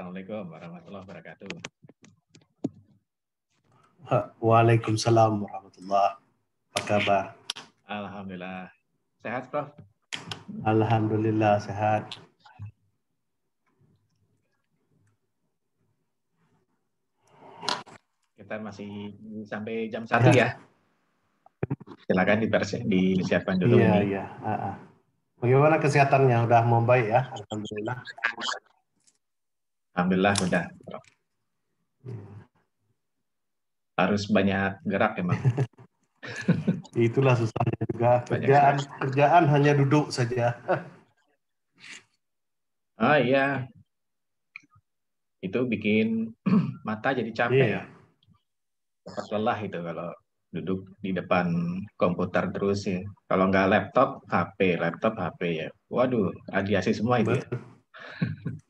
Assalamualaikum warahmatullahi wabarakatuh. Waalaikumsalam warahmatullahi Apa kabar? Alhamdulillah. Sehat, Prof? Alhamdulillah sehat. Kita masih sampai jam satu ya. Silakan disiapkan dulu. Iya, iya. Bagaimana kesehatannya? Udah membaik ya? Alhamdulillah. Alhamdulillah udah. Harus banyak gerak emang. Itulah susahnya juga. Kerjaan kerjaan hanya duduk saja. oh iya. Itu bikin mata jadi capek yeah. ya. Cepat lelah itu kalau duduk di depan komputer terus ya. Kalau nggak laptop, HP, laptop, HP ya. Waduh, radiasi semua itu ya.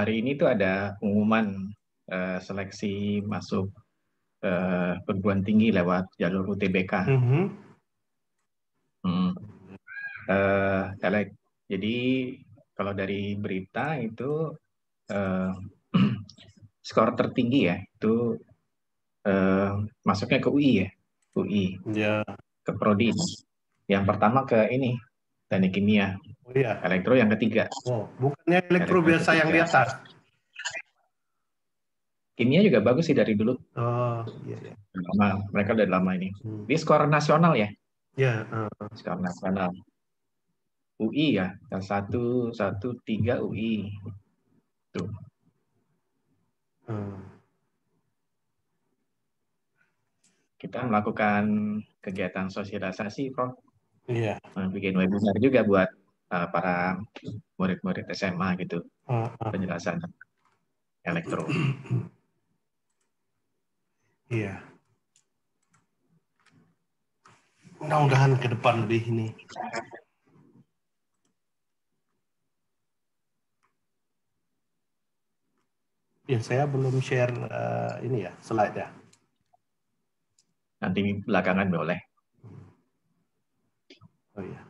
hari ini tuh ada pengumuman uh, seleksi masuk uh, perguruan tinggi lewat jalur UTBK. Mm -hmm. hmm. uh, jadi kalau dari berita itu uh, skor tertinggi ya itu uh, masuknya ke UI ya, UI. Yeah. Ke prodi. Yang pertama ke ini teknik kimia. Oh iya. Elektro yang ketiga. Oh, bukannya elektro, elektro biasa yang di atas. Kimia juga bagus sih dari dulu. Oh, iya iya. Lama, mereka udah lama ini. Hmm. Di skor nasional ya? Iya. Uh. Skor nasional. UI ya, yang satu satu tiga UI. Tuh. Hmm. Kita melakukan kegiatan sosialisasi, Prof. Iya. Bikin webinar juga buat uh, para murid-murid SMA gitu. Uh, uh. Penjelasan elektro. Iya. Mudah-mudahan ke depan lebih ini. Ya, saya belum share uh, ini ya, slide ya. Nanti belakangan boleh. Oh iya.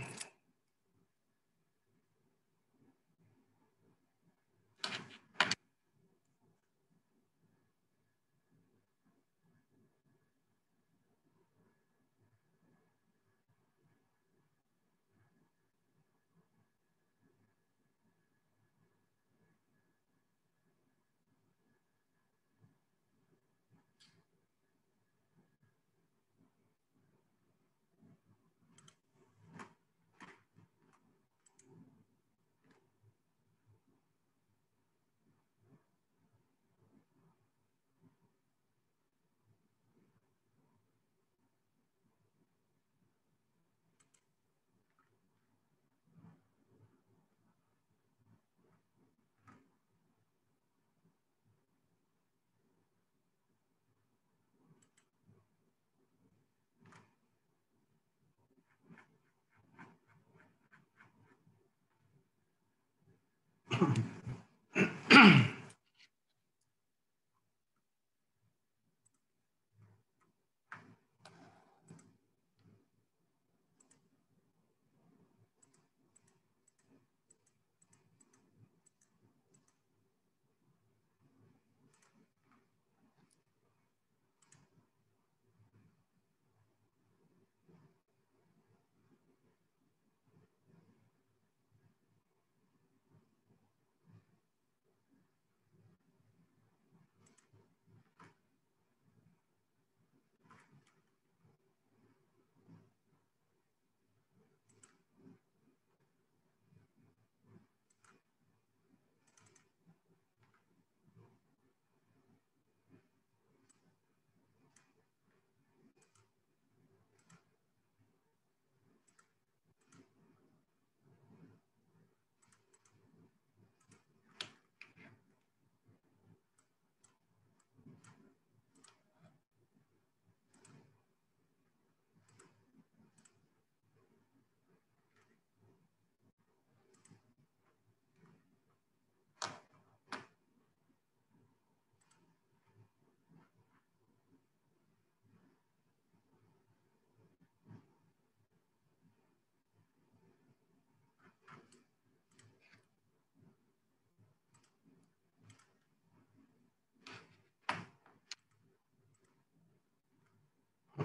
Mm-hmm.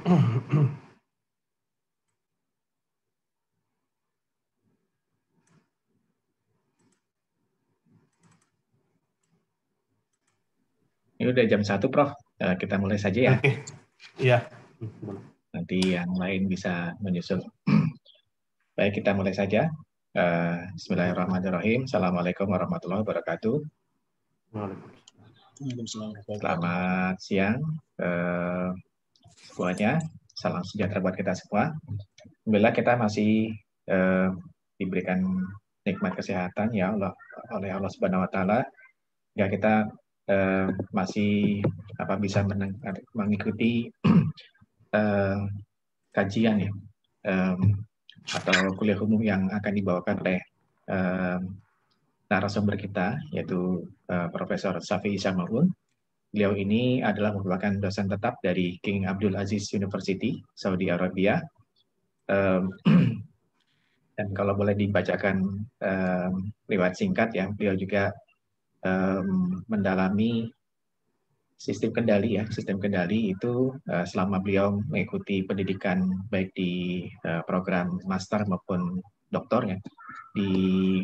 Ini udah jam satu, Prof. Eh, kita mulai saja ya. Oke. Iya. Nanti yang lain bisa menyusul. Baik, kita mulai saja. Eh, Bismillahirrahmanirrahim. Assalamualaikum warahmatullahi wabarakatuh. Selamat siang eh, semuanya. Salam sejahtera buat kita semua. Alhamdulillah kita masih eh, diberikan nikmat kesehatan ya Allah oleh Allah Subhanahu wa taala. Ya kita uh, masih apa bisa mengikuti uh, kajian ya um, atau kuliah umum yang akan dibawakan oleh um, narasumber kita yaitu uh, Profesor Safi Isamaun. Beliau ini adalah merupakan dosen tetap dari King Abdul Aziz University Saudi Arabia. Dan kalau boleh dibacakan um, lewat singkat ya, beliau juga mendalami sistem kendali ya sistem kendali itu uh, selama beliau mengikuti pendidikan baik di uh, program master maupun doktor ya di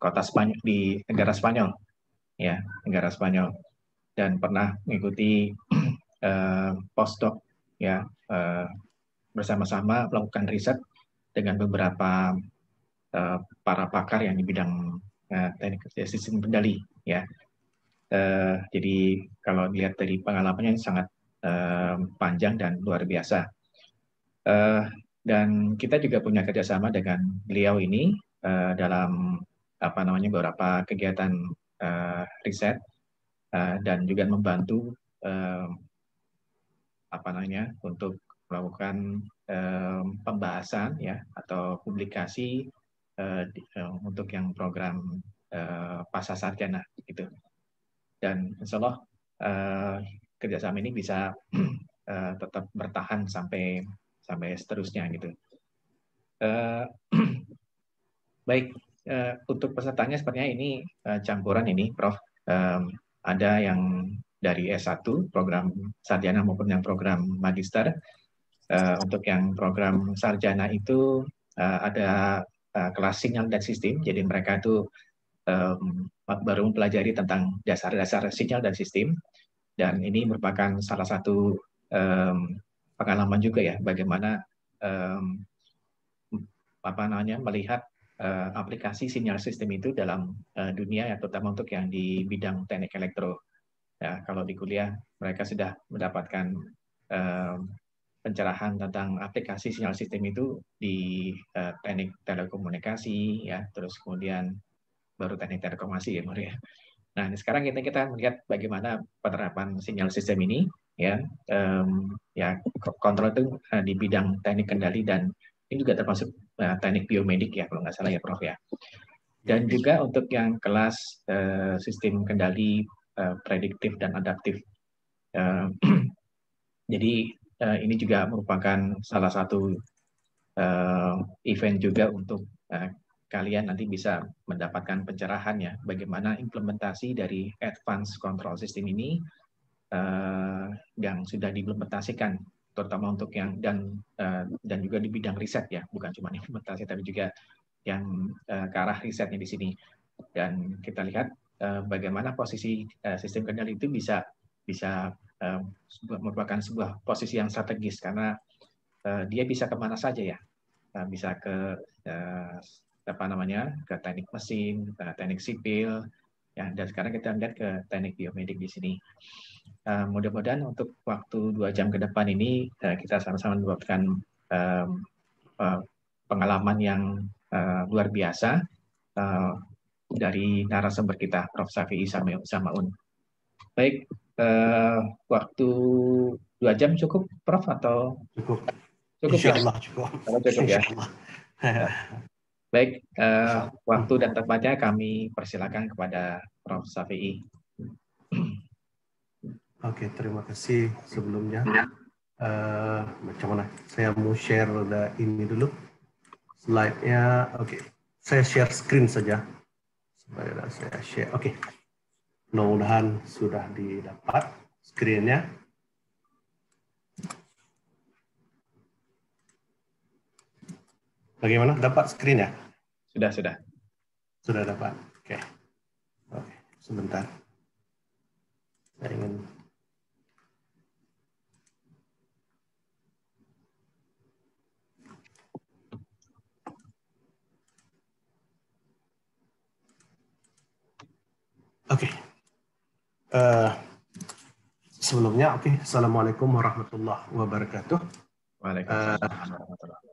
kota Spanyol di negara Spanyol ya negara Spanyol dan pernah mengikuti uh, postdoc ya uh, bersama-sama melakukan riset dengan beberapa uh, para pakar yang di bidang uh, teknik sistem kendali ya. Uh, jadi kalau dilihat dari pengalamannya sangat uh, panjang dan luar biasa. Uh, dan kita juga punya kerjasama dengan beliau ini uh, dalam apa namanya beberapa kegiatan uh, riset uh, dan juga membantu uh, apa namanya untuk melakukan uh, pembahasan ya atau publikasi uh, untuk yang program uh, pasca sarjana gitu. Dan insya Allah uh, kerjasama ini bisa uh, tetap bertahan sampai sampai seterusnya gitu. Uh, baik, uh, untuk pesertanya sepertinya ini uh, campuran ini, Prof. Um, ada yang dari S1 program sarjana maupun yang program magister. Uh, untuk yang program sarjana itu uh, ada uh, kelas sinyal dan sistem, jadi mereka itu baru mempelajari tentang dasar-dasar sinyal dan sistem, dan ini merupakan salah satu pengalaman juga ya bagaimana um, apa namanya melihat uh, aplikasi sinyal sistem itu dalam uh, dunia ya terutama untuk yang di bidang teknik elektro. Ya, kalau di kuliah mereka sudah mendapatkan uh, pencerahan tentang aplikasi sinyal sistem itu di uh, teknik telekomunikasi ya, terus kemudian baru teknik telekomunikasi ya, ya. Nah, sekarang kita kita melihat bagaimana penerapan sinyal sistem ini ya um, ya kontrol itu uh, di bidang teknik kendali dan ini juga termasuk uh, teknik biomedik ya kalau nggak salah ya Prof ya. Dan juga untuk yang kelas uh, sistem kendali uh, prediktif dan adaptif. Uh, jadi uh, ini juga merupakan salah satu uh, event juga untuk uh, kalian nanti bisa mendapatkan pencerahan ya bagaimana implementasi dari advanced control system ini uh, yang sudah diimplementasikan terutama untuk yang dan uh, dan juga di bidang riset ya. Bukan cuma implementasi tapi juga yang uh, ke arah risetnya di sini. Dan kita lihat uh, bagaimana posisi uh, sistem kendali itu bisa bisa uh, merupakan sebuah posisi yang strategis. Karena uh, dia bisa ke mana saja ya. Uh, bisa ke uh, apa namanya ke teknik mesin, ke teknik sipil, ya dan sekarang kita lihat ke teknik biomedik di sini. Uh, mudah-mudahan untuk waktu dua jam ke depan ini uh, kita sama-sama mendapatkan uh, uh, pengalaman yang uh, luar biasa uh, dari narasumber kita, Prof. Safi'i Samaun. Baik, uh, waktu dua jam cukup, Prof. Atau cukup? Cukup. Insya Allah ya? cukup. Kalau cukup ya. Baik, uh, waktu dan tempatnya kami persilakan kepada Prof. Safi'i. Oke, terima kasih sebelumnya. Uh, macam mana? Saya mau share ini dulu. Slide-nya, oke. Saya share screen saja. Supaya saya share. Oke. Mudah-mudahan sudah didapat screen-nya. Bagaimana? Dapat screen ya? Sudah, sudah. Sudah dapat. Oke. Oke, sebentar. Saya ingin Oke. Okay. Uh, eh, sebelumnya, oke. Okay. Assalamualaikum warahmatullahi wabarakatuh. Waalaikumsalam uh,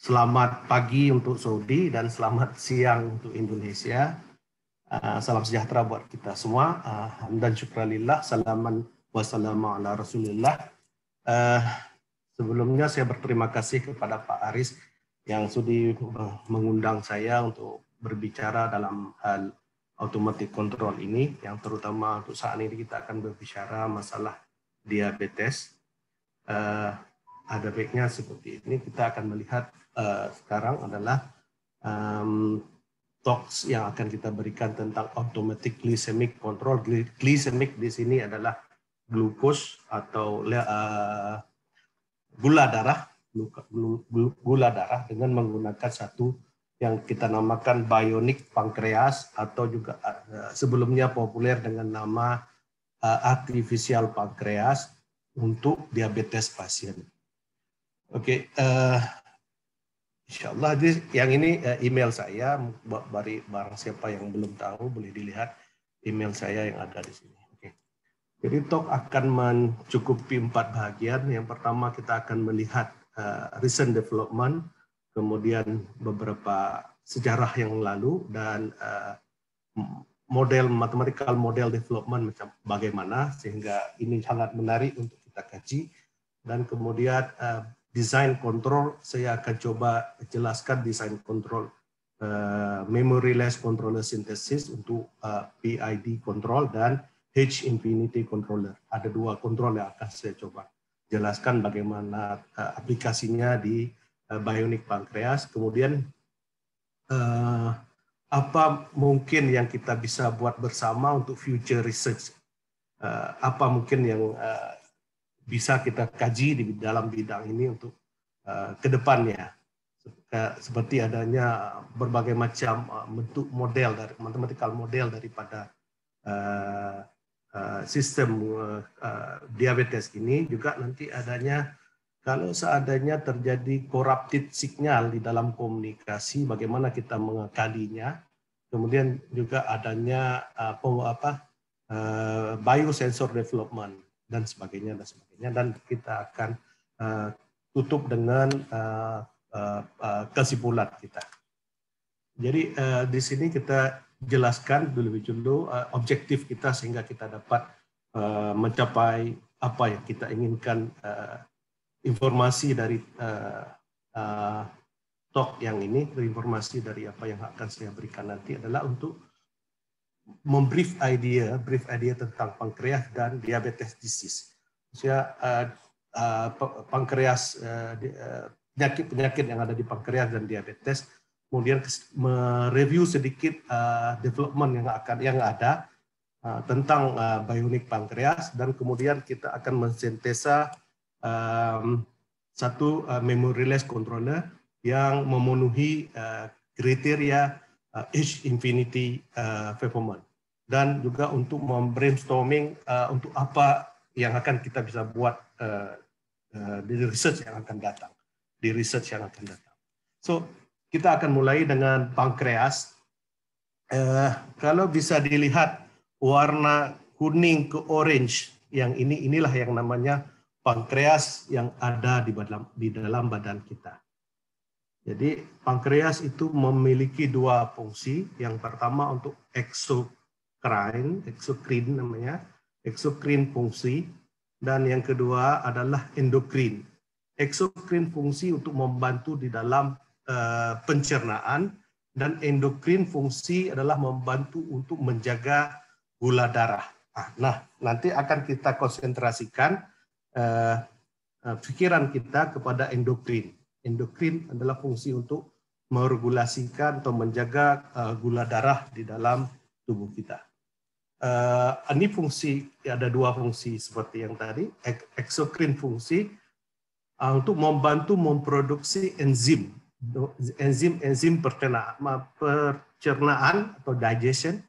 Selamat pagi untuk Saudi dan selamat siang untuk Indonesia. Uh, salam sejahtera buat kita semua. Uh, hamdan syukralillah. Salaman wassalamu ala rasulillah. Uh, sebelumnya saya berterima kasih kepada Pak Aris yang sudi mengundang saya untuk berbicara dalam hal automatic control ini yang terutama untuk saat ini kita akan berbicara masalah diabetes. Ada baiknya seperti ini kita akan melihat uh, sekarang adalah um, talks yang akan kita berikan tentang automatic glycemic control. Glycemic di sini adalah glukos atau uh, gula darah, gula darah dengan menggunakan satu yang kita namakan bionic pankreas atau juga uh, sebelumnya populer dengan nama artificial pankreas untuk diabetes pasien. Oke, okay, uh, Insya Allah yang ini uh, email saya, bari barang siapa yang belum tahu boleh dilihat email saya yang ada di sini. Oke. Jadi talk akan mencukupi empat bagian. Yang pertama kita akan melihat uh, recent development kemudian beberapa sejarah yang lalu dan uh, model mathematical model development macam bagaimana sehingga ini sangat menarik untuk kita kaji dan kemudian uh, desain kontrol saya akan coba jelaskan desain kontrol uh, memoryless controller synthesis untuk uh, PID control dan H infinity controller ada dua kontrol yang akan saya coba jelaskan bagaimana uh, aplikasinya di uh, bionic pankreas. Kemudian uh, apa mungkin yang kita bisa buat bersama untuk future research? Apa mungkin yang bisa kita kaji di dalam bidang ini untuk uh, ke depannya? Seperti adanya berbagai macam uh, bentuk model dari mathematical model daripada uh, uh, sistem uh, diabetes ini juga nanti adanya kalau seadanya terjadi corrupted signal di dalam komunikasi, bagaimana kita mengakalinya. Kemudian juga adanya apa uh, biosensor development dan sebagainya dan sebagainya. Dan kita akan uh, tutup dengan uh, uh, uh, kesimpulan kita. Jadi uh, di sini kita jelaskan dulu dulu uh, objektif kita sehingga kita dapat uh, mencapai apa yang kita inginkan uh, informasi dari uh, uh, talk yang ini, informasi dari apa yang akan saya berikan nanti adalah untuk membrief idea, brief idea tentang pankreas dan diabetes disease. Saya uh, uh, pankreas uh, penyakit-penyakit yang ada di pankreas dan diabetes, kemudian mereview sedikit uh, development yang akan yang ada uh, tentang uh, bionic pankreas dan kemudian kita akan mensintesa um, satu uh, memoryless controller yang memenuhi uh, kriteria uh, H infinity uh, performance dan juga untuk membrainstorming uh, untuk apa yang akan kita bisa buat uh, uh, di research yang akan datang di research yang akan datang. So kita akan mulai dengan pankreas. Uh, kalau bisa dilihat warna kuning ke orange yang ini inilah yang namanya pankreas yang ada di dalam di dalam badan kita. Jadi pankreas itu memiliki dua fungsi. Yang pertama untuk exocrine, exocrine namanya, exocrine fungsi, dan yang kedua adalah endokrin. Exocrine fungsi untuk membantu di dalam uh, pencernaan dan endokrin fungsi adalah membantu untuk menjaga gula darah. Nah, nanti akan kita konsentrasikan uh, uh, pikiran kita kepada endokrin. Endokrin adalah fungsi untuk meregulasikan atau menjaga uh, gula darah di dalam tubuh kita. Uh, ini fungsi ada dua fungsi seperti yang tadi exocrine fungsi uh, untuk membantu memproduksi enzim enzim enzim pencernaan, pencernaan atau digestion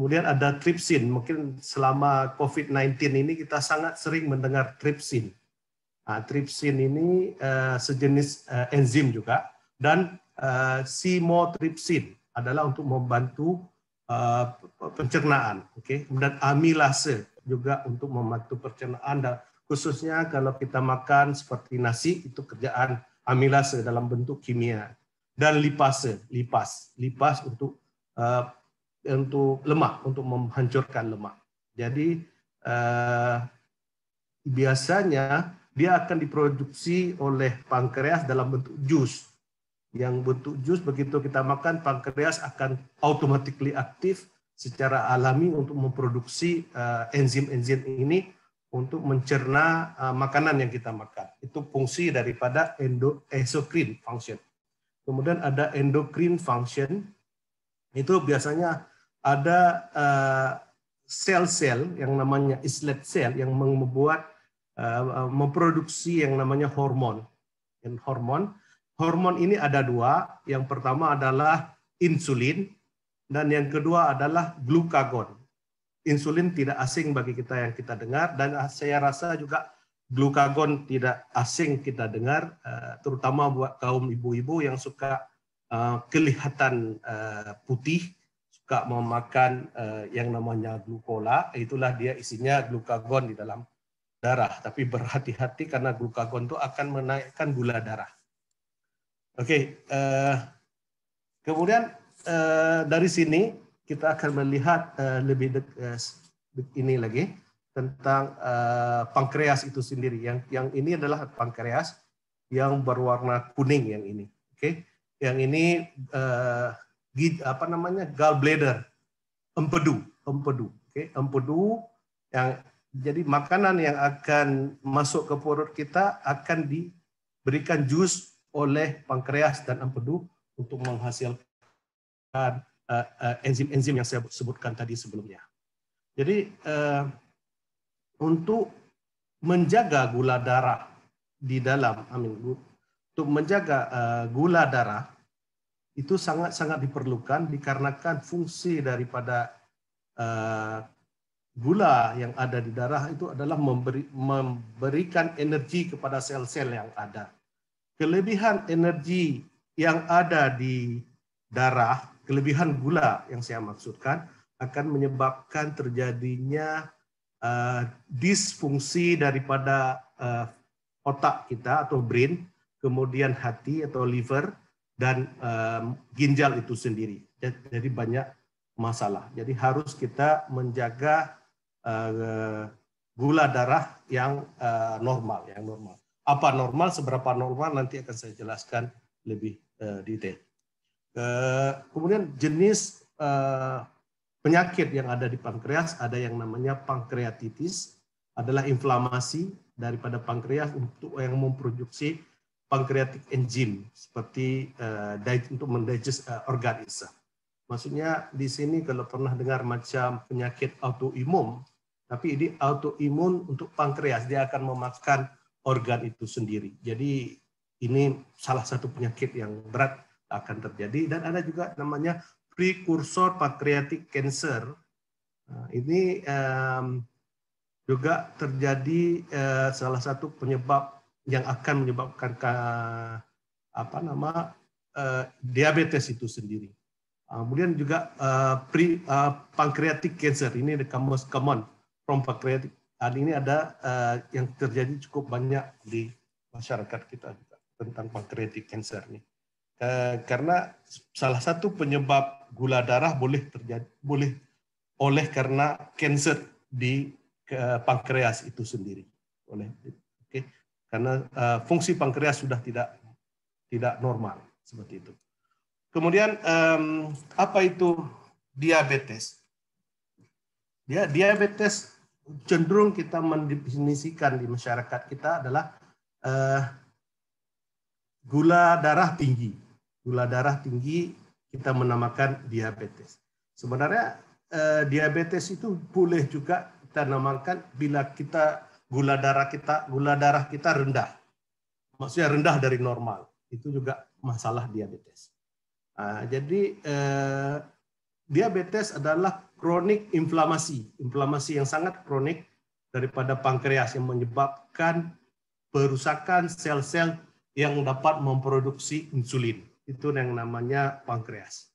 Kemudian ada tripsin. Mungkin selama COVID-19 ini kita sangat sering mendengar tripsin. Nah, tripsin ini uh, sejenis uh, enzim juga dan uh, simotripsin adalah untuk membantu uh, pencernaan. Oke, okay? kemudian amilase juga untuk membantu pencernaan dan khususnya kalau kita makan seperti nasi itu kerjaan amilase dalam bentuk kimia dan lipase, lipas, lipas untuk uh, untuk lemak, untuk menghancurkan lemak. Jadi uh, biasanya dia akan diproduksi oleh pankreas dalam bentuk jus. Yang bentuk jus begitu kita makan, pankreas akan automatically aktif secara alami untuk memproduksi uh, enzim-enzim ini untuk mencerna uh, makanan yang kita makan. Itu fungsi daripada endo exocrine function. Kemudian ada endocrine function. Itu biasanya ada uh, sel-sel yang namanya islet cell yang membuat memproduksi yang namanya hormon. Dan hormon, hormon ini ada dua. Yang pertama adalah insulin dan yang kedua adalah glukagon. Insulin tidak asing bagi kita yang kita dengar dan saya rasa juga glukagon tidak asing kita dengar, terutama buat kaum ibu-ibu yang suka kelihatan putih suka memakan yang namanya glukola, itulah dia isinya glukagon di dalam darah. Tapi berhati-hati karena glukagon itu akan menaikkan gula darah. Oke, eh, kemudian uh, dari sini kita akan melihat uh, lebih dek, ini lagi tentang pankreas itu sendiri. Yang yang ini adalah pankreas yang berwarna kuning yang ini. Oke, yang ini apa namanya gallbladder empedu empedu oke empedu yang jadi makanan yang akan masuk ke perut kita akan diberikan jus oleh pankreas dan empedu untuk menghasilkan uh, uh, enzim-enzim yang saya sebutkan tadi sebelumnya. Jadi uh, untuk menjaga gula darah di dalam, amin, untuk menjaga gula darah itu sangat-sangat diperlukan dikarenakan fungsi daripada gula yang ada di darah itu adalah memberi, memberikan energi kepada sel-sel yang ada. Kelebihan energi yang ada di darah, kelebihan gula yang saya maksudkan, akan menyebabkan terjadinya uh, disfungsi daripada uh, otak kita atau brain, kemudian hati atau liver, dan uh, ginjal itu sendiri. Jadi banyak masalah. Jadi harus kita menjaga gula darah yang uh, normal, yang normal. Apa normal, seberapa normal nanti akan saya jelaskan lebih uh, detail. Kemudian jenis penyakit yang ada di pankreas ada yang namanya pankreatitis, adalah inflamasi daripada pankreas untuk yang memproduksi pankreatik enzim seperti uh, untuk mendigest uh, organ itu. Maksudnya di sini kalau pernah dengar macam penyakit autoimun, tapi ini autoimun untuk pankreas, dia akan memakan organ itu sendiri. Jadi ini salah satu penyakit yang berat akan terjadi dan ada juga namanya prekursor pancreatic cancer. Nah, ini um, juga terjadi uh, salah satu penyebab yang akan menyebabkan ke, apa nama uh, diabetes itu sendiri. Uh, kemudian juga uh, pre, uh, pancreatic cancer ini the most common from pancreatic. Hal ini ada uh, yang terjadi cukup banyak di masyarakat kita tentang pancreatic cancer ini. Uh, karena salah satu penyebab gula darah boleh terjadi boleh oleh karena cancer di uh, pankreas itu sendiri. Oleh oke. Okay. Karena uh, fungsi pankreas sudah tidak tidak normal seperti itu. Kemudian um, apa itu diabetes? Dia diabetes cenderung kita mendefinisikan di masyarakat kita adalah uh, gula darah tinggi. Gula darah tinggi kita menamakan diabetes. Sebenarnya uh, diabetes itu boleh juga kita namakan bila kita gula darah kita gula darah kita rendah. Maksudnya rendah dari normal. Itu juga masalah diabetes. Uh, jadi uh, diabetes adalah kronik inflamasi, inflamasi yang sangat kronik daripada pankreas yang menyebabkan perusakan sel-sel yang dapat memproduksi insulin. Itu yang namanya pankreas.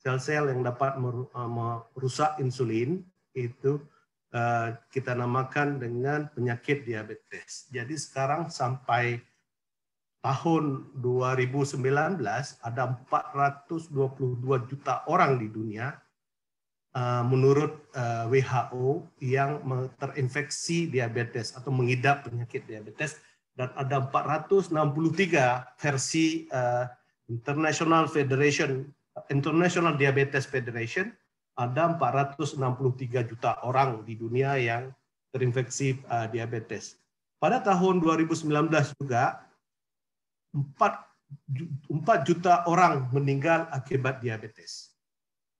Sel-sel yang dapat eh, merusak insulin itu eh, kita namakan dengan penyakit diabetes. Jadi sekarang sampai tahun 2019 ada 422 juta orang di dunia menurut uh, WHO yang terinfeksi diabetes atau mengidap penyakit diabetes dan ada 463 versi uh, International Federation International Diabetes Federation ada 463 juta orang di dunia yang terinfeksi diabetes. Pada tahun 2019 juga 4, 4 juta orang meninggal akibat diabetes.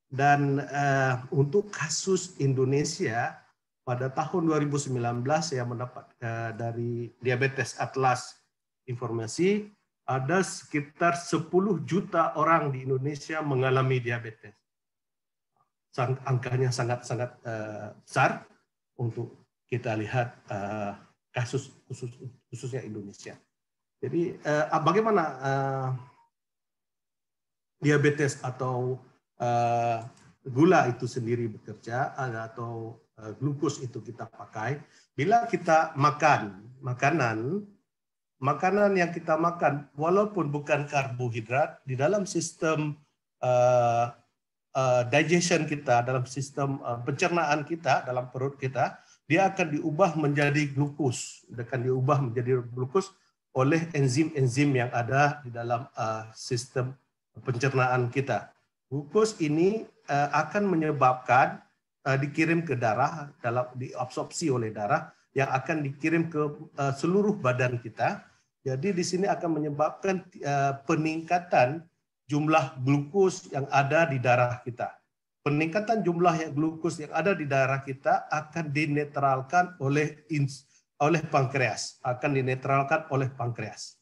Dan uh, untuk kasus Indonesia pada tahun 2019 saya mendapat uh, dari Diabetes Atlas informasi ada sekitar 10 juta orang di Indonesia mengalami diabetes. Angkanya sangat-sangat uh, besar untuk kita lihat uh, kasus khusus khususnya Indonesia. Jadi uh, bagaimana uh, diabetes atau uh, gula itu sendiri bekerja atau uh, glukos itu kita pakai. Bila kita makan makanan makanan yang kita makan walaupun bukan karbohidrat di dalam sistem uh, uh, digestion kita dalam sistem uh, pencernaan kita dalam perut kita dia akan diubah menjadi glukos. Akan diubah menjadi glukos oleh enzim-enzim yang ada di dalam uh, sistem pencernaan kita Glukus ini uh, akan menyebabkan uh, dikirim ke darah dalam diabsorpsi oleh darah yang akan dikirim ke uh, seluruh badan kita. Jadi di sini akan menyebabkan uh, peningkatan jumlah glukos yang ada di darah kita. Peningkatan jumlah glukos yang ada di darah kita akan dinetralkan oleh oleh pankreas, akan dinetralkan oleh pankreas.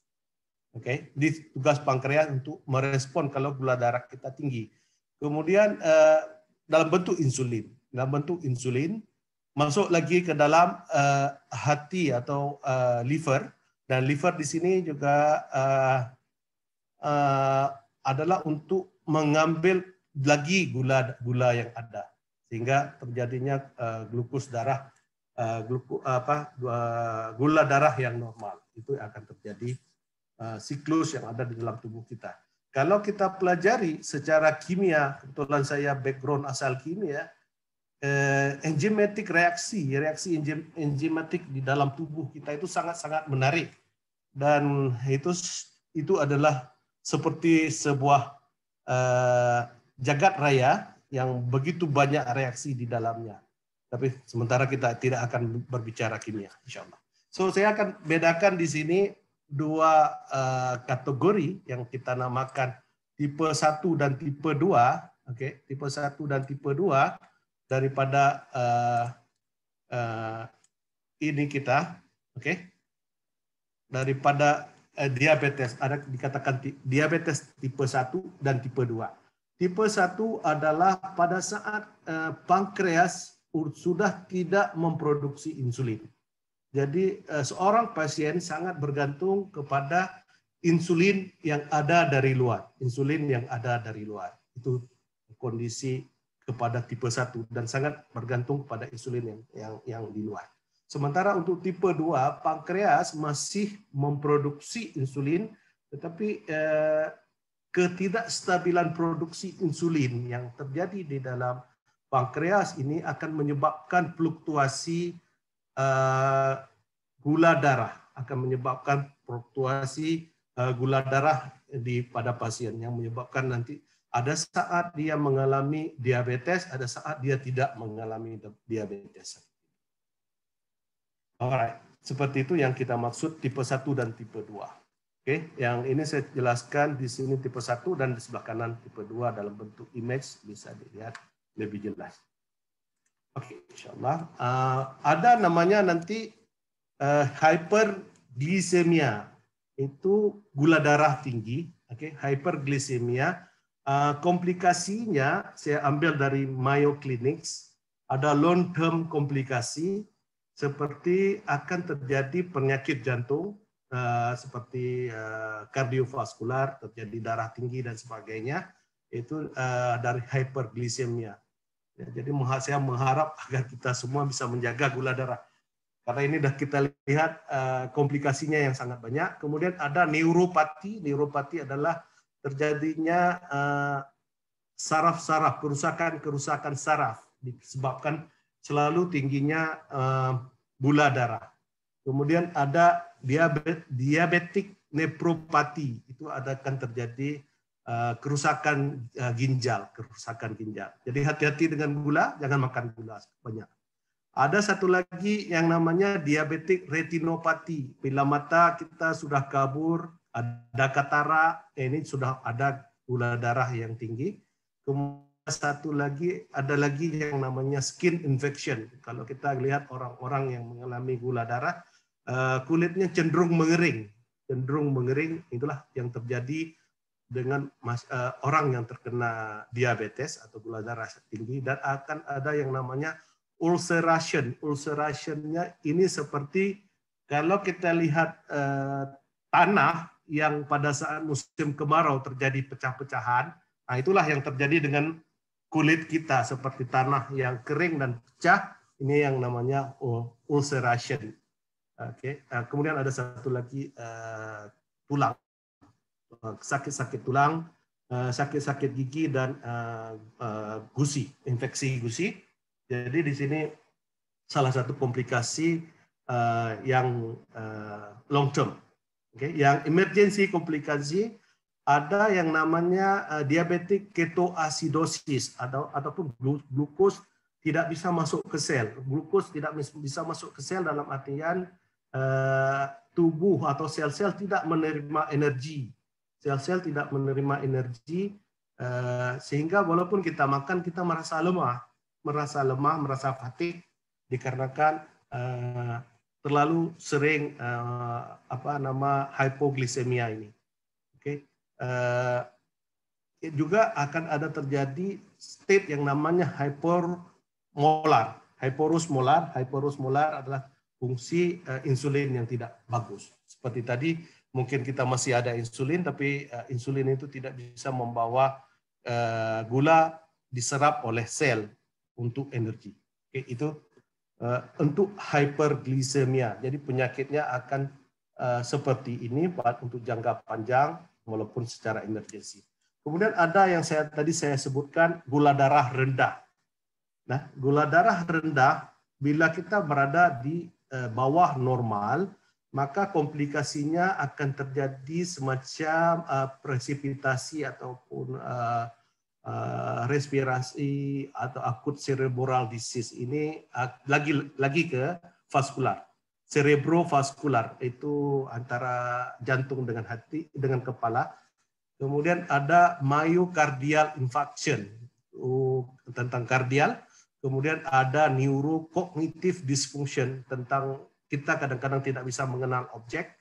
Oke, okay? di tugas pankreas untuk merespon kalau gula darah kita tinggi. Kemudian uh, dalam bentuk insulin, dalam bentuk insulin masuk lagi ke dalam uh, hati atau uh, liver dan liver di sini juga uh, uh, adalah untuk mengambil lagi gula gula yang ada sehingga terjadinya uh, glukos darah uh, gluko, apa uh, gula darah yang normal itu akan terjadi siklus yang ada di dalam tubuh kita. Kalau kita pelajari secara kimia, kebetulan saya background asal kimia, eh, enzimatik reaksi, reaksi enzimatik di dalam tubuh kita itu sangat-sangat menarik dan itu itu adalah seperti sebuah eh, jagat raya yang begitu banyak reaksi di dalamnya. Tapi sementara kita tidak akan berbicara kimia, insya Allah. So saya akan bedakan di sini dua uh, kategori yang kita namakan tipe 1 dan tipe 2, oke, okay? tipe 1 dan tipe 2 daripada uh, uh, ini kita, oke, okay? daripada uh, diabetes. Ada dikatakan diabetes tipe 1 dan tipe 2. Tipe 1 adalah pada saat uh, pankreas sudah tidak memproduksi insulin. Jadi uh, seorang pasien sangat bergantung kepada insulin yang ada dari luar, insulin yang ada dari luar. Itu kondisi kepada tipe 1 dan sangat bergantung kepada insulin yang yang yang di luar. Sementara untuk tipe 2, pankreas masih memproduksi insulin tetapi eh, ketidakstabilan produksi insulin yang terjadi di dalam pankreas ini akan menyebabkan fluktuasi eh, gula darah, akan menyebabkan fluktuasi eh, gula darah di pada pasien yang menyebabkan nanti ada saat dia mengalami diabetes, ada saat dia tidak mengalami diabetes. Alright, seperti itu yang kita maksud tipe 1 dan tipe 2. Oke, okay? yang ini saya jelaskan di sini tipe 1 dan di sebelah kanan tipe 2 dalam bentuk image bisa dilihat lebih jelas. Oke, okay, insyaallah. Uh, ada namanya nanti uh, hyperglycemia. Itu gula darah tinggi, oke, okay? hyperglycemia Uh, komplikasinya saya ambil dari Mayo Clinics, ada long term komplikasi seperti akan terjadi penyakit jantung uh, seperti uh, kardiovaskular, terjadi darah tinggi dan sebagainya, itu uh, dari hyperglycemia. Ya, jadi saya mengharap agar kita semua bisa menjaga gula darah. Karena ini sudah kita lihat uh, komplikasinya yang sangat banyak. Kemudian ada neuropati. Neuropati adalah terjadinya eh, saraf-saraf, kerusakan-kerusakan saraf disebabkan selalu tingginya uh, gula darah. Kemudian ada diabet, diabetik nefropati, itu ada akan terjadi kerusakan uh, ginjal, kerusakan ginjal. Jadi hati-hati dengan gula, jangan makan gula banyak. Ada satu lagi yang namanya diabetik retinopati. Bila mata kita sudah kabur, ada katara, ini sudah ada gula darah yang tinggi. Kemudian satu lagi ada lagi yang namanya skin infection. Kalau kita lihat orang-orang yang mengalami gula darah, eh, kulitnya cenderung mengering, cenderung mengering. Itulah yang terjadi dengan eh, orang yang terkena diabetes atau gula darah tinggi dan akan ada yang namanya ulceration. Ulcerationnya ini seperti kalau kita lihat eh, tanah yang pada saat musim kemarau terjadi pecah-pecahan, nah itulah yang terjadi dengan kulit kita seperti tanah yang kering dan pecah. Ini yang namanya ulceration. Oke, okay. kemudian ada satu lagi uh, tulang, sakit-sakit tulang, uh, sakit-sakit gigi dan uh, gusi, infeksi gusi. Jadi di sini salah satu komplikasi yang long term Okay. Yang emergency komplikasi ada yang namanya uh, diabetic ketoacidosis atau ataupun glukos tidak bisa masuk ke sel. Glukos tidak bisa masuk ke sel dalam artian uh, tubuh atau sel-sel tidak menerima energi. Sel-sel tidak menerima energi uh, sehingga walaupun kita makan kita merasa lemah, merasa lemah, merasa fatik dikarenakan uh, terlalu sering uh, apa nama hypoglycemia ini. Oke. Okay. Juga akan ada terjadi state yang namanya hypermolar. Hyporus molar, hyporus molar adalah fungsi insulin yang tidak bagus. Seperti tadi, mungkin kita masih ada insulin, tapi uh, insulin itu tidak bisa membawa uh, gula diserap oleh sel untuk energi. Oke, itu uh, untuk hyperglycemia. Jadi penyakitnya akan uh, seperti ini untuk jangka panjang walaupun secara emergensi. Kemudian ada yang saya tadi saya sebutkan gula darah rendah. Nah, gula darah rendah bila kita berada di bawah normal, maka komplikasinya akan terjadi semacam uh, presipitasi ataupun uh, uh, respirasi atau akut cerebral disease ini uh, lagi lagi ke vaskular cerebrovaskular itu antara jantung dengan hati dengan kepala Kemudian ada myocardial infarction tentang kardial. Kemudian ada neurocognitive dysfunction tentang kita kadang-kadang tidak bisa mengenal objek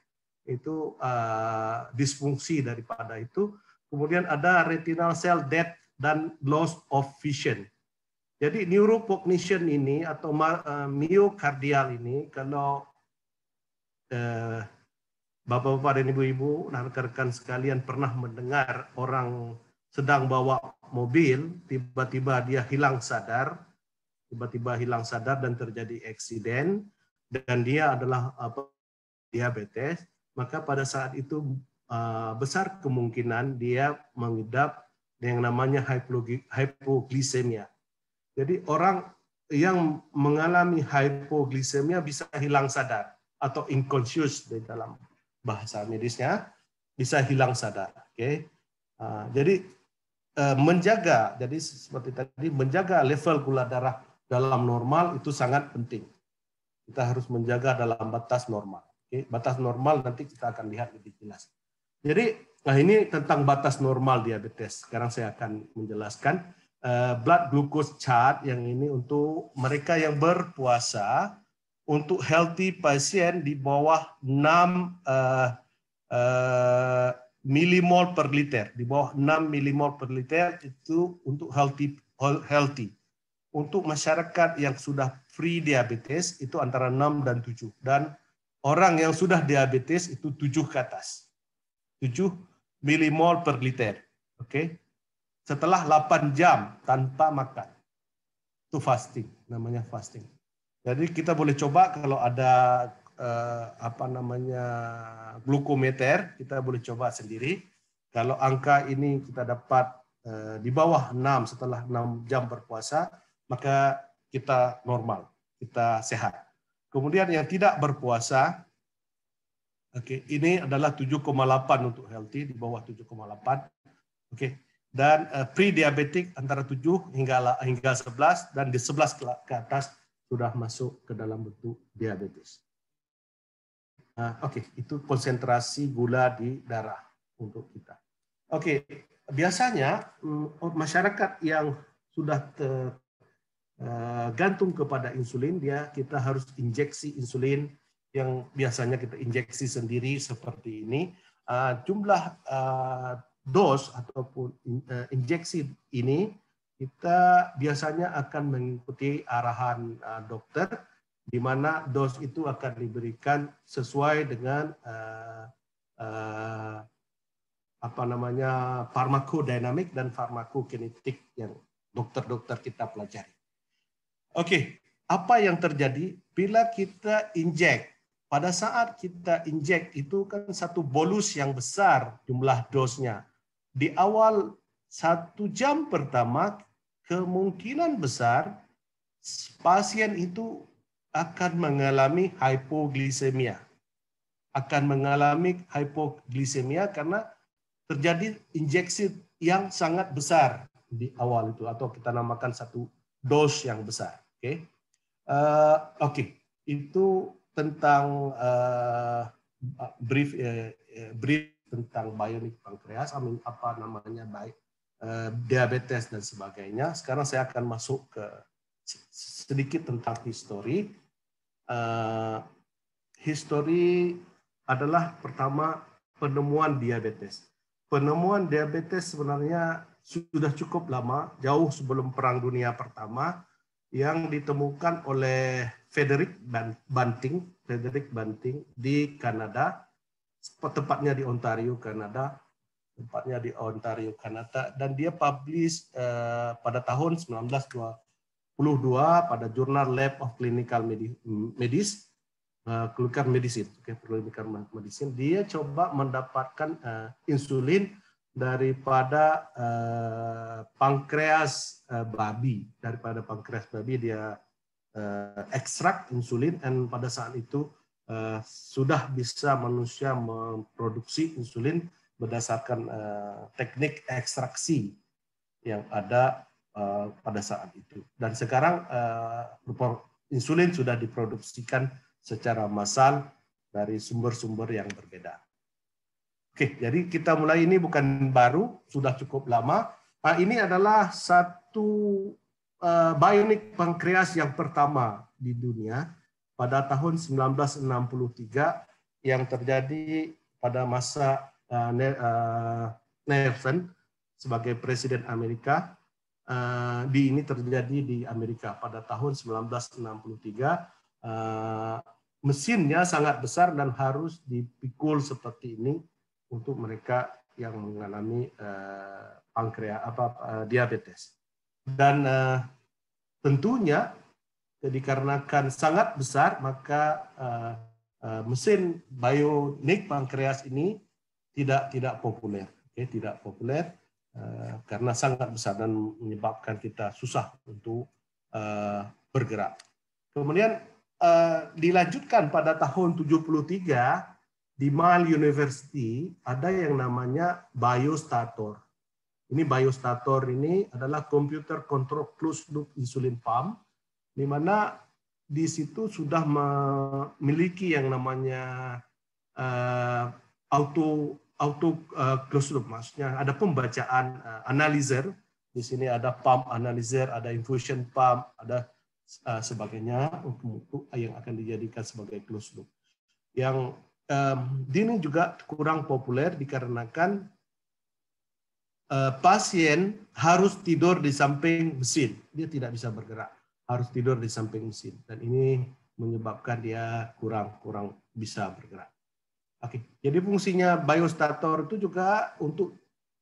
itu uh, disfungsi daripada itu. Kemudian ada retinal cell death dan loss of vision. Jadi neurocognition ini atau uh, myocardial ini kalau uh, Bapak-bapak dan ibu-ibu, rekan-rekan sekalian pernah mendengar orang sedang bawa mobil, tiba-tiba dia hilang sadar, tiba-tiba hilang sadar dan terjadi eksiden, dan dia adalah apa, diabetes, maka pada saat itu uh, besar kemungkinan dia mengidap yang namanya hypoglycemia. Jadi orang yang mengalami hypoglycemia bisa hilang sadar atau unconscious di dalam bahasa medisnya bisa hilang sadar. Oke, okay? uh, jadi uh, menjaga, jadi seperti tadi menjaga level gula darah dalam normal itu sangat penting. Kita harus menjaga dalam batas normal. Oke, batas normal nanti kita akan lihat lebih jelas. Jadi, nah ini tentang batas normal diabetes. Sekarang saya akan menjelaskan uh, blood glucose chart yang ini untuk mereka yang berpuasa untuk healthy pasien di bawah 6 uh, uh, milimol per liter, di bawah 6 milimol per liter itu untuk healthy healthy. Untuk masyarakat yang sudah free diabetes itu antara 6 dan 7 dan orang yang sudah diabetes itu 7 ke atas. 7 milimol per liter. Oke. Okay? Setelah 8 jam tanpa makan. Itu fasting, namanya fasting. Jadi kita boleh coba kalau ada eh, apa namanya glukometer, kita boleh coba sendiri. Kalau angka ini kita dapat eh, di bawah 6 setelah 6 jam berpuasa, maka kita normal, kita sehat. Kemudian yang tidak berpuasa, oke, okay, ini adalah 7,8 untuk healthy di bawah 7,8. Oke. Okay. Dan uh, pre-diabetik antara 7 hingga hingga 11 dan di 11 ke atas sudah masuk ke dalam bentuk diabetes. Nah, Oke, okay. itu konsentrasi gula di darah untuk kita. Oke, okay. biasanya mm, masyarakat yang sudah eh, kepada insulin, dia kita harus injeksi insulin yang biasanya kita injeksi sendiri seperti ini. Uh, jumlah uh, dos ataupun injeksi ini kita biasanya akan mengikuti arahan dokter di mana dos itu akan diberikan sesuai dengan apa namanya farmakodinamik dan farmakokinetik yang dokter-dokter kita pelajari. Oke, apa yang terjadi bila kita injek? Pada saat kita injek itu kan satu bolus yang besar jumlah dosnya. Di awal satu jam pertama kemungkinan besar pasien itu akan mengalami hypoglycemia. Akan mengalami hypoglycemia karena terjadi injeksi yang sangat besar di awal itu atau kita namakan satu dos yang besar. Okay. uh, oke okay. itu tentang uh, brief uh, brief tentang bionic pankreas, mean, apa namanya baik uh, diabetes dan sebagainya. Sekarang saya akan masuk ke sedikit tentang histori. Uh, histori adalah pertama penemuan diabetes. Penemuan diabetes sebenarnya sudah cukup lama, jauh sebelum Perang Dunia Pertama, yang ditemukan oleh Frederick Banting, Frederick Banting di Kanada, tepatnya di Ontario, Kanada, tempatnya di Ontario, Kanada, dan dia publish uh, pada tahun 1922 pada jurnal Lab of Clinical Medicine, uh, Clinical Medicine, okay, Clinical Medicine, dia coba mendapatkan uh, insulin daripada uh, pankreas uh, babi daripada pankreas babi dia uh, ekstrak insulin dan pada saat itu uh, sudah bisa manusia memproduksi insulin berdasarkan uh, teknik ekstraksi yang ada uh, pada saat itu dan sekarang uh, insulin sudah diproduksikan secara massal dari sumber-sumber yang berbeda. Oke, jadi kita mulai ini bukan baru, sudah cukup lama. Nah, ini adalah satu uh, bionic pankreas yang pertama di dunia pada tahun 1963 yang terjadi pada masa uh, Nelson sebagai presiden Amerika. Di ini terjadi di Amerika pada tahun 1963. Uh, mesinnya sangat besar dan harus dipikul seperti ini untuk mereka yang mengalami uh, pankreas apa uh, diabetes. Dan uh, tentunya dikarenakan sangat besar maka uh, uh, mesin bionik pankreas ini tidak tidak populer, okay? tidak populer uh, karena sangat besar dan menyebabkan kita susah untuk uh, bergerak. Kemudian uh, dilanjutkan pada tahun 73 di Mal University ada yang namanya Biostator. Ini Biostator ini adalah computer control closed loop insulin pump di mana di situ sudah memiliki yang namanya uh, auto auto uh, closed loop. Maksudnya ada pembacaan uh, analyzer. Di sini ada pump analyzer ada infusion pump ada uh, sebagainya untuk, yang akan dijadikan sebagai closed loop. Yang um, ini juga kurang populer dikarenakan uh, pasien harus tidur di samping mesin. Dia tidak bisa bergerak, harus tidur di samping mesin. Dan ini menyebabkan dia kurang kurang bisa bergerak. Oke, jadi fungsinya biostator itu juga untuk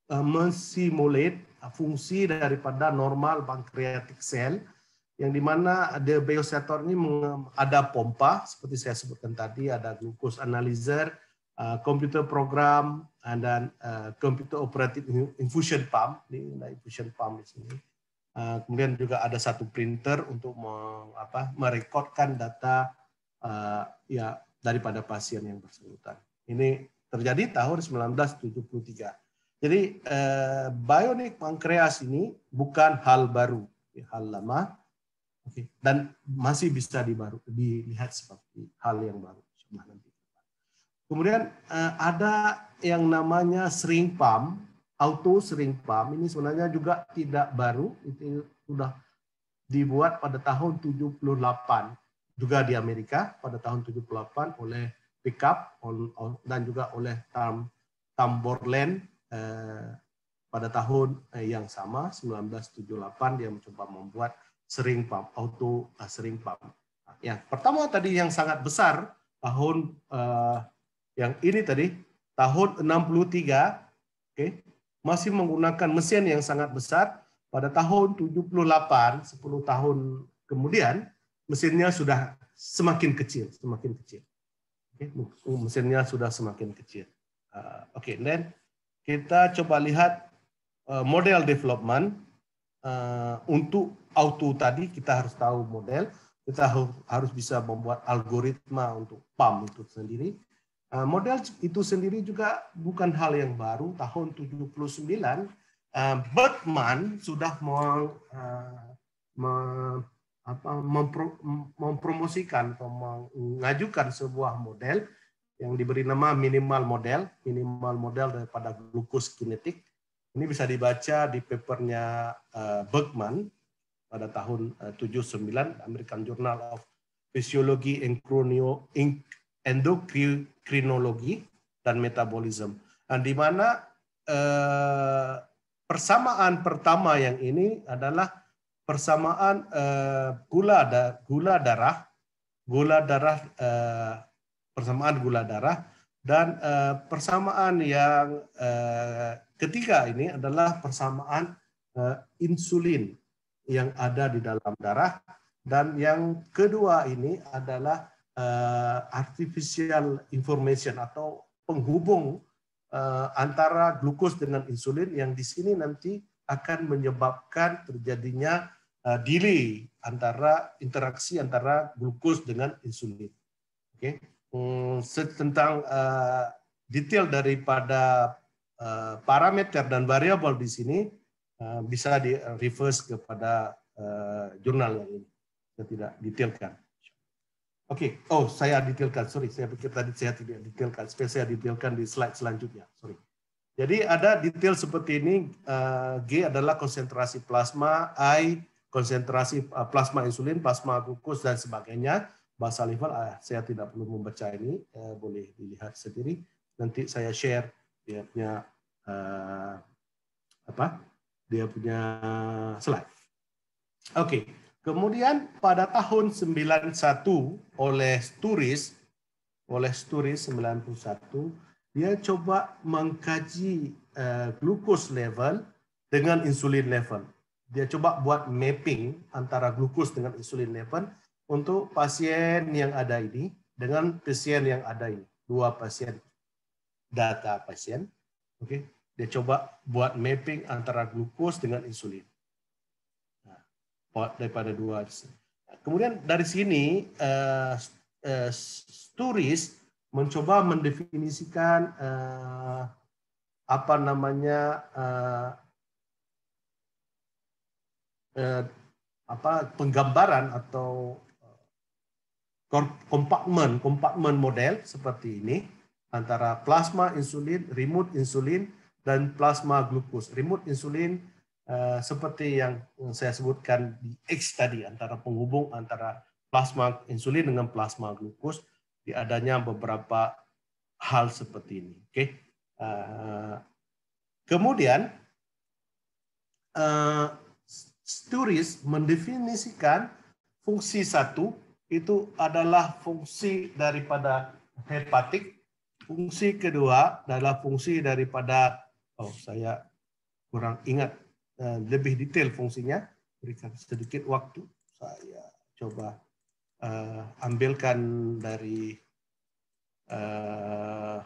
uh, mensimulate fungsi daripada normal pancreatic cell yang di mana ada biosetor ini ada pompa seperti saya sebutkan tadi ada glucose analyzer, uh, program, dan uh, computer infusion pump ini ada infusion pump di sini. Uh, kemudian juga ada satu printer untuk apa, merekodkan data uh, ya daripada pasien yang bersangkutan. Ini terjadi tahun 1973. Jadi bionic pankreas ini bukan hal baru, hal lama Oke, dan masih bisa dibaru, dilihat seperti hal yang baru. Kemudian eh, ada yang namanya sering pump, auto sering pump. Ini sebenarnya juga tidak baru, itu sudah dibuat pada tahun 78 juga di Amerika pada tahun 78 oleh Pickup dan juga oleh Tam Tamborland eh, pada tahun eh, yang sama 1978 dia mencoba membuat sering pump, auto uh, sering pump. Yang pertama tadi yang sangat besar tahun uh, yang ini tadi tahun 63, oke, okay, masih menggunakan mesin yang sangat besar. Pada tahun 78, 10 tahun kemudian mesinnya sudah semakin kecil, semakin kecil. Okay, mesinnya sudah semakin kecil. Uh, oke, okay, then kita coba lihat uh, model development uh, untuk auto tadi kita harus tahu model, kita harus bisa membuat algoritma untuk PAM itu sendiri. Uh, model itu sendiri juga bukan hal yang baru. Tahun 79, uh, Bergman sudah apa mempro, mempromosikan atau mengajukan sebuah model yang diberi nama minimal model, minimal model daripada glukos kinetik. Ini bisa dibaca di papernya Bergman pada tahun uh, 79 American Journal of Physiology Endokrinology dan Metabolism. Dan di mana uh, persamaan pertama yang ini adalah persamaan uh, gula gula darah, gula darah persamaan gula darah dan persamaan yang ketiga ini adalah persamaan insulin yang ada di dalam darah dan yang kedua ini adalah uh, artificial information atau penghubung uh, antara glukos dengan insulin yang di sini nanti akan menyebabkan terjadinya uh, delay antara interaksi antara glukos dengan insulin. Oke, okay. hmm, tentang uh, detail daripada uh, parameter dan variabel di sini uh, bisa di reverse kepada uh, jurnal yang ini. Saya tidak detailkan. Oke, okay. oh saya detailkan, sorry, saya pikir tadi saya tidak detailkan, supaya saya detailkan di slide selanjutnya, sorry. Jadi ada detail seperti ini, uh, G adalah konsentrasi plasma, I konsentrasi plasma insulin, plasma glukos dan sebagainya. Bahasa level, uh, saya tidak perlu membaca ini, uh, boleh dilihat sendiri. Nanti saya share dia uh, apa? Dia punya slide. Oke. Okay. Kemudian pada tahun 91 oleh Sturis, oleh Sturis 91, dia coba mengkaji uh, glukos level dengan insulin level. Dia coba buat mapping antara glukos dengan insulin level untuk pasien yang ada ini dengan pasien yang ada ini. Dua pasien data pasien. Oke. Okay. Dia coba buat mapping antara glukos dengan insulin daripada dua. Kemudian dari sini uh, uh, Sturis mencoba mendefinisikan uh, apa namanya uh, uh, apa penggambaran atau kompartmen model seperti ini antara plasma insulin, remote insulin dan plasma glukos. Remote insulin Eh, seperti yang saya sebutkan di X tadi antara penghubung antara plasma insulin dengan plasma glukos di adanya beberapa hal seperti ini. Oke. Eh, kemudian uh, Sturis mendefinisikan fungsi satu itu adalah fungsi daripada hepatik. Fungsi kedua adalah fungsi daripada oh saya kurang ingat Eh, lebih detail fungsinya, berikan sedikit waktu. Saya coba uh, ambilkan dari uh,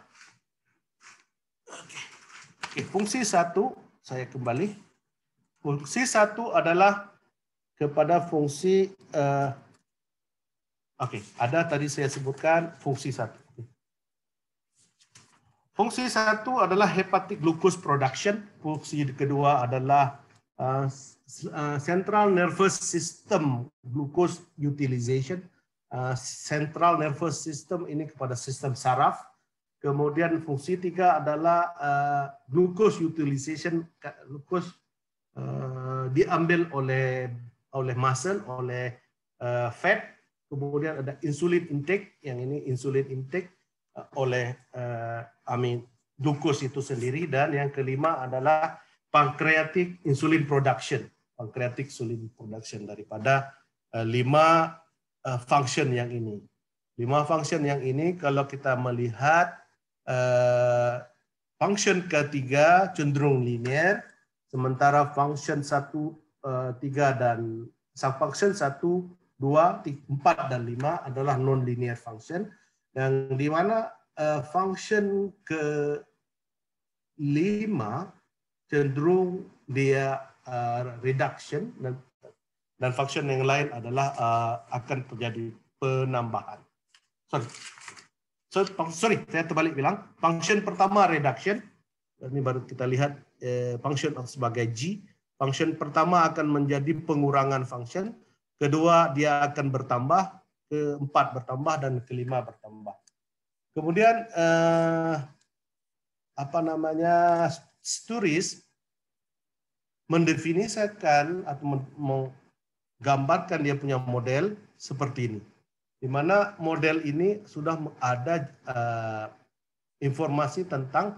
fungsi satu saya kembali. Fungsi satu adalah kepada fungsi Oke, okay. ada tadi saya sebutkan fungsi satu. Fungsi satu adalah hepatic glucose production. Fungsi kedua adalah Uh, uh, central nervous system glucose utilization. Uh, central nervous system ini kepada sistem saraf. Kemudian fungsi tiga adalah uh, glucose utilization. Glucose uh, diambil oleh oleh muscle, oleh uh, fat. Kemudian ada insulin intake, yang ini insulin intake oleh uh, I mean, glucose itu sendiri. Dan yang kelima adalah pancreatic insulin production, pancreatic insulin production daripada uh, lima uh, function yang ini. Lima function yang ini kalau kita melihat uh, function ketiga cenderung linear, sementara function satu, tiga dan function satu, dua, empat dan lima adalah non linear function yang di mana uh, function ke lima cenderung dia uh, reduction dan dan function yang lain adalah uh, akan terjadi penambahan. Sorry. So, sorry, saya terbalik bilang. Function pertama reduction. Ini baru kita lihat eh, function sebagai G. Function pertama akan menjadi pengurangan function. kedua dia akan bertambah, keempat bertambah dan kelima bertambah. Kemudian eh, apa namanya Sturis mendefinisikan atau menggambarkan dia punya model seperti ini, di mana model ini sudah ada uh, informasi tentang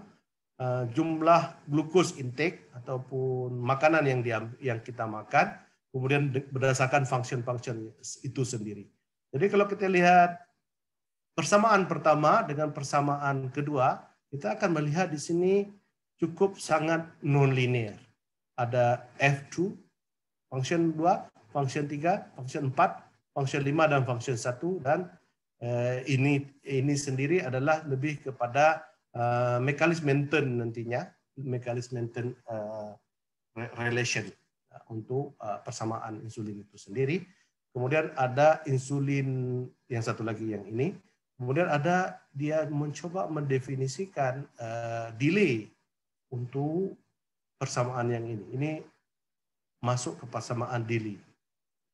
uh, jumlah glukos intake ataupun makanan yang diam, yang kita makan, kemudian berdasarkan function-function itu sendiri. Jadi kalau kita lihat persamaan pertama dengan persamaan kedua, kita akan melihat di sini cukup sangat non-linear. Ada F2, function 2, function 3, function 4, function 5, dan function 1. Dan eh, ini ini sendiri adalah lebih kepada uh, mekanisme maintain nantinya, mekanisme maintain uh, relation uh, untuk uh, persamaan insulin itu sendiri. Kemudian ada insulin yang satu lagi yang ini. Kemudian ada dia mencoba mendefinisikan uh, delay untuk persamaan yang ini. Ini masuk ke persamaan delay.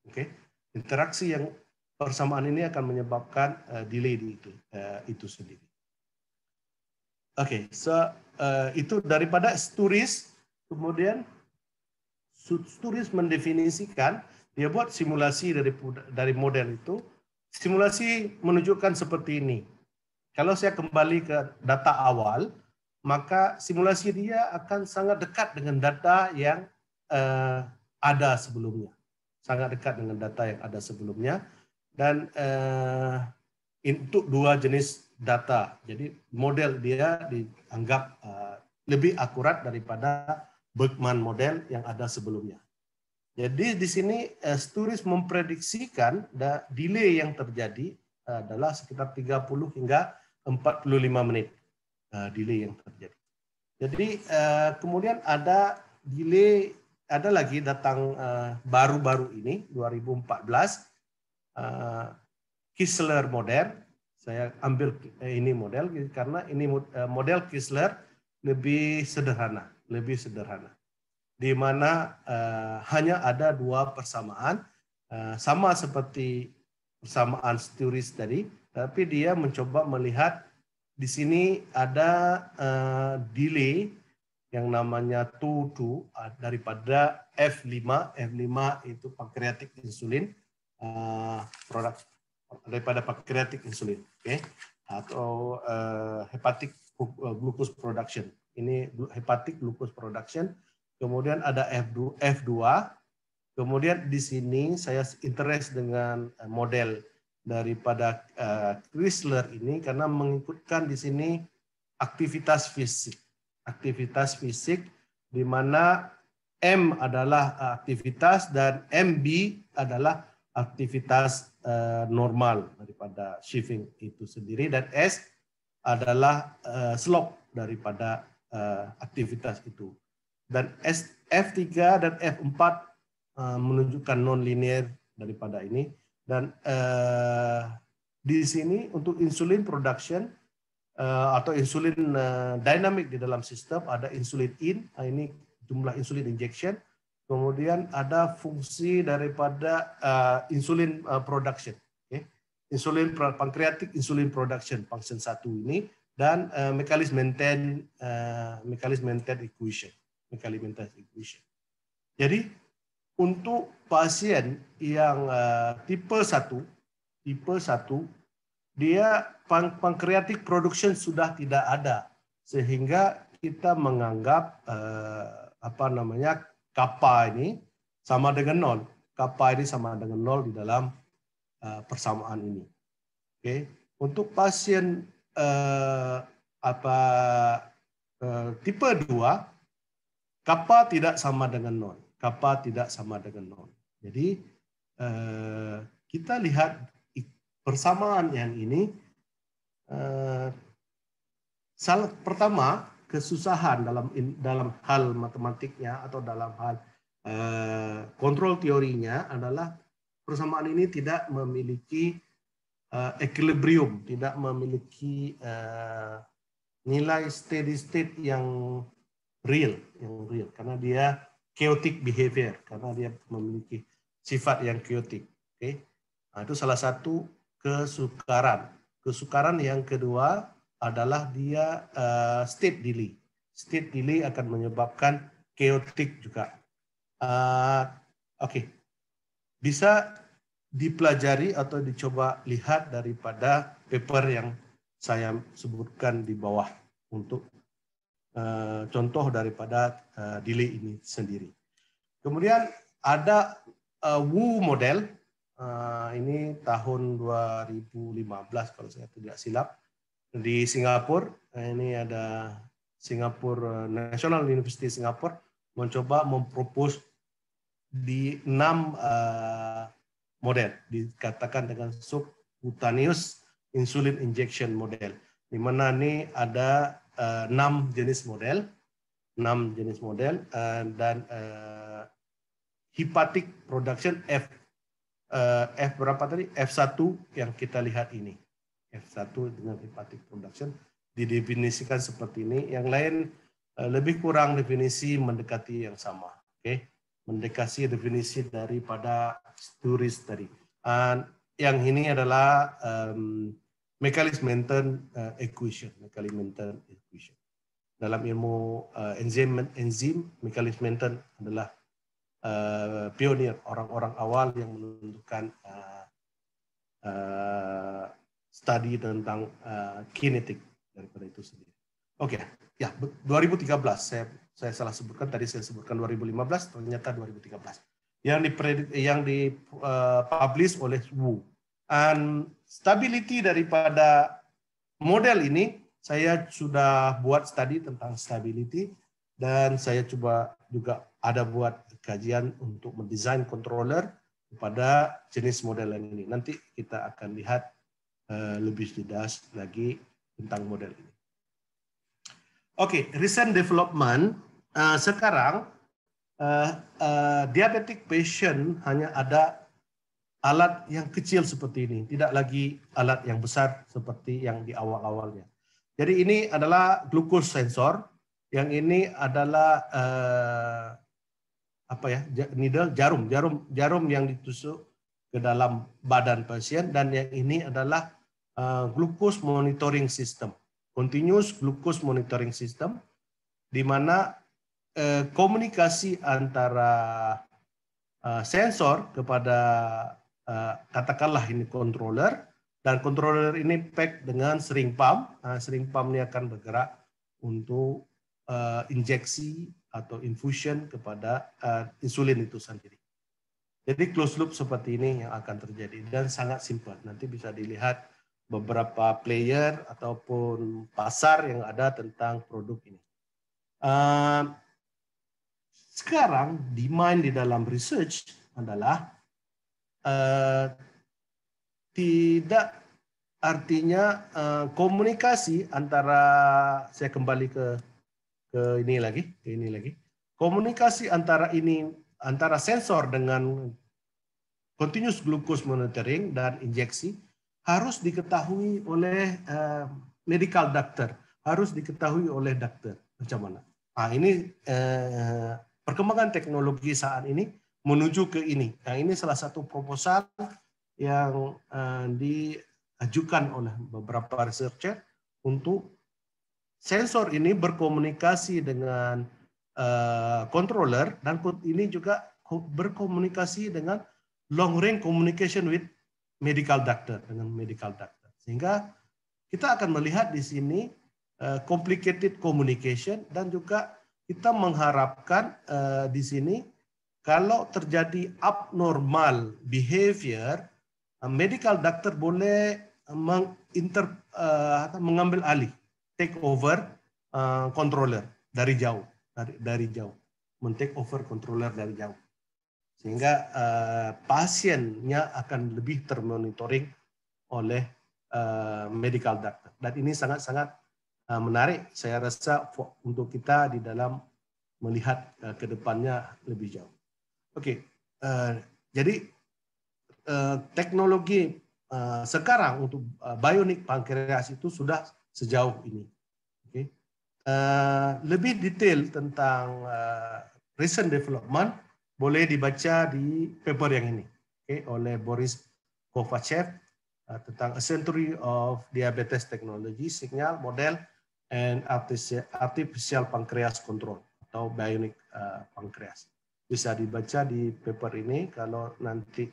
Oke. Okay? Interaksi yang persamaan ini akan menyebabkan uh, delay di itu uh, itu sendiri. Oke, okay, so uh, itu daripada Sturis kemudian Sturis mendefinisikan dia buat simulasi dari dari model itu. Simulasi menunjukkan seperti ini. Kalau saya kembali ke data awal, maka simulasi dia akan sangat dekat dengan data yang uh, ada sebelumnya. Sangat dekat dengan data yang ada sebelumnya. Dan uh, untuk dua jenis data. Jadi model dia dianggap uh, lebih akurat daripada Bergman model yang ada sebelumnya. Jadi di sini uh, Sturis memprediksikan da, delay yang terjadi adalah sekitar 30 hingga 45 menit uh, delay yang terjadi. Jadi uh, kemudian ada delay ada lagi datang baru-baru uh, ini 2014 uh, Kissler model. Saya ambil ini model karena ini model Kissler lebih sederhana, lebih sederhana di mana uh, hanya ada dua persamaan uh, sama seperti persamaan Sturis tadi, tapi dia mencoba melihat di sini ada uh, delay yang namanya TU2 uh, daripada F5. F5 itu pankreatik insulin uh, produk daripada pankreatik insulin, oke? Okay? Atau uh, hepatic glucose production. Ini hepatic glucose production kemudian ada F2, F2. Kemudian di sini saya interest dengan eh, model daripada uh, Chrysler ini karena mengikutkan di sini aktivitas fisik. Aktivitas fisik di mana M adalah aktivitas dan MB adalah aktivitas normal daripada shifting itu sendiri dan S adalah slope daripada aktivitas itu dan F3 dan F4 uh, menunjukkan non-linear daripada ini. Dan uh, di sini untuk insulin production uh, atau insulin dynamic di dalam sistem ada insulin in uh, ini jumlah insulin injection. Kemudian ada fungsi daripada insulin production insulin pankreatik insulin production function satu ini dan uh, mekanisme maintain uh, mekanisme maintain equation alimentasi equation. Jadi untuk pasien yang uh, tipe 1, tipe 1 dia pankreatic production sudah tidak ada sehingga kita menganggap uh, apa namanya kappa ini sama dengan nol. Kappa ini sama dengan nol di dalam uh, persamaan ini. Oke, okay. untuk pasien uh, apa uh, tipe 2 Kappa tidak sama dengan nol. Kappa tidak sama dengan nol. Jadi eh, kita lihat persamaan yang ini. Eh, salah pertama kesusahan dalam dalam hal matematiknya atau dalam hal eh, kontrol teorinya adalah persamaan ini tidak memiliki equilibrium, tidak memiliki nilai steady state yang real, yang real karena dia chaotic behavior karena dia memiliki sifat yang chaotic. Okay. Nah, itu salah satu kesukaran. Kesukaran yang kedua adalah dia uh, state delay. State delay akan menyebabkan chaotic juga. Uh, Oke, okay. bisa dipelajari atau dicoba lihat daripada paper yang saya sebutkan di bawah untuk contoh daripada uh, delay ini sendiri. Kemudian ada uh, Wu model, ini tahun 2015 kalau saya tidak silap, di Singapura. Ini ada Singapura National University Singapura mencoba mempropos di enam model dikatakan dengan subcutaneous insulin injection model di mana ini ada enam jenis model. Enam jenis model uh, dan uh, hepatic production F. F berapa tadi? F1 yang kita lihat ini. F1 dengan hepatic production didefinisikan seperti ini. Yang lain lebih kurang definisi mendekati yang sama oke? Okay? mendekati definisi daripada turis tadi. Uh, yang ini adalah um, maintain uh, equation, maintain equation. Dalam ilmu uh, enzim, enzim maintain adalah uh, pionir orang-orang awal yang menentukan uh, uh, studi tentang uh, kinetik daripada itu sendiri. Oke, okay. ya 2013 saya saya salah sebutkan tadi saya sebutkan 2015 ternyata 2013 yang dipredik yang dipublish uh, oleh Wu. And stability daripada model ini saya sudah buat studi tentang stability dan saya coba juga ada buat kajian untuk mendesain controller pada jenis model yang ini. Nanti kita akan lihat uh, lebih detail lagi tentang model ini. Oke, okay, recent development uh, sekarang uh, diabetic patient hanya ada alat yang kecil seperti ini, tidak lagi alat yang besar seperti yang di awal-awalnya. Jadi ini adalah glucose sensor, yang ini adalah uh, apa ya needle jarum jarum jarum yang ditusuk ke dalam badan pasien dan yang ini adalah uh, glucose monitoring system, continuous glucose monitoring system, di mana Eh, komunikasi antara uh, sensor kepada uh, katakanlah ini controller dan controller ini pack dengan sering pump. Uh, sering pump ini akan bergerak untuk uh, injeksi atau infusion kepada uh, insulin itu sendiri. Jadi close loop seperti ini yang akan terjadi dan sangat simpel. Nanti bisa dilihat beberapa player ataupun pasar yang ada tentang produk ini. Uh, sekarang demand di dalam research adalah uh, tidak artinya uh, komunikasi antara saya kembali ke ke ini lagi ke ini lagi. Komunikasi antara ini antara sensor dengan continuous glucose monitoring dan injeksi harus diketahui oleh uh, medical doctor harus diketahui oleh dokter. Macam mana? Ah ini uh, perkembangan teknologi saat ini menuju ke ini. Nah, ini salah satu proposal yang uh, diajukan oleh beberapa researcher untuk sensor ini berkomunikasi dengan uh, controller dan ini juga berkomunikasi dengan long range communication with medical doctor dengan medical doctor. Sehingga kita akan melihat di sini uh, complicated communication dan juga kita mengharapkan uh, di sini kalau terjadi abnormal behavior, uh, medical doctor boleh menginter, uh, mengambil alih, take over uh, controller dari jauh, dari, dari jauh, men-take over controller dari jauh. Sehingga uh, pasiennya akan lebih termonitoring oleh uh, medical doctor. Dan ini sangat-sangat Uh, menarik saya rasa untuk kita di dalam melihat uh, ke depannya lebih jauh. Oke, uh, jadi teknologi sekarang untuk bionik pankreas itu sudah sejauh ini. Oke, lebih detail tentang recent development boleh dibaca di paper yang ini. okay, oleh Boris Kovachev uh, tentang A Century of Diabetes Technology, Signal, Model, and Artificial Pancreas Control atau Bionic uh, Pancreas. Bisa dibaca di paper ini. Kalau nanti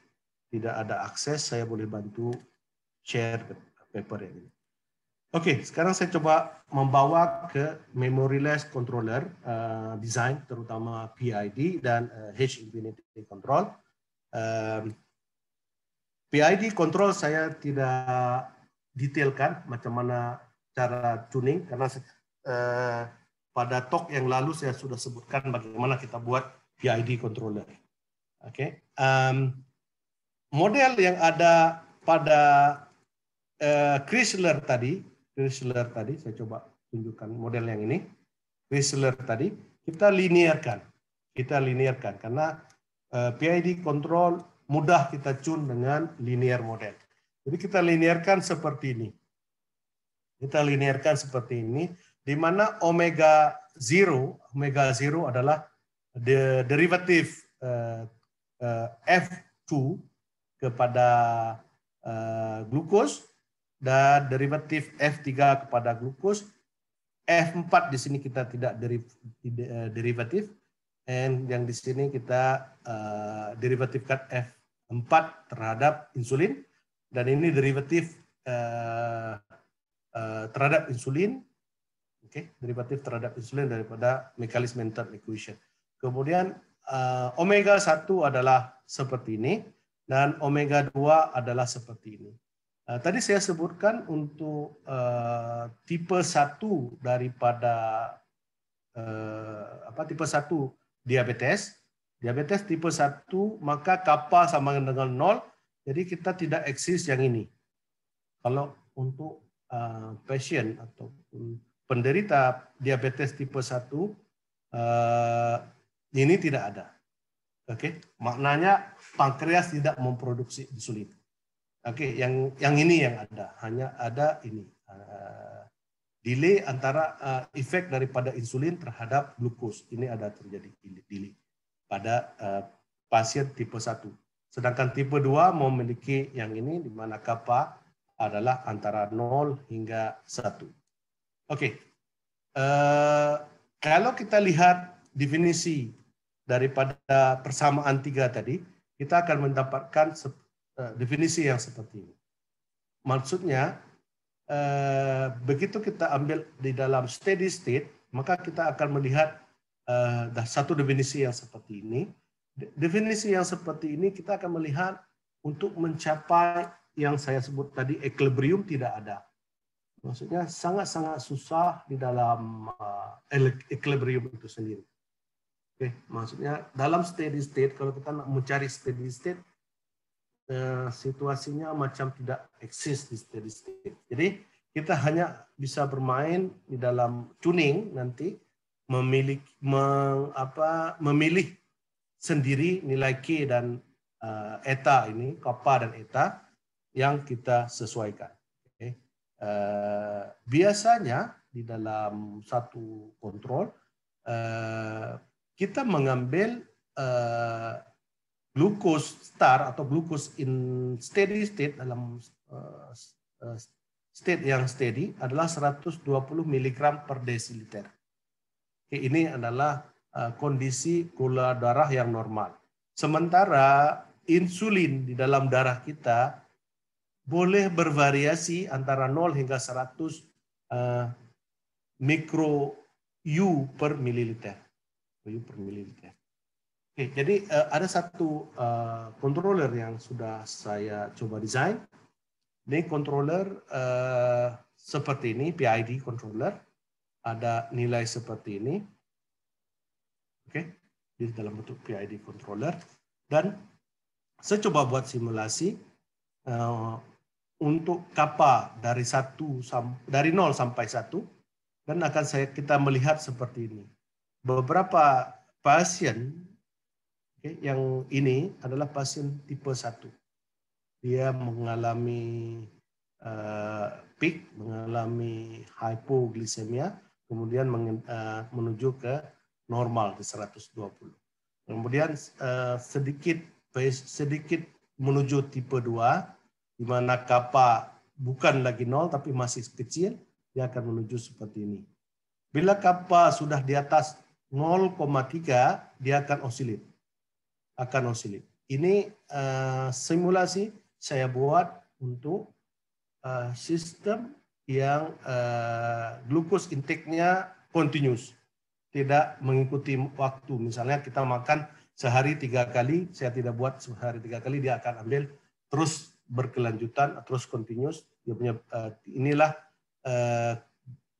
tidak ada akses, saya boleh bantu share paper ini. Oke, sekarang saya coba membawa ke memoryless controller uh, design, terutama PID dan uh, H infinity control. Um, PID control saya tidak detailkan macam mana cara tuning karena uh, pada talk yang lalu saya sudah sebutkan bagaimana kita buat PID controller. Oke, okay. um, model yang ada pada uh, Chrysler tadi Chrysler tadi, saya coba tunjukkan model yang ini. Chrysler tadi, kita linearkan. Kita linearkan karena uh, eh, PID control mudah kita tune dengan linear model. Jadi kita linearkan seperti ini. Kita linearkan seperti ini, di mana omega zero, omega zero adalah the derivative uh, uh, F2 kepada uh, glukos dan derivatif F3 kepada glukos. F4 di sini kita tidak eh, derivatif. And yang di sini kita uh, derivatifkan F4 terhadap insulin. Dan ini derivatif uh, uh, terhadap insulin. Oke, okay, derivatif terhadap insulin daripada mekanisme equation. Kemudian uh, omega 1 adalah seperti ini dan omega 2 adalah seperti ini. Uh, tadi saya sebutkan untuk uh, tipe satu daripada uh, apa tipe satu diabetes. Diabetes tipe satu maka kappa sama dengan nol. Jadi kita tidak eksis yang ini. Kalau untuk uh, pasien atau penderita diabetes tipe satu uh, ini tidak ada. Oke, okay? maknanya pankreas tidak memproduksi insulin. Oke, okay, yang yang ini yang ada, hanya ada ini uh, delay antara uh, efek daripada insulin terhadap glukos. Ini ada terjadi delay pada uh, pasien tipe 1. Sedangkan tipe 2 memiliki yang ini di mana kappa adalah antara 0 hingga 1. Oke. Okay. Uh, kalau kita lihat definisi daripada persamaan tiga tadi, kita akan mendapatkan Eh, definisi yang seperti ini. Maksudnya, eh, begitu kita ambil di dalam steady state, maka kita akan melihat eh, satu definisi yang seperti ini. Definisi yang seperti ini kita akan melihat untuk mencapai yang saya sebut tadi equilibrium tidak ada. Maksudnya sangat-sangat susah di dalam uh, equilibrium itu sendiri. Oke, maksudnya dalam steady state kalau kita mencari steady state Eh, situasinya macam tidak eksis di steady state. Jadi kita hanya bisa bermain di dalam tuning nanti memilih meng, apa, memilih sendiri nilai K dan uh, eta ini, kappa dan eta yang kita sesuaikan. Okay. Uh, eh, biasanya di dalam satu kontrol uh, kita mengambil uh, glucose star atau glucose in steady state dalam uh, state yang steady adalah 120 mg per desiliter. Ini adalah uh, kondisi gula darah yang normal. Sementara insulin di dalam darah kita boleh bervariasi antara 0 hingga 100 uh, mikro U per mililiter. U per mililiter. Oke, jadi uh, ada satu uh, controller yang sudah saya coba desain. Ini controller uh, seperti ini, PID controller. Ada nilai seperti ini. Oke, di dalam bentuk PID controller. Dan saya coba buat simulasi uh, untuk kappa dari satu dari 0 sampai 1 dan akan saya kita melihat seperti ini. Beberapa pasien Okay, yang ini adalah pasien tipe 1. Dia mengalami uh, peak, mengalami hypoglycemia, kemudian uh, menuju ke normal di 120. Kemudian uh, sedikit sedikit menuju tipe 2 di mana kappa bukan lagi nol tapi masih kecil, dia akan menuju seperti ini. Bila kappa sudah di atas 0,3, dia akan osilit. Akan osilit. Ini uh, simulasi saya buat untuk uh, sistem yang uh, glukos intake-nya continuous. Tidak mengikuti waktu. Misalnya kita makan sehari tiga kali, saya tidak buat sehari tiga kali, dia akan ambil terus berkelanjutan, terus continuous. Dia punya uh, inilah uh,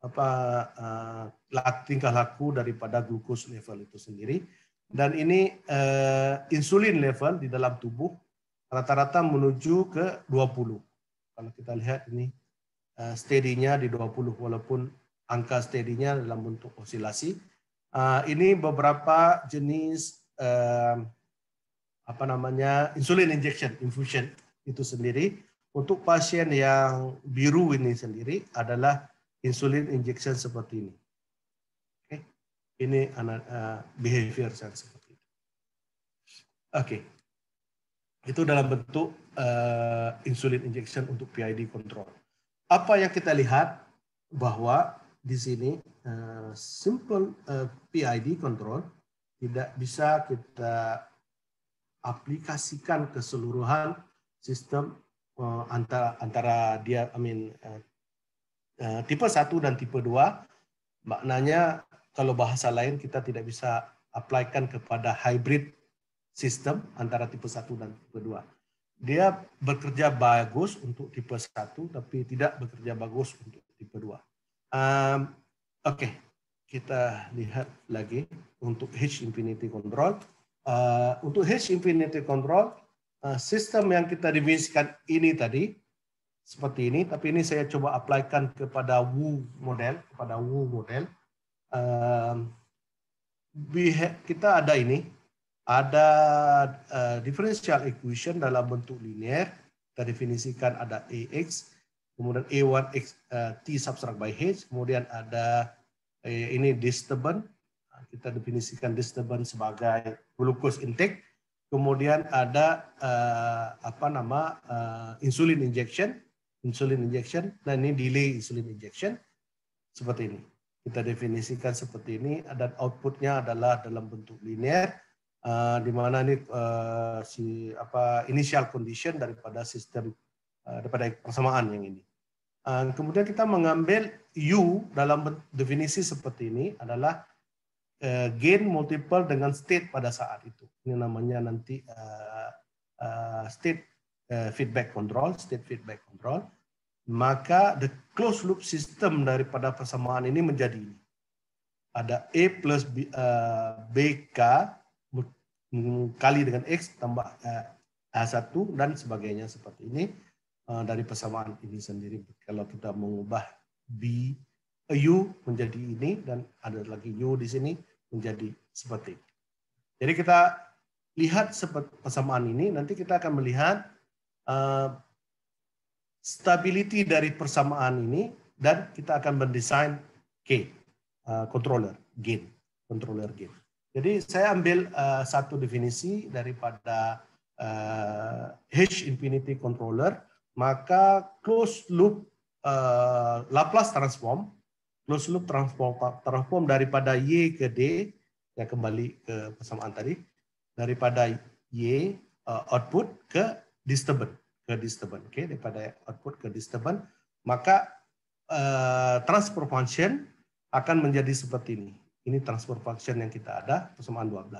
apa uh, tingkah laku daripada glukos level itu sendiri. Dan ini uh, insulin level di dalam tubuh rata-rata menuju ke 20 kalau kita lihat ini uh, steady-nya di 20 walaupun angka steady-nya dalam bentuk osilasi uh, ini beberapa jenis uh, apa namanya insulin injection infusion itu sendiri. Untuk pasien yang biru ini sendiri adalah insulin injection seperti ini. Oke, ini uh, behavior yang seperti itu. Oke, itu dalam bentuk uh, insulin injection untuk PID control. Apa yang kita lihat bahwa di sini uh, simple uh, PID control tidak bisa kita aplikasikan keseluruhan sistem antara antara dia I mean tipe 1 dan tipe 2 maknanya kalau bahasa lain kita tidak bisa apply-kan kepada hybrid sistem antara tipe 1 dan tipe 2. Dia bekerja bagus untuk tipe 1 tapi tidak bekerja bagus untuk tipe 2. Um, Oke, okay. kita lihat lagi untuk H infinity control. Uh, untuk H infinity control, uh, sistem yang kita definisikan ini tadi, seperti ini, tapi ini saya coba apply-kan kepada Wu model, kepada Wu model. Um, kita ada ini, ada uh, differential equation dalam bentuk linear. Kita definisikan ada AX, kemudian A1X uh, T subtract by H, kemudian ada uh, ini disturbance. Kita definisikan disturbance sebagai glucose intake. Kemudian ada uh, apa nama uh, insulin injection insulin injection dan ini delay insulin injection seperti ini. Kita definisikan seperti ini dan outputnya adalah dalam bentuk linear uh, di mana ini uh, si apa initial condition daripada sistem uh, daripada persamaan yang ini. Uh, kemudian kita mengambil U dalam definisi seperti ini adalah uh, gain multiple dengan state pada saat itu. Ini namanya nanti uh, uh, state uh, feedback control, state feedback control maka the closed loop system daripada persamaan ini menjadi ini. Ada A plus B, uh, BK kali dengan X tambah uh, A1 dan sebagainya seperti ini uh, dari persamaan ini sendiri. Kalau kita mengubah B uh, U menjadi ini dan ada lagi U di sini menjadi seperti ini. Jadi kita lihat persamaan ini, nanti kita akan melihat uh, stability dari persamaan ini dan kita akan mendesain K uh, controller gain controller gain. Jadi saya ambil uh, satu definisi daripada uh, H infinity controller maka closed loop uh, Laplace transform closed loop transform transform daripada Y ke D ya kembali ke persamaan tadi daripada Y uh, output ke disturbance ke disturbance, okay, daripada output ke disturbance, maka uh, transfer function akan menjadi seperti ini. Ini transfer function yang kita ada persamaan 12.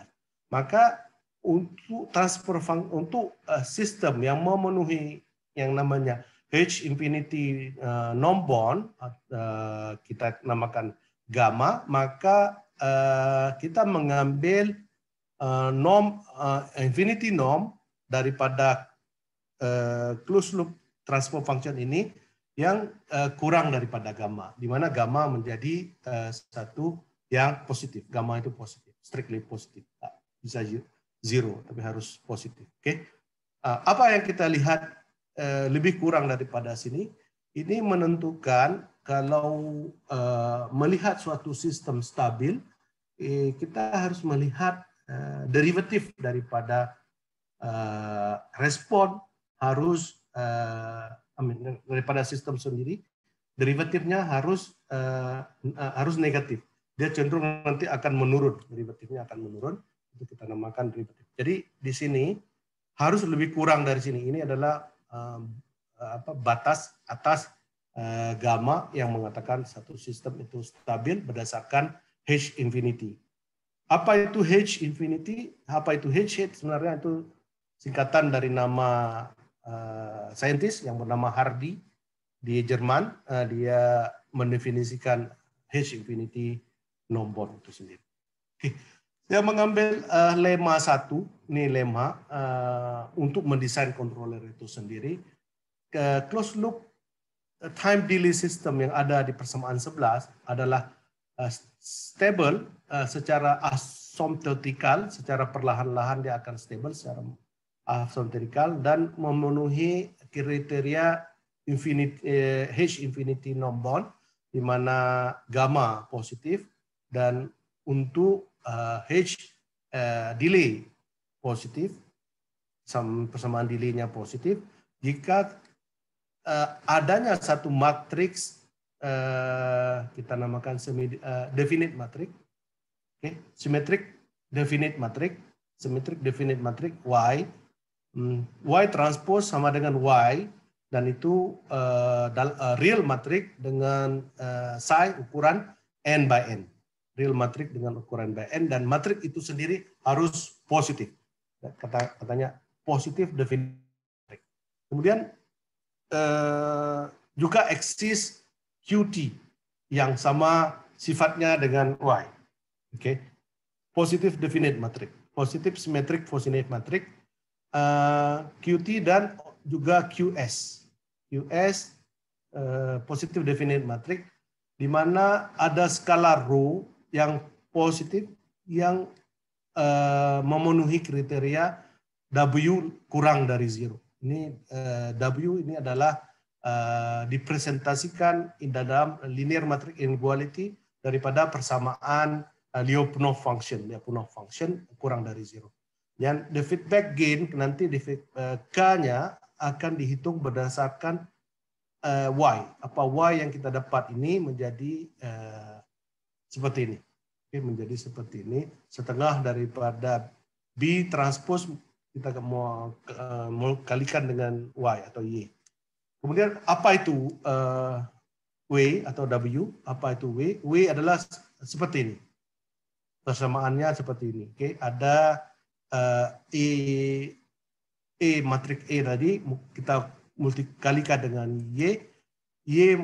Maka untuk transfer function untuk uh, sistem yang memenuhi yang namanya H infinity uh, non bond uh, kita namakan gamma, maka uh, kita mengambil uh, norm uh, infinity norm daripada uh, closed loop transfer function ini yang uh, kurang daripada gamma, di mana gamma menjadi uh, satu yang positif. Gamma itu positif, strictly positif. Bisa zero, tapi harus positif. Oke, okay? apa yang kita lihat lebih kurang daripada sini, ini menentukan kalau melihat suatu sistem stabil, eh, kita harus melihat uh, derivatif daripada respon harus uh, daripada sistem sendiri derivatifnya harus uh, harus negatif. Dia cenderung nanti akan menurun, derivatifnya akan menurun. Itu kita namakan derivatif. Jadi di sini harus lebih kurang dari sini. Ini adalah um, apa batas atas uh, gamma yang mengatakan satu sistem itu stabil berdasarkan H infinity. Apa itu H infinity? Apa itu H? Sebenarnya itu singkatan dari nama uh, saintis yang bernama Hardy di Jerman uh, dia mendefinisikan H infinity nombor itu sendiri. Saya mengambil uh, lema satu, ini lema uh, untuk mendesain controller itu sendiri. Uh, closed loop time delay system yang ada di persamaan 11 adalah uh, stable uh, secara asymptotikal, secara perlahan-lahan dia akan stable secara asymptotikal dan memenuhi kriteria infinity, eh, H infinity non bond di mana gamma positif dan untuk uh, H uh, delay positif persamaan delay-nya positif jika uh, adanya satu matriks uh, kita namakan semi uh, definite matrix okay. symmetric definite matrix symmetric definite matrix Y Y transpose sama dengan Y dan itu uh, real matrix dengan uh, size ukuran n by n. Real matrix dengan ukuran by n dan matrix itu sendiri harus positif. Kata katanya positif definitif. Kemudian uh, juga eksis QT yang sama sifatnya dengan Y. Oke. Okay. Positif definite matrix, positif symmetric definite matrix, QT dan juga QS US uh, positive definite matrix di mana ada skala rho yang positif yang uh, memenuhi kriteria W kurang dari zero. Ini uh, W ini adalah uh, dipresentasikan di dalam linear matrix inequality daripada persamaan uh, Lyapunov function, Lyapunov function kurang dari zero. Dan the feedback gain nanti di K-nya akan dihitung berdasarkan uh, Y. Apa Y yang kita dapat ini menjadi uh, seperti ini. Oke, menjadi seperti ini. Setengah daripada B transpose kita mau, uh, mau kalikan dengan Y atau Y. Kemudian apa itu uh, W atau W? Apa itu W? W adalah seperti ini. Persamaannya seperti ini. Oke, ada E E matrik E tadi kita multikalikan dengan Y, Y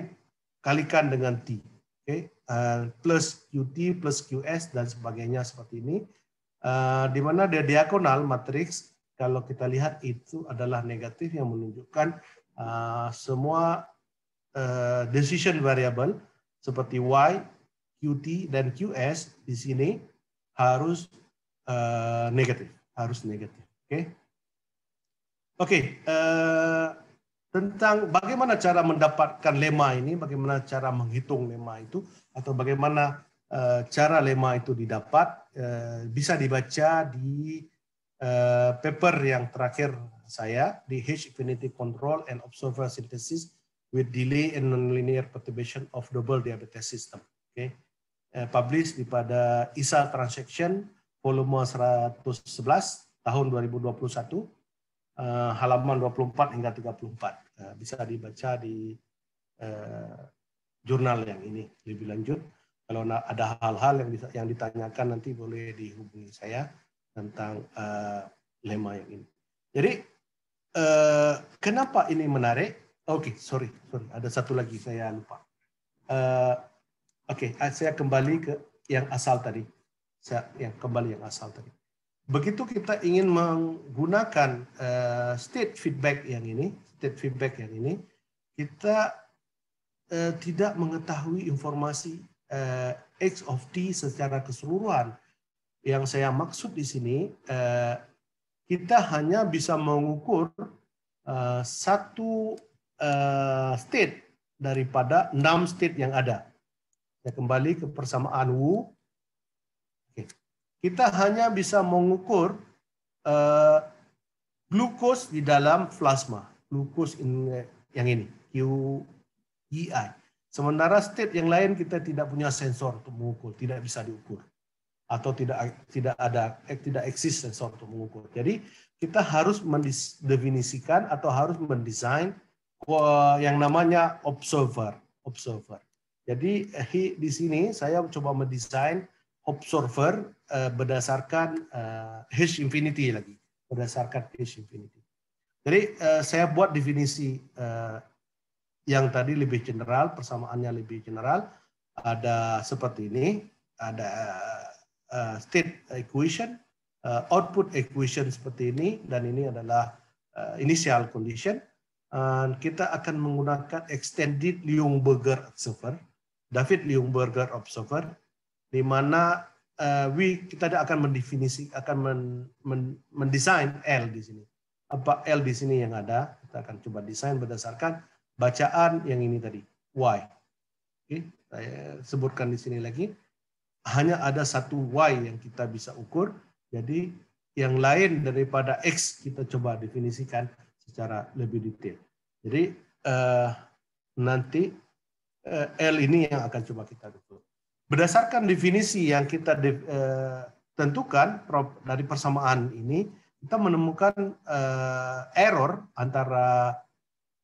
kalikan dengan T. Okay? Uh, plus QT plus QS dan sebagainya seperti ini. Uh, di mana dia diagonal matriks kalau kita lihat itu adalah negatif yang menunjukkan uh, semua uh, decision variable seperti Y, QT dan QS di sini harus uh, negatif, harus negatif. Oke. Okay? Oke, okay, uh, eh, tentang bagaimana cara mendapatkan lema ini, bagaimana cara menghitung lema itu, atau bagaimana uh, cara lema itu didapat, uh, bisa dibaca di uh, paper yang terakhir saya di H Infinity Control and Observer Synthesis with Delay and Nonlinear Perturbation of Double Diabetes System. Oke, okay. uh, published di pada ISA Transaction volume 111 tahun 2021 uh, halaman 24 hingga 34. Uh, eh, bisa dibaca di uh, jurnal yang ini lebih lanjut. Kalau ada hal-hal yang bisa, yang ditanyakan nanti boleh dihubungi saya tentang lema yang ini. Jadi kenapa ini menarik? Oke, okay, sorry, sorry, ada satu lagi saya lupa. Oke, okay, saya kembali ke yang asal tadi. Yang kembali yang asal tadi begitu kita ingin menggunakan uh, state feedback yang ini, state feedback yang ini, kita uh, tidak mengetahui informasi uh, x of t secara keseluruhan. Yang saya maksud di sini, uh, kita hanya bisa mengukur uh, satu uh, state daripada enam state yang ada. Saya kembali ke persamaan Wu kita hanya bisa mengukur uh, glukos di dalam plasma. Glukos yang ini, QEI. Sementara state yang lain kita tidak punya sensor untuk mengukur, tidak bisa diukur atau tidak tidak ada eh, tidak eksis sensor untuk mengukur. Jadi kita harus mendefinisikan atau harus mendesain yang namanya observer, observer. Jadi eh, di sini saya coba mendesain observer uh, berdasarkan uh, H infinity lagi, berdasarkan H infinity. Jadi uh, saya buat definisi yang tadi lebih general, persamaannya lebih general. Ada seperti ini, ada state equation, output equation seperti ini, dan ini adalah initial condition. Kita akan menggunakan extended Liungberger observer, David Liungberger observer, di mana uh, we kita akan mendefinisi akan men, men, mendesain L di sini. Apa L di sini yang ada? Kita akan coba desain berdasarkan bacaan yang ini tadi, Y. Oke, saya sebutkan di sini lagi. Hanya ada satu Y yang kita bisa ukur. Jadi yang lain daripada X kita coba definisikan secara lebih detail. Jadi uh, nanti uh, L ini yang akan coba kita ukur. Berdasarkan definisi yang kita de, uh, tentukan dari persamaan ini, kita menemukan uh, error antara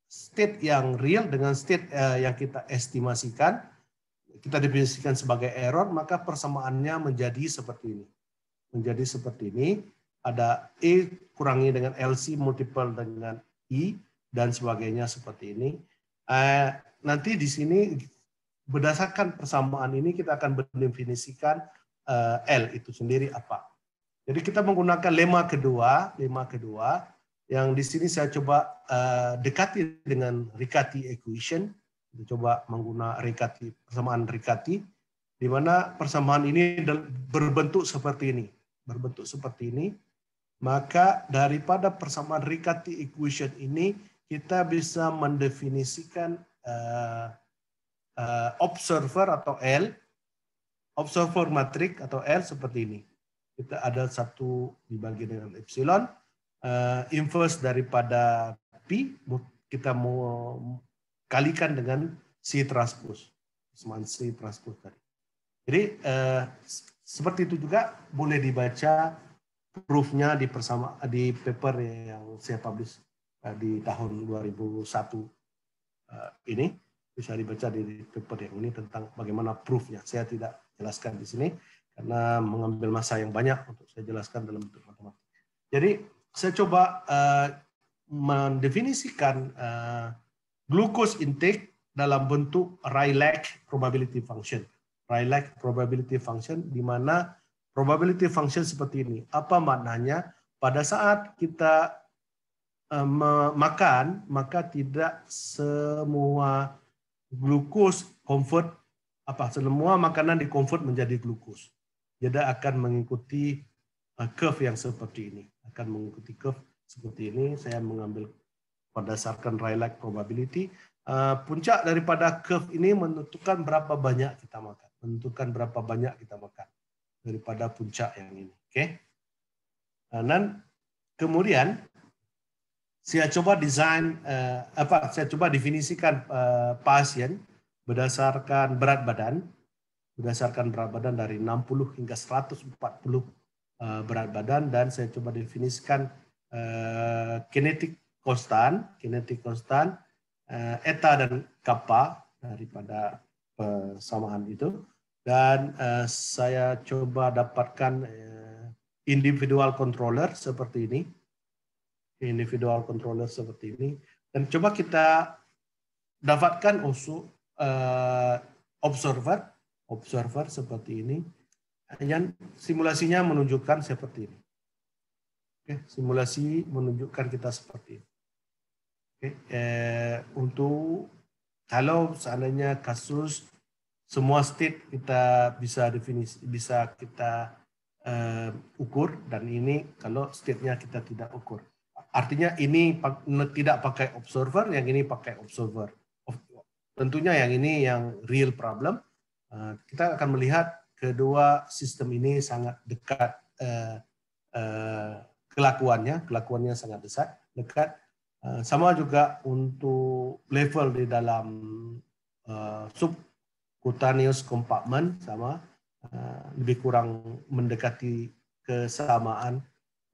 state yang real dengan state uh, yang kita estimasikan, kita definisikan sebagai error, maka persamaannya menjadi seperti ini. Menjadi seperti ini, ada E kurangi dengan LC multiple dengan I, dan sebagainya seperti ini. Nanti di sini berdasarkan persamaan ini kita akan mendefinisikan uh, L itu sendiri apa. Jadi kita menggunakan lema kedua, lema kedua yang di sini saya coba uh, dekati dengan Riccati equation. Kita coba menggunakan Riccati persamaan Riccati di mana persamaan ini berbentuk seperti ini, berbentuk seperti ini. Maka daripada persamaan Riccati equation ini kita bisa mendefinisikan uh, uh, observer atau L, observer matrik atau L seperti ini. Kita ada satu dibagi dengan epsilon, uh, inverse daripada P, kita mau kalikan dengan C transpose, seman C transpose tadi. Jadi uh, seperti itu juga boleh dibaca proofnya di persama di paper yang saya publish di tahun 2001 ini bisa dibaca di paper yang ini tentang bagaimana proofnya. Saya tidak jelaskan di sini karena mengambil masa yang banyak untuk saya jelaskan dalam bentuk matematik. Jadi saya coba uh, mendefinisikan uh, glucose intake dalam bentuk Rayleigh probability function. Rayleigh probability function di mana probability function seperti ini. Apa maknanya? Pada saat kita uh, makan, maka tidak semua glukos convert apa semua makanan di convert menjadi glukos. Jadi akan mengikuti uh, curve yang seperti ini. Akan mengikuti curve seperti ini. Saya mengambil berdasarkan Rayleigh probability. Uh, puncak daripada curve ini menentukan berapa banyak kita makan. Menentukan berapa banyak kita makan daripada puncak yang ini. Oke. Okay? Dan kemudian saya coba desain uh, apa saya coba definisikan uh, pasien berdasarkan berat badan berdasarkan berat badan dari 60 hingga 140 uh, berat badan dan saya coba definisikan uh, kinetik konstan kinetik konstan uh, eta dan kappa daripada persamaan itu. Dan uh, saya coba dapatkan uh, individual controller seperti ini individual controller seperti ini dan coba kita dapatkan usul uh, observer observer seperti ini yang simulasinya menunjukkan seperti ini. Oke, simulasi menunjukkan kita seperti ini. Oke, eh, untuk kalau seandainya kasus semua state kita bisa definisi bisa kita uh, ukur dan ini kalau state-nya kita tidak ukur. Artinya ini tidak pakai observer, yang ini pakai observer. Tentunya yang ini yang real problem. Uh, kita akan melihat kedua sistem ini sangat dekat uh, uh, kelakuannya, kelakuannya sangat dekat, dekat. Sama juga untuk level di dalam subcutaneous compartment sama lebih kurang mendekati kesamaan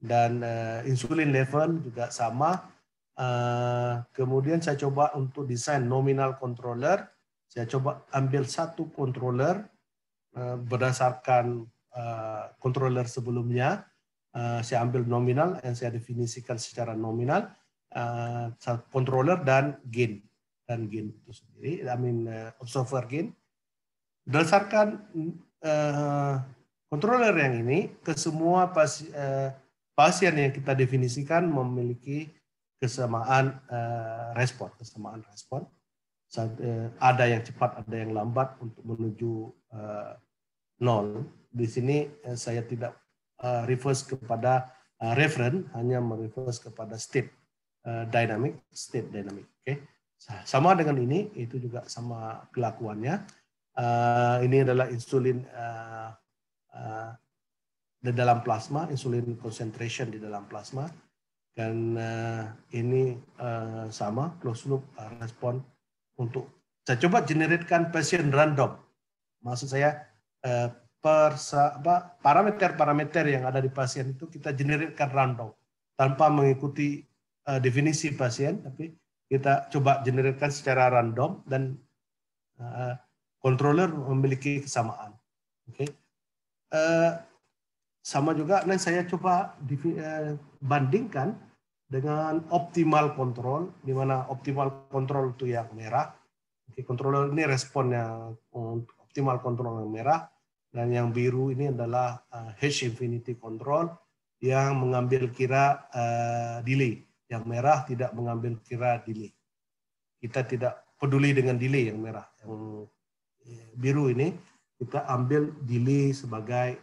dan uh, insulin level juga sama. Uh, kemudian saya coba untuk desain nominal controller. Saya coba ambil satu controller uh, berdasarkan uh, controller sebelumnya. Uh, saya ambil nominal yang saya definisikan secara nominal uh, controller dan gain dan gain itu sendiri. I mean uh, observer gain. Berdasarkan uh, controller yang ini ke semua pasien, uh, pasien yang kita definisikan memiliki kesamaan uh, respon, kesamaan respon. Uh, ada yang cepat, ada yang lambat untuk menuju uh, nol. Di sini uh, saya tidak uh, reverse kepada uh, referen, hanya mereverse kepada state uh, dynamic, state dynamic. Oke, okay? sama dengan ini, itu juga sama kelakuannya. Uh, ini adalah insulin uh, di dalam plasma, insulin concentration di dalam plasma. Dan uh, ini uh, sama closed loop uh, respon untuk saya coba generatkan pasien random. Maksud saya uh, parameter-parameter yang ada di pasien itu kita generatkan random tanpa mengikuti uh, definisi pasien, tapi kita coba generatkan secara random dan uh, controller memiliki kesamaan. Oke. Okay. Uh, sama juga dan saya coba eh, bandingkan dengan optimal control di mana optimal control itu yang merah. Oke, controller ini responnya optimal control yang merah. Dan yang biru ini adalah uh, H infinity control yang mengambil kira uh, delay. Yang merah tidak mengambil kira delay. Kita tidak peduli dengan delay yang merah. Yang biru ini kita ambil delay sebagai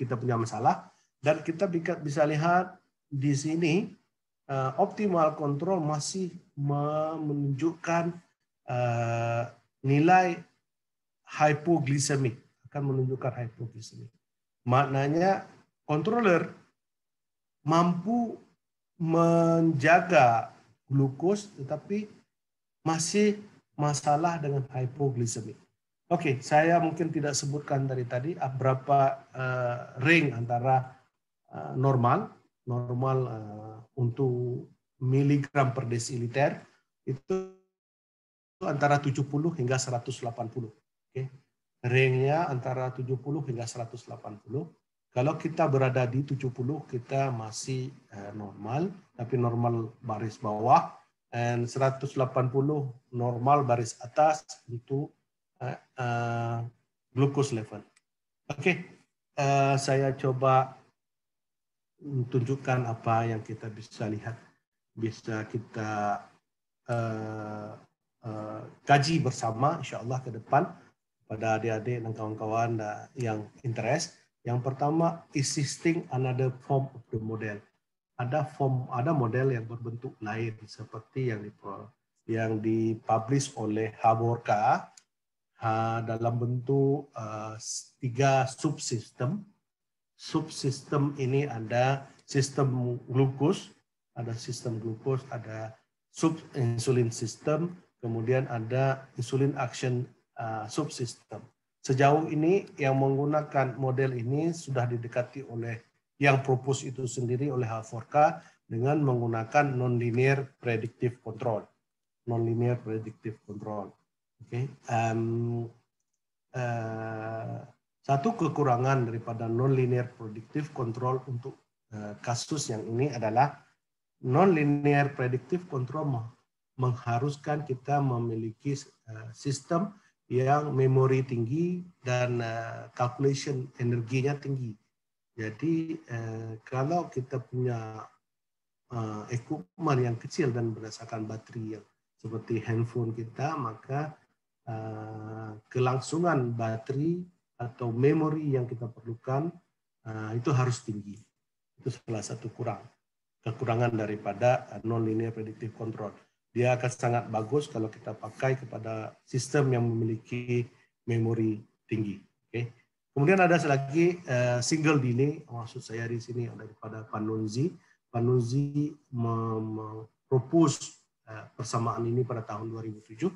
kita punya masalah dan kita bisa lihat di sini uh, optimal control masih menunjukkan uh, nilai hypoglycemic akan menunjukkan hypoglycemic. Maknanya controller mampu menjaga glukos tetapi masih masalah dengan hypoglycemic. Oke, okay, saya mungkin tidak sebutkan dari tadi ah, berapa uh, ring antara uh, normal, normal uh, untuk miligram per desiliter itu antara 70 hingga 180. Oke. Okay. Ringnya antara 70 hingga 180. Kalau kita berada di 70 kita masih uh, normal, tapi normal baris bawah dan 180 normal baris atas itu uh, glucose level. Oke, okay. uh, saya coba tunjukkan apa yang kita bisa lihat, bisa kita uh, uh, kaji bersama, insya Allah ke depan pada adik-adik dan kawan-kawan yang interest. Yang pertama, existing another form of the model. Ada form, ada model yang berbentuk lain seperti yang di yang dipublish oleh Haborka dalam bentuk uh, tiga subsistem. Subsistem ini ada sistem glukos, ada sistem glukos, ada sub insulin system, kemudian ada insulin action uh, subsystem. Sejauh ini yang menggunakan model ini sudah didekati oleh yang propose itu sendiri oleh H4K dengan menggunakan nonlinear predictive control. Nonlinear predictive control. Okay. Um, uh, satu kekurangan daripada non-linear predictive control untuk uh, kasus yang ini adalah non-linear predictive control mengharuskan kita memiliki uh, sistem yang memori tinggi dan uh, calculation energinya tinggi. Jadi uh, kalau kita punya uh, equipment yang kecil dan berdasarkan baterai yang seperti handphone kita, maka Eh, kelangsungan baterai atau memori yang kita perlukan eh, itu harus tinggi. Itu salah satu kurang kekurangan daripada non-linear predictive control. Dia akan sangat bagus kalau kita pakai kepada sistem yang memiliki memori tinggi. Oke. Kemudian ada lagi uh, single delay, maksud saya di sini daripada Panunzi. Panunzi mempropose uh, persamaan ini pada tahun 2007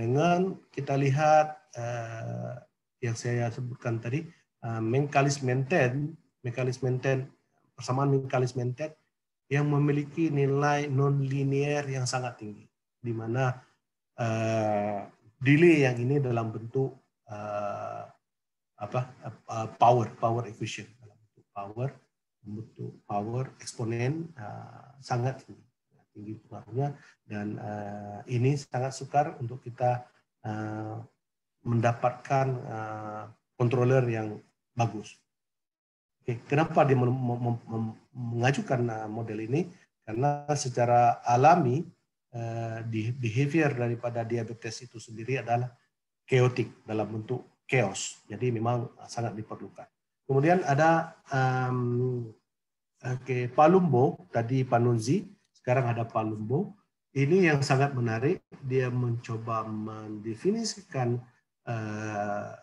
dengan kita lihat uh, yang saya sebutkan tadi, uh, Menkalis Menten, Menkalis Menten, persamaan Menkalis Menten yang memiliki nilai non-linear yang sangat tinggi, di mana uh, delay yang ini dalam bentuk uh, apa uh, power power efficient dalam bentuk power bentuk power eksponen uh, sangat tinggi tinggi pengaruhnya dan uh, ini sangat sukar untuk kita uh, mendapatkan uh, yang bagus. Oke, kenapa dia mengajukan model ini? Karena secara alami uh, behavior daripada diabetes itu sendiri adalah chaotic dalam bentuk chaos. Jadi memang sangat diperlukan. Kemudian ada um, okay, Palumbo, tadi Panunzi, sekarang ada Palumbo. Ini yang sangat menarik, dia mencoba mendefinisikan uh,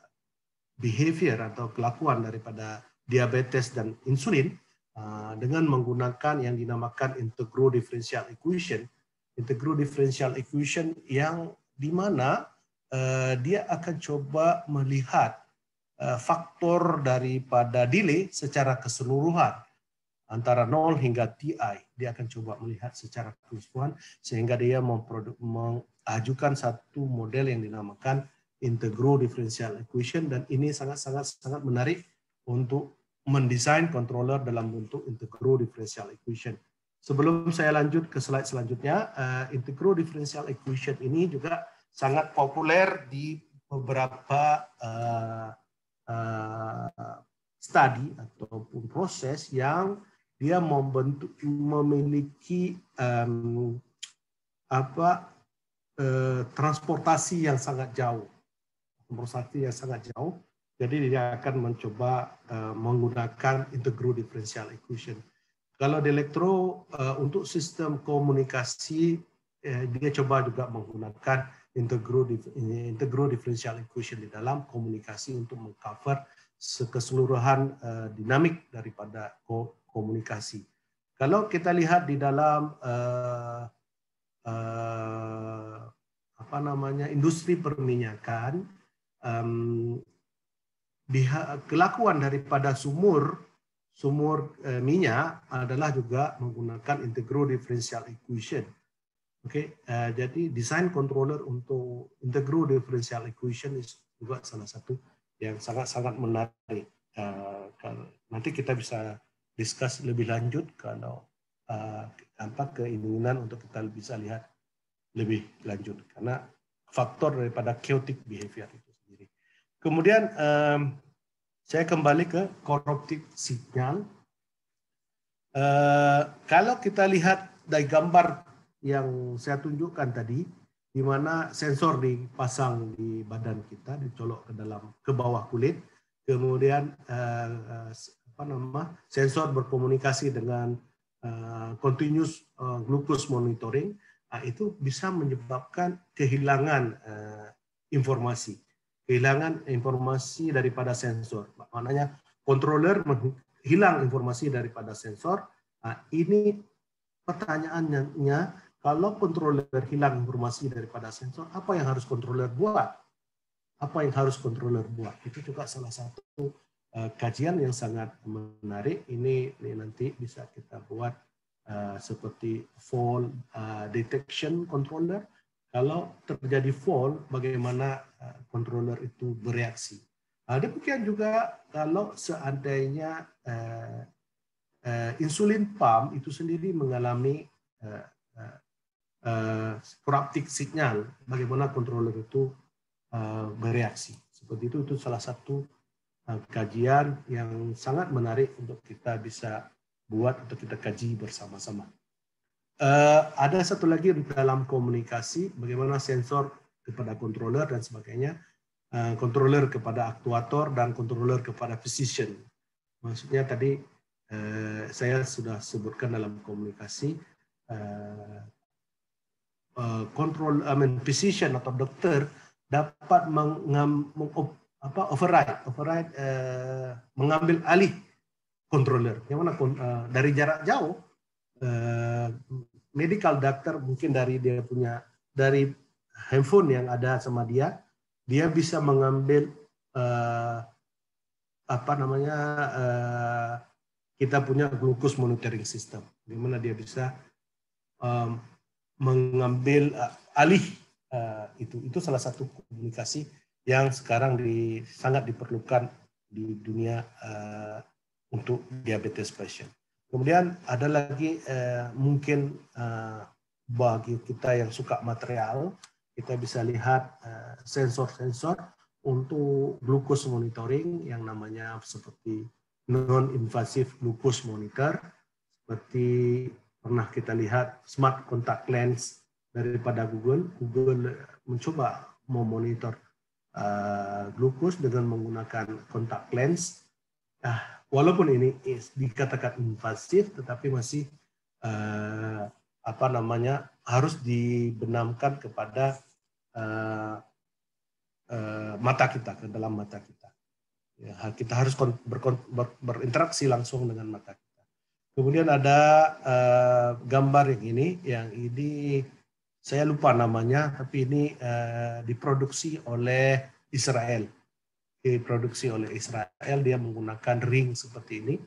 behavior atau kelakuan daripada diabetes dan insulin uh, dengan menggunakan yang dinamakan integral differential equation. Integral differential equation yang di mana Eh, dia akan coba melihat uh, faktor daripada delay secara keseluruhan antara 0 hingga TI. Dia akan coba melihat secara keseluruhan sehingga dia mengajukan satu model yang dinamakan integral differential equation dan ini sangat-sangat sangat menarik untuk mendesain controller dalam bentuk integral differential equation. Sebelum saya lanjut ke slide selanjutnya, uh, integral differential equation ini juga sangat populer di beberapa uh, uh, studi ataupun proses yang dia membentuk memiliki um, apa uh, transportasi yang sangat jauh. Transportasi yang sangat jauh. Jadi dia akan mencoba uh, menggunakan integral differential equation. Kalau di elektro uh, untuk sistem komunikasi uh, dia coba juga menggunakan integral, integral differential equation di dalam komunikasi untuk mengcover keseluruhan uh, dinamik daripada komunikasi. Kalau kita lihat di dalam uh, uh, apa namanya industri perminyakan, um, kelakuan daripada sumur sumur uh, minyak adalah juga menggunakan integral differential equation Oke, okay, uh, jadi desain controller untuk integral differential equation is juga salah satu yang sangat-sangat menarik. Uh, nanti kita bisa discuss lebih lanjut kalau uh, apa keinginan untuk kita bisa lihat lebih lanjut karena faktor daripada chaotic behavior itu sendiri. Kemudian um, saya kembali ke corruptive signal. Uh, kalau kita lihat dari gambar yang saya tunjukkan tadi, di mana sensor dipasang di badan kita, dicolok ke dalam ke bawah kulit, kemudian uh, apa nama sensor berkomunikasi dengan uh, continuous uh, glucose monitoring, uh, itu bisa menyebabkan kehilangan uh, informasi, kehilangan informasi daripada sensor. Maknanya controller hilang informasi daripada sensor. Uh, ini pertanyaannya kalau controller hilang informasi daripada sensor, apa yang harus controller buat? Apa yang harus controller buat? Itu juga salah satu kajian yang sangat menarik. Ini, ini nanti bisa kita buat uh, seperti fall uh, detection controller. Kalau terjadi fall, bagaimana uh, controller itu bereaksi? Uh, demikian juga kalau seandainya uh, uh, insulin pump itu sendiri mengalami uh, uh, corrupting signal, bagaimana controller itu uh, bereaksi. Seperti itu, itu salah satu uh, kajian yang sangat menarik untuk kita bisa buat untuk kita kaji bersama-sama. Uh, ada satu lagi dalam komunikasi, bagaimana sensor kepada controller dan sebagainya, uh, controller kepada aktuator dan controller kepada physician. Maksudnya tadi uh, saya sudah sebutkan dalam komunikasi uh, uh, control I mean physician atau dokter dapat mengam, meng, apa override, override uh, mengambil alih controller. Yang mana uh, dari jarak jauh uh, medical doctor mungkin dari dia punya dari handphone yang ada sama dia, dia bisa mengambil uh, apa namanya uh, kita punya glucose monitoring system, di mana dia bisa um, mengambil uh, alih uh, itu. Itu salah satu komunikasi yang sekarang di, sangat diperlukan di dunia uh, untuk diabetes patient. Kemudian ada lagi uh, mungkin uh, bagi kita yang suka material, kita bisa lihat sensor-sensor uh, untuk glucose monitoring yang namanya seperti non-invasive glucose monitor, seperti pernah kita lihat smart contact lens daripada Google. Google mencoba memonitor uh, glukos dengan menggunakan kontak lens. Uh, walaupun ini dikatakan invasif, tetapi masih uh, apa namanya harus dibenamkan kepada uh, uh, mata kita ke dalam mata kita. Ya, kita harus ber, ber, berinteraksi langsung dengan mata kita. Kemudian ada uh, gambar yang ini, yang ini saya lupa namanya, tapi ini uh, diproduksi oleh Israel. Diproduksi oleh Israel, dia menggunakan ring seperti ini.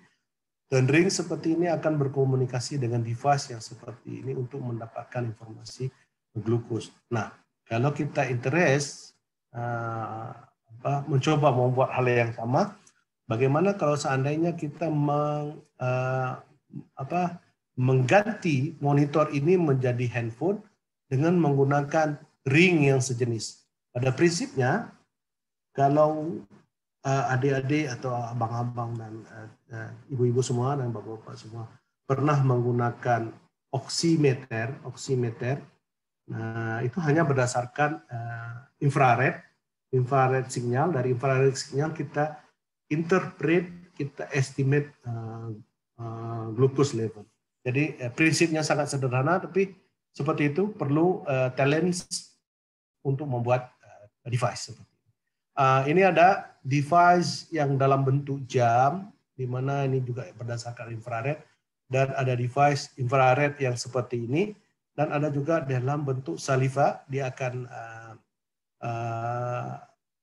Dan ring seperti ini akan berkomunikasi dengan device yang seperti ini untuk mendapatkan informasi glukos. Nah, kalau kita interest uh, apa, mencoba membuat hal yang sama, bagaimana kalau seandainya kita meng, uh, apa, mengganti monitor ini menjadi handphone dengan menggunakan ring yang sejenis. Pada prinsipnya, kalau uh, adik-adik atau abang-abang dan uh, ibu-ibu semua dan bapak-bapak semua pernah menggunakan oximeter, oximeter, nah itu hanya berdasarkan infrared, infrared signal. Dari infrared signal kita interpret, kita estimate glucose level. Jadi prinsipnya sangat sederhana, tapi seperti itu perlu uh, talent untuk membuat uh, device seperti ini. Uh, ini ada device yang dalam bentuk jam, di mana ini juga berdasarkan infrared, dan ada device infrared yang seperti ini, dan ada juga dalam bentuk saliva, dia akan uh, uh,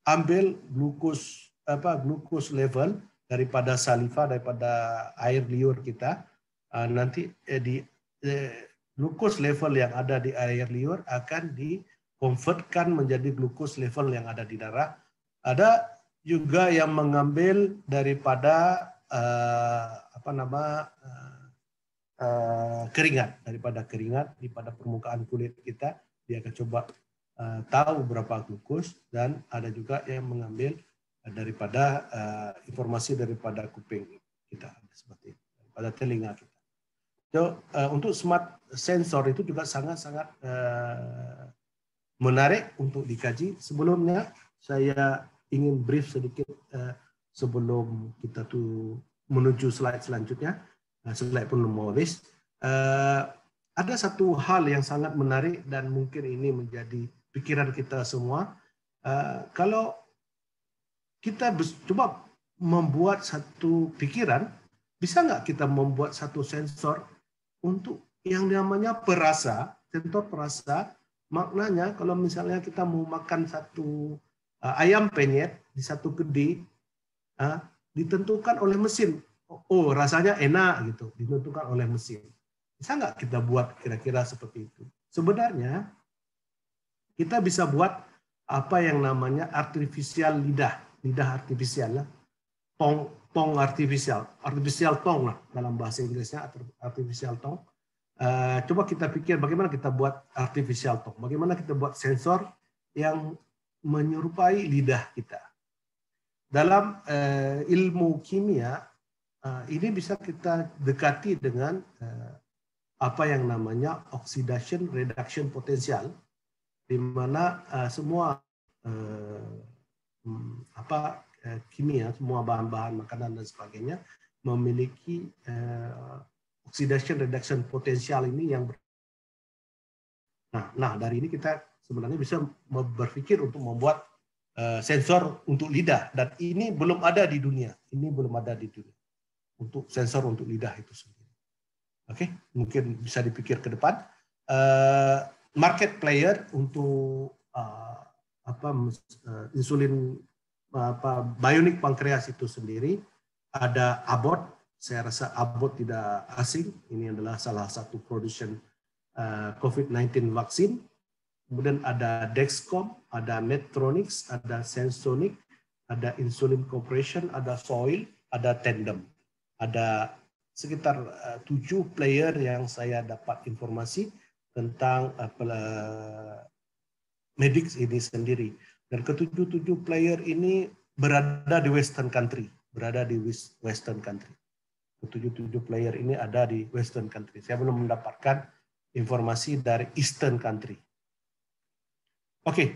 ambil glukos apa glukos level daripada saliva daripada air liur kita uh, nanti eh, di eh, glukos level yang ada di air liur akan dikonvertkan menjadi glukos level yang ada di darah. Ada juga yang mengambil daripada uh, apa nama uh, uh, keringat daripada keringat di pada permukaan kulit kita dia akan coba uh, tahu berapa glukos dan ada juga yang mengambil daripada uh, informasi daripada kuping kita seperti pada telinga kita. So, uh, untuk smart sensor itu juga sangat-sangat uh, menarik untuk dikaji. Sebelumnya saya ingin brief sedikit uh, sebelum kita tuh menuju slide selanjutnya. Uh, slide pun habis. Uh, ada satu hal yang sangat menarik dan mungkin ini menjadi pikiran kita semua. Uh, kalau kita coba membuat satu pikiran, bisa nggak kita membuat satu sensor untuk yang namanya perasa, sensor perasa, maknanya kalau misalnya kita mau makan satu uh, ayam penyet di satu kedai, uh, ditentukan oleh mesin. Oh, oh, rasanya enak gitu, ditentukan oleh mesin. Bisa nggak kita buat kira-kira seperti itu? Sebenarnya kita bisa buat apa yang namanya artificial lidah, lidah artifisial lah, tong tong artificial, artificial tong lah dalam bahasa Inggrisnya artificial tong. Uh, coba kita pikir bagaimana kita buat artificial tong, bagaimana kita buat sensor yang menyerupai lidah kita. Dalam uh, ilmu kimia uh, ini bisa kita dekati dengan uh, apa yang namanya oxidation reduction potential, di mana uh, semua uh, apa Eh, kimia, semua bahan-bahan makanan dan sebagainya memiliki uh, oxidation reduction potensial ini yang ber... nah, nah dari ini kita sebenarnya bisa berpikir untuk membuat uh, sensor untuk lidah dan ini belum ada di dunia. Ini belum ada di dunia untuk sensor untuk lidah itu sendiri. Oke, okay? mungkin bisa dipikir ke depan. Uh, market player untuk uh, apa insulin apa bionic pankreas itu sendiri ada Abbott. Saya rasa Abbott tidak asing. Ini adalah salah satu produsen uh, COVID-19 vaksin Kemudian ada Dexcom, ada Medtronics, ada Sensonic, ada Insulin Corporation, ada Soil, ada Tandem. Ada sekitar eh, tujuh player yang saya dapat informasi tentang uh, Medix ini sendiri. Dan ketujuh-tujuh player ini berada di Western country, berada di Western country. Ketujuh-tujuh player ini ada di Western country. Saya belum mendapatkan informasi dari Eastern country. Oke, okay.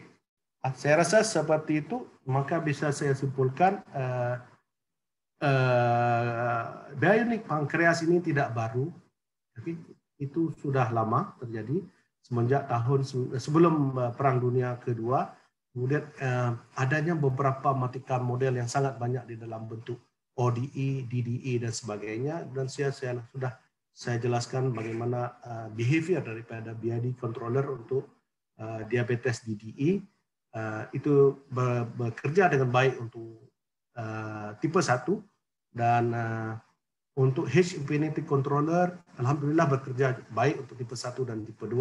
saya rasa seperti itu maka bisa saya simpulkan uh, uh, bionic pankreas ini tidak baru, tapi itu sudah lama terjadi semenjak tahun sebelum eh, Perang Dunia Kedua. Kemudian uh, adanya beberapa matikan model yang sangat banyak di dalam bentuk ODE, DDE dan sebagainya. Dan saya, saya sudah saya jelaskan bagaimana uh, behavior daripada BID controller untuk uh, diabetes DDE uh, itu bekerja dengan baik untuk uh, tipe 1 dan uh, untuk H infinity controller alhamdulillah bekerja baik untuk tipe 1 dan tipe 2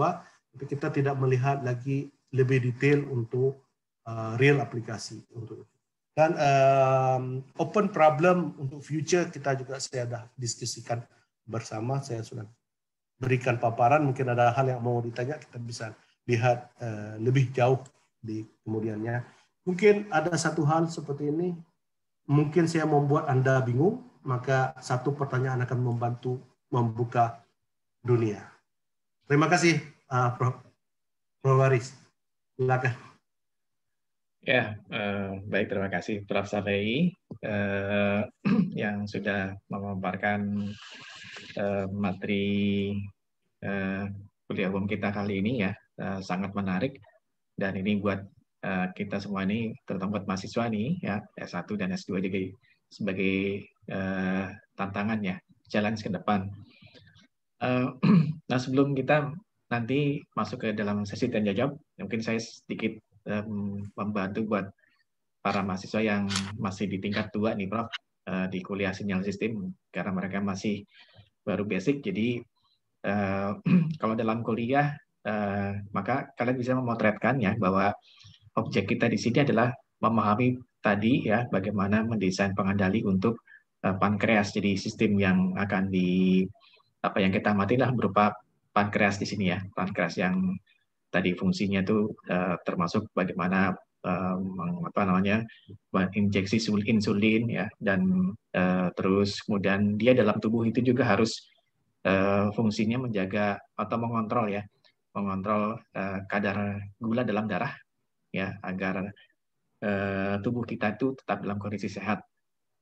tapi kita tidak melihat lagi lebih detail untuk uh, real aplikasi untuk itu. Dan um, open problem untuk future kita juga saya sudah diskusikan bersama. Saya sudah berikan paparan. Mungkin ada hal yang mau ditanya kita bisa lihat uh, lebih jauh di kemudiannya. Mungkin ada satu hal seperti ini, mungkin saya membuat Anda bingung, maka satu pertanyaan akan membantu membuka dunia. Terima kasih, uh, Prof. Prof. Waris. Silakan. Ya, uh, baik terima kasih Prof. Safei uh, yang sudah memaparkan uh, materi uh, kuliah umum kita kali ini ya. Eh, sangat menarik dan ini buat uh, kita semua ini terutama buat mahasiswa nih ya S1 dan S2 juga sebagai uh, tantangan ya challenge ke depan. Uh, nah sebelum kita nanti masuk ke dalam sesi tanya jawab, mungkin saya sedikit membantu buat para mahasiswa yang masih di tingkat dua nih Prof uh, di kuliah sinyal sistem karena mereka masih baru basic. Jadi uh, kalau dalam kuliah uh, maka kalian bisa memotretkan ya bahwa objek kita di sini adalah memahami tadi ya bagaimana mendesain pengendali untuk uh, pankreas. Jadi sistem yang akan di apa yang kita amati lah berupa pankreas di sini ya pankreas yang tadi fungsinya itu uh, termasuk bagaimana uh, apa namanya injeksi insulin ya dan uh, terus kemudian dia dalam tubuh itu juga harus fungsinya menjaga atau mengontrol ya mengontrol kadar gula dalam darah ya agar uh, tubuh kita itu tetap dalam kondisi sehat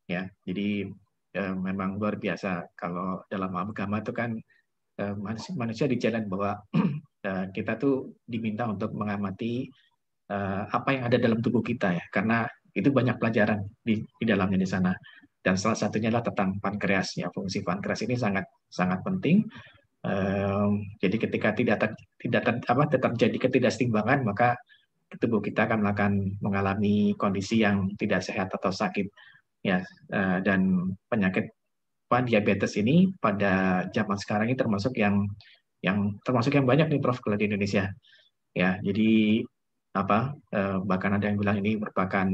ya. Jadi memang luar biasa kalau dalam agama itu kan manusia, manusia di jalan bahwa uh, kita tuh diminta untuk mengamati uh, apa yang ada dalam tubuh kita ya karena itu banyak pelajaran di, di dalamnya di sana. Dan salah satunya adalah tentang pankreas ya fungsi pankreas ini sangat sangat penting. Jadi ketika tidak ter, tidak ter, apa tetap jadi ketidakseimbangan maka tubuh kita akan akan mengalami kondisi yang tidak sehat atau sakit. Ya eh, dan penyakit diabetes ini pada zaman sekarang ini termasuk yang yang termasuk yang banyak nih Prof kalau di Indonesia ya jadi apa eh, bahkan ada yang bilang ini merupakan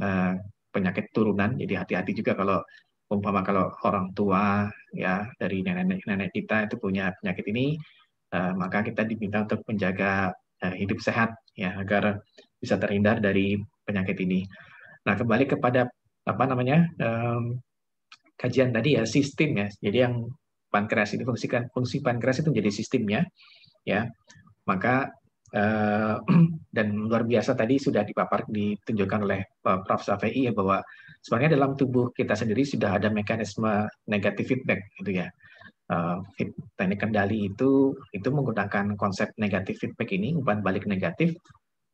eh, penyakit turunan jadi hati-hati juga kalau umpama kalau orang tua ya dari nenek-nenek kita itu punya penyakit ini, uh, maka kita diminta untuk menjaga uh, hidup sehat ya agar bisa terhindar dari penyakit ini. Nah kembali kepada apa namanya um, kajian tadi ya sistem ya. Jadi yang pankreas ini fungsikan fungsi pankreas itu menjadi sistemnya ya. Maka uh, dan luar biasa tadi sudah dipapar ditunjukkan oleh Prof. Safei ya bahwa sebenarnya dalam tubuh kita sendiri sudah ada mekanisme negatif feedback gitu ya. Uh, teknik kendali itu itu menggunakan konsep negatif feedback ini umpan balik negatif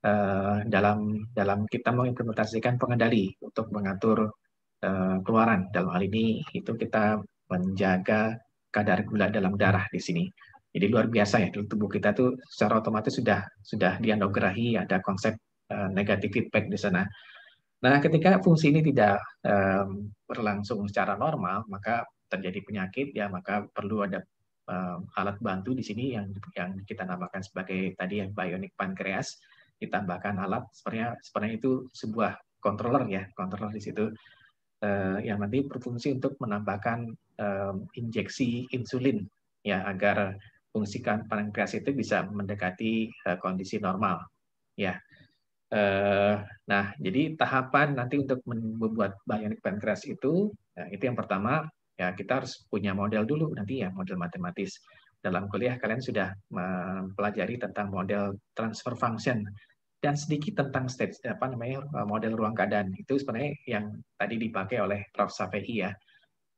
uh, dalam dalam kita mengimplementasikan pengendali untuk mengatur uh, keluaran. Dalam hal ini itu kita menjaga kadar gula dalam darah di sini. Jadi luar biasa ya, tubuh kita tuh secara otomatis sudah sudah dianugerahi ada konsep uh, negatif feedback di sana. Nah, ketika fungsi ini tidak um, berlangsung secara normal, maka terjadi penyakit ya, maka perlu ada um, alat bantu di sini yang yang kita namakan sebagai tadi yang bionic pancreas ditambahkan alat sebenarnya sebenarnya itu sebuah controller ya controller di situ uh, yang nanti berfungsi untuk menambahkan um, injeksi insulin ya agar fungsi pankreas itu bisa mendekati uh, kondisi normal ya uh, nah jadi tahapan nanti untuk membuat bionic pancreas itu ya, itu yang pertama ya kita harus punya model dulu nanti ya model matematis dalam kuliah kalian sudah mempelajari tentang model transfer function dan sedikit tentang state apa namanya model ruang keadaan itu sebenarnya yang tadi dipakai oleh Prof. Safei ya.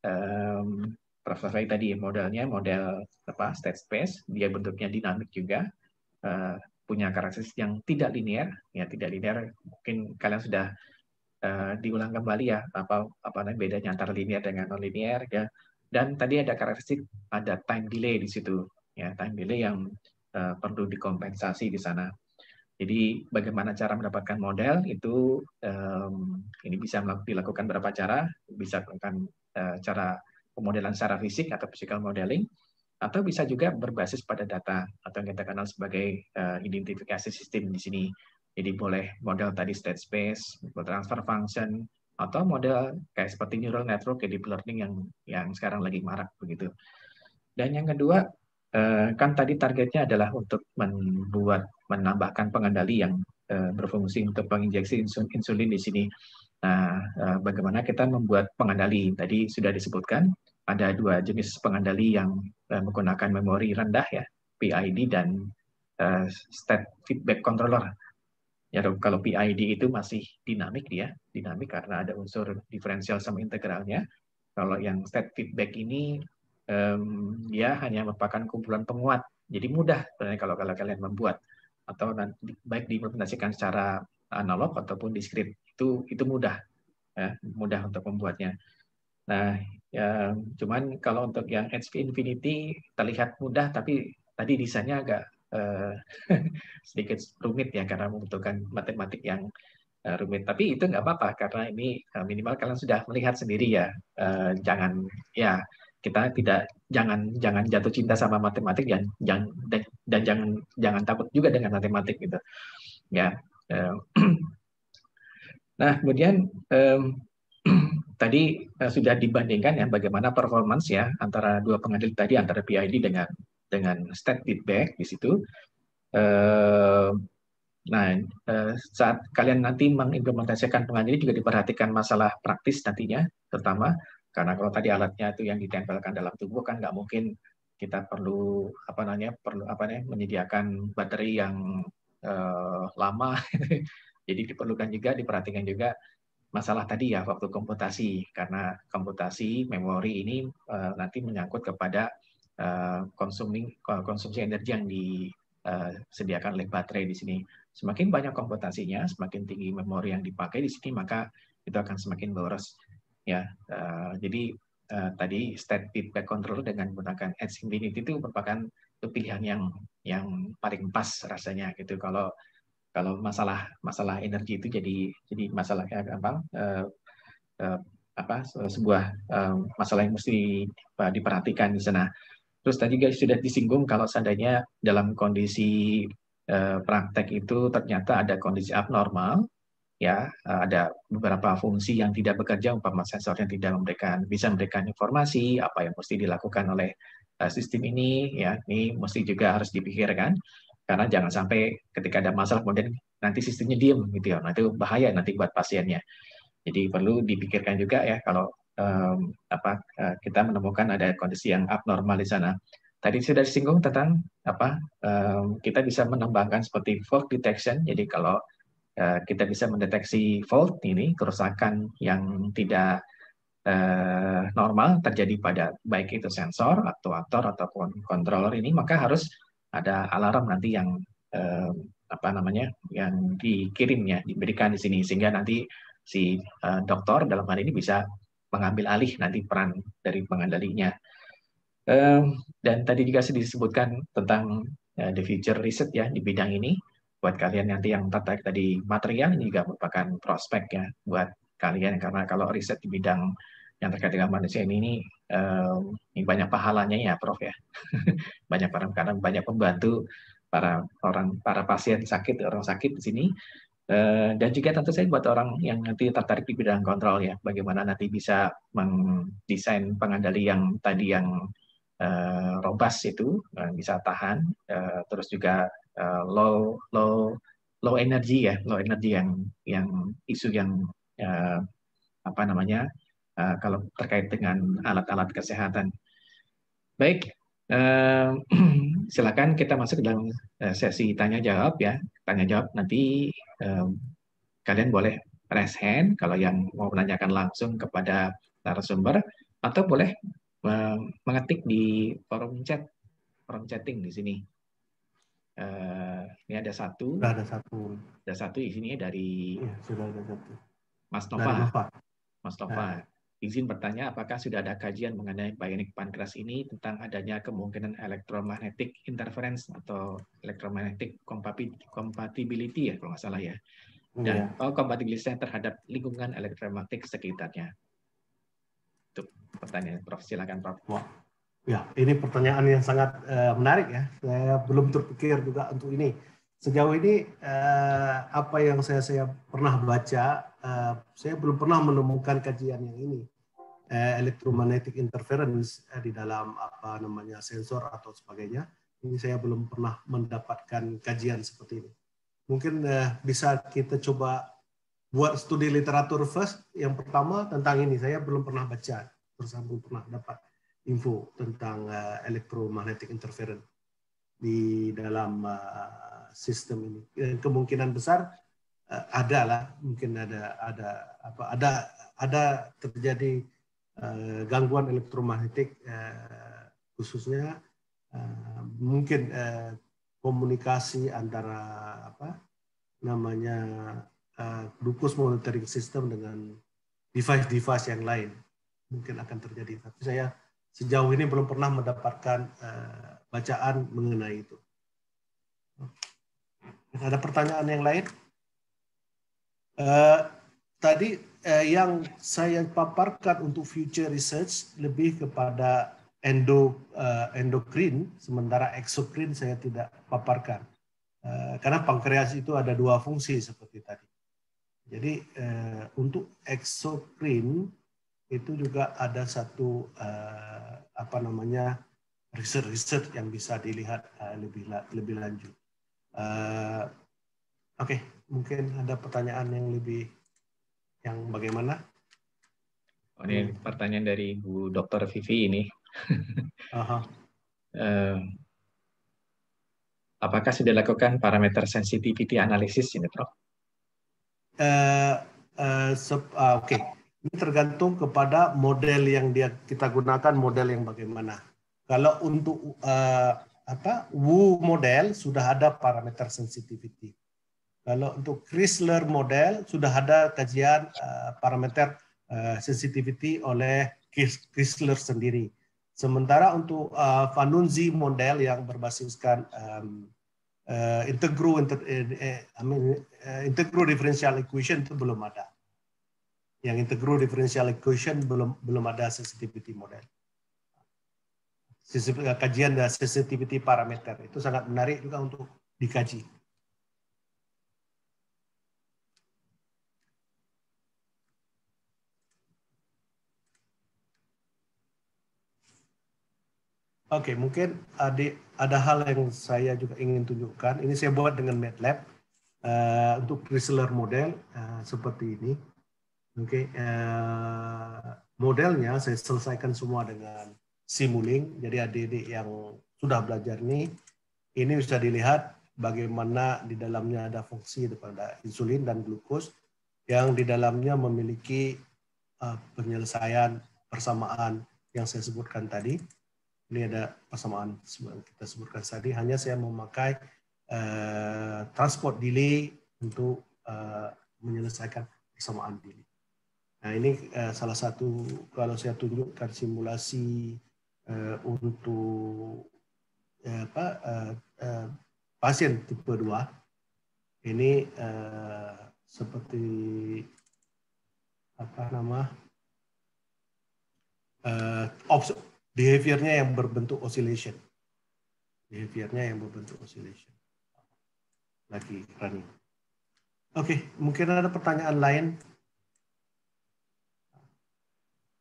Um, Prof. Safei tadi modelnya model apa state space, dia bentuknya dinamik juga, uh, punya karakteristik yang tidak linear, ya tidak linear. Mungkin kalian sudah uh, diulang kembali ya apa apa namanya bedanya antara linear dengan non linear ya. Dan tadi ada karakteristik ada time delay di situ, ya time delay yang uh, perlu dikompensasi di sana. Jadi bagaimana cara mendapatkan model itu um, ini bisa dilakukan berapa cara, bisa melakukan uh, cara pemodelan secara fisik atau physical modeling, atau bisa juga berbasis pada data atau yang kita kenal sebagai uh, identifikasi sistem di sini. Jadi boleh model tadi state space, transfer function, atau model kayak seperti neural network, kayak deep learning yang yang sekarang lagi marak begitu. Dan yang kedua Eh, kan tadi targetnya adalah untuk membuat menambahkan pengendali yang eh, berfungsi untuk penginjeksi insulin di sini. Nah, eh, bagaimana kita membuat pengendali? Tadi sudah disebutkan ada dua jenis pengendali yang menggunakan memori rendah ya, PID dan state feedback controller. Ya, kalau PID itu masih dinamik dia, dinamik karena ada unsur diferensial sama integralnya. Kalau yang state feedback ini um, dia hanya merupakan kumpulan penguat. Jadi mudah sebenarnya kalau, kalau kalian membuat atau nanti, baik diimplementasikan secara analog ataupun diskrit itu itu mudah ya, mudah untuk membuatnya. Nah, ya, cuman kalau untuk yang HP Infinity terlihat mudah tapi tadi desainnya agak uh, sedikit rumit ya karena membutuhkan matematik yang uh, rumit. Tapi itu nggak apa-apa karena ini uh, minimal kalian sudah melihat sendiri ya. Jangan ya kita tidak jangan jangan jatuh cinta sama matematik dan jangan dan, jangan jangan takut juga dengan matematik gitu ya eh, nah kemudian um, tadi uh, sudah dibandingkan ya bagaimana performance ya antara dua pengadil tadi antara PID dengan dengan state feedback di situ uh, nah uh, saat kalian nanti mengimplementasikan pengadil juga diperhatikan masalah praktis nantinya terutama karena kalau tadi alatnya itu yang ditempelkan dalam tubuh kan nggak mungkin kita perlu apa namanya perlu apa namanya menyediakan baterai yang uh, lama. Jadi diperlukan juga diperhatikan juga masalah tadi ya waktu komputasi. Karena komputasi memori ini uh, nanti menyangkut kepada uh, konsumsi energi yang disediakan oleh baterai di sini. Semakin banyak komputasinya, semakin tinggi memori yang dipakai di sini maka itu akan semakin boros. Ya uh, jadi uh, tadi state feedback control dengan menggunakan Edge Infinity itu merupakan pilihan yang yang paling pas rasanya gitu. Kalau kalau masalah masalah energi itu jadi jadi masalah gampang uh, uh, apa sebuah uh, masalah yang mesti diperhatikan di sana. Terus tadi guys sudah disinggung kalau seandainya dalam kondisi uh, praktek itu ternyata ada kondisi abnormal, ya eh, ada beberapa fungsi yang tidak bekerja umpama sensor yang tidak memberikan bisa memberikan informasi apa yang mesti dilakukan oleh sistem ini ya ini mesti juga harus dipikirkan karena jangan sampai ketika ada masalah kemudian nanti sistemnya diem gitu ya. Nanti bahaya nanti buat pasiennya. Jadi perlu dipikirkan juga ya kalau um, apa uh, kita menemukan ada kondisi yang abnormal di sana. Tadi sudah disinggung tentang apa um, kita bisa menambahkan seperti fault detection. Jadi kalau Eh, kita bisa mendeteksi fault ini kerusakan yang tidak uh, normal terjadi pada baik itu sensor, aktuator ataupun controller ini maka harus ada alarm nanti yang uh, apa namanya yang dikirimnya diberikan di sini sehingga nanti si uh, dokter dalam hal ini bisa mengambil alih nanti peran dari pengendalinya. Um, dan tadi juga disebutkan tentang uh, the future research ya di bidang ini. Buat kalian nanti yang tertarik tadi material ini juga merupakan prospek ya buat kalian karena kalau riset di bidang yang terkait dengan manusia ini, um, ini banyak pahalanya ya Prof ya. banyak para karena banyak pembantu para orang para pasien sakit orang sakit di sini Eh, dan juga tentu saja buat orang yang nanti tertarik di bidang kontrol ya, bagaimana nanti bisa mendesain pengendali yang tadi yang uh, robust itu bisa tahan, terus juga low low low energy ya, low energy yang yang isu yang apa namanya uh, kalau terkait dengan alat-alat kesehatan. Baik, uh, silakan kita masuk dalam sesi tanya jawab ya tanya jawab nanti um, kalian boleh raise hand kalau yang mau menanyakan langsung kepada narasumber atau boleh um, mengetik di forum chat forum chatting di sini. Uh, ini ada satu. Sudah ada satu. Ada satu di sini dari. Ya, sudah ada satu. Mas Nova. Mas Nova. Nah izin bertanya apakah sudah ada kajian mengenai bionic pancreas ini tentang adanya kemungkinan electromagnetic interference atau electromagnetic compatibility ya kalau nggak salah ya dan yeah. oh, kompatibilitasnya terhadap lingkungan elektromagnetik sekitarnya. Itu pertanyaan Prof. Silakan Prof. Wah. Ya, ini pertanyaan yang sangat uh, menarik ya. Saya belum terpikir juga untuk ini. Sejauh ini uh, apa yang saya saya pernah baca, uh, saya belum pernah menemukan kajian yang ini eh, electromagnetic interference eh, di dalam apa namanya sensor atau sebagainya. Ini saya belum pernah mendapatkan kajian seperti ini. Mungkin eh, bisa kita coba buat studi literatur first. Yang pertama tentang ini saya belum pernah baca, belum pernah dapat info tentang uh, electromagnetic interference di dalam uh, sistem ini. Dan kemungkinan besar uh, ada lah, mungkin ada ada apa ada ada terjadi Eh, gangguan elektromagnetik eh, khususnya eh, mungkin komunikasi antara apa namanya glucose monitoring system dengan device-device yang lain mungkin akan terjadi. Tapi saya sejauh ini belum pernah mendapatkan bacaan mengenai itu. Ada pertanyaan yang lain? Tadi eh, yang saya paparkan untuk future research lebih kepada endo uh, endokrin, sementara eksokrin saya tidak paparkan. Uh, karena pankreas itu ada dua fungsi seperti tadi. Jadi uh, untuk eksokrin itu juga ada satu uh, apa namanya research-research yang bisa dilihat uh, lebih lebih lanjut. Uh, Oke, okay, mungkin ada pertanyaan yang lebih yang bagaimana? Oh, ini hmm. pertanyaan dari Bu Dr. Vivi ini. uh, apakah sudah dilakukan parameter sensitivity analysis ini, Prof? Uh, uh, uh, Oke, okay. ini tergantung kepada model yang dia kita gunakan, model yang bagaimana. Kalau untuk uh, apa Wu model sudah ada parameter sensitivity. Kalau untuk Chrysler model sudah ada kajian uh, parameter uh, sensitivity oleh Chrysler sendiri. Sementara untuk uh, Vanunzi model yang berbasiskan um, uh, integro inter, uh, I mean, uh, integro differential equation itu belum ada. Yang integro differential equation belum belum ada sensitivity model. Kajian sensitivity parameter itu sangat menarik juga untuk dikaji. Oke, okay, mungkin ada ada hal yang saya juga ingin tunjukkan. Ini saya buat dengan MATLAB uh, untuk Chrysler model uh, seperti ini. Oke, okay, uh, modelnya saya selesaikan semua dengan Simulink. Jadi adik-adik yang sudah belajar ini, ini bisa dilihat bagaimana di dalamnya ada fungsi daripada insulin dan glukos yang di dalamnya memiliki uh, penyelesaian persamaan yang saya sebutkan tadi ini ada persamaan kita sebutkan tadi hanya saya memakai uh, transport delay untuk uh, menyelesaikan persamaan delay. Nah ini uh, salah satu kalau saya tunjukkan simulasi uh, untuk uh, apa uh, uh, pasien tipe 2 ini uh, seperti apa nama uh, behaviornya yang berbentuk oscillation. Behaviornya yang berbentuk oscillation. Lagi running oke okay, mungkin ada pertanyaan lain?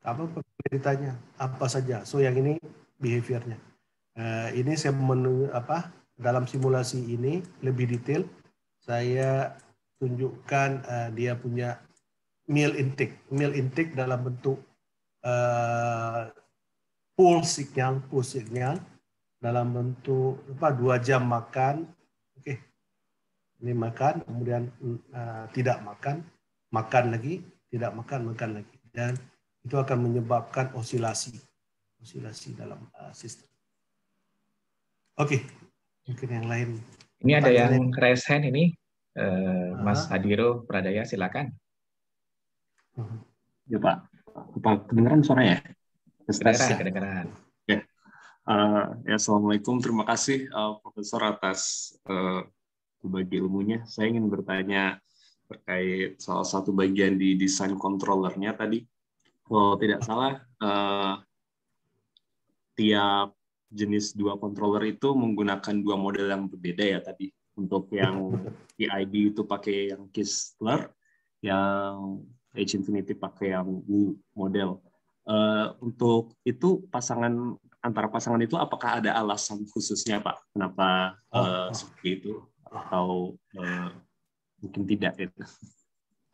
Apa ditanya apa saja? So yang ini behaviornya. Uh, ini saya menu apa dalam simulasi ini lebih detail saya tunjukkan uh, dia punya meal intake. Meal intake dalam bentuk uh, pulse signal, pulse signal dalam bentuk apa dua jam makan, oke, okay. ini makan, kemudian uh, tidak makan, makan lagi, tidak makan, makan lagi, dan itu akan menyebabkan osilasi, osilasi dalam uh, sistem. Oke, okay. mungkin yang lain. Ini ada yang raise hand ini Uh, Mas Hadiro Pradaya, silakan. Ya Pak, Pak kedengeran suaranya? Kedengeran, ya? kedengeran. Ya. Uh, ya, Assalamualaikum. Terima kasih uh, Profesor atas uh, berbagi ilmunya. Saya ingin bertanya terkait salah satu bagian di desain controllernya tadi. Kalau tidak salah, uh, tiap jenis dua controller itu menggunakan dua model yang berbeda ya tadi untuk yang PID itu pakai yang Kistler, yang H Infinity pakai yang Wu model. Uh, untuk itu pasangan antara pasangan itu apakah ada alasan khususnya Pak? Kenapa uh, oh. seperti itu atau uh, mungkin tidak itu?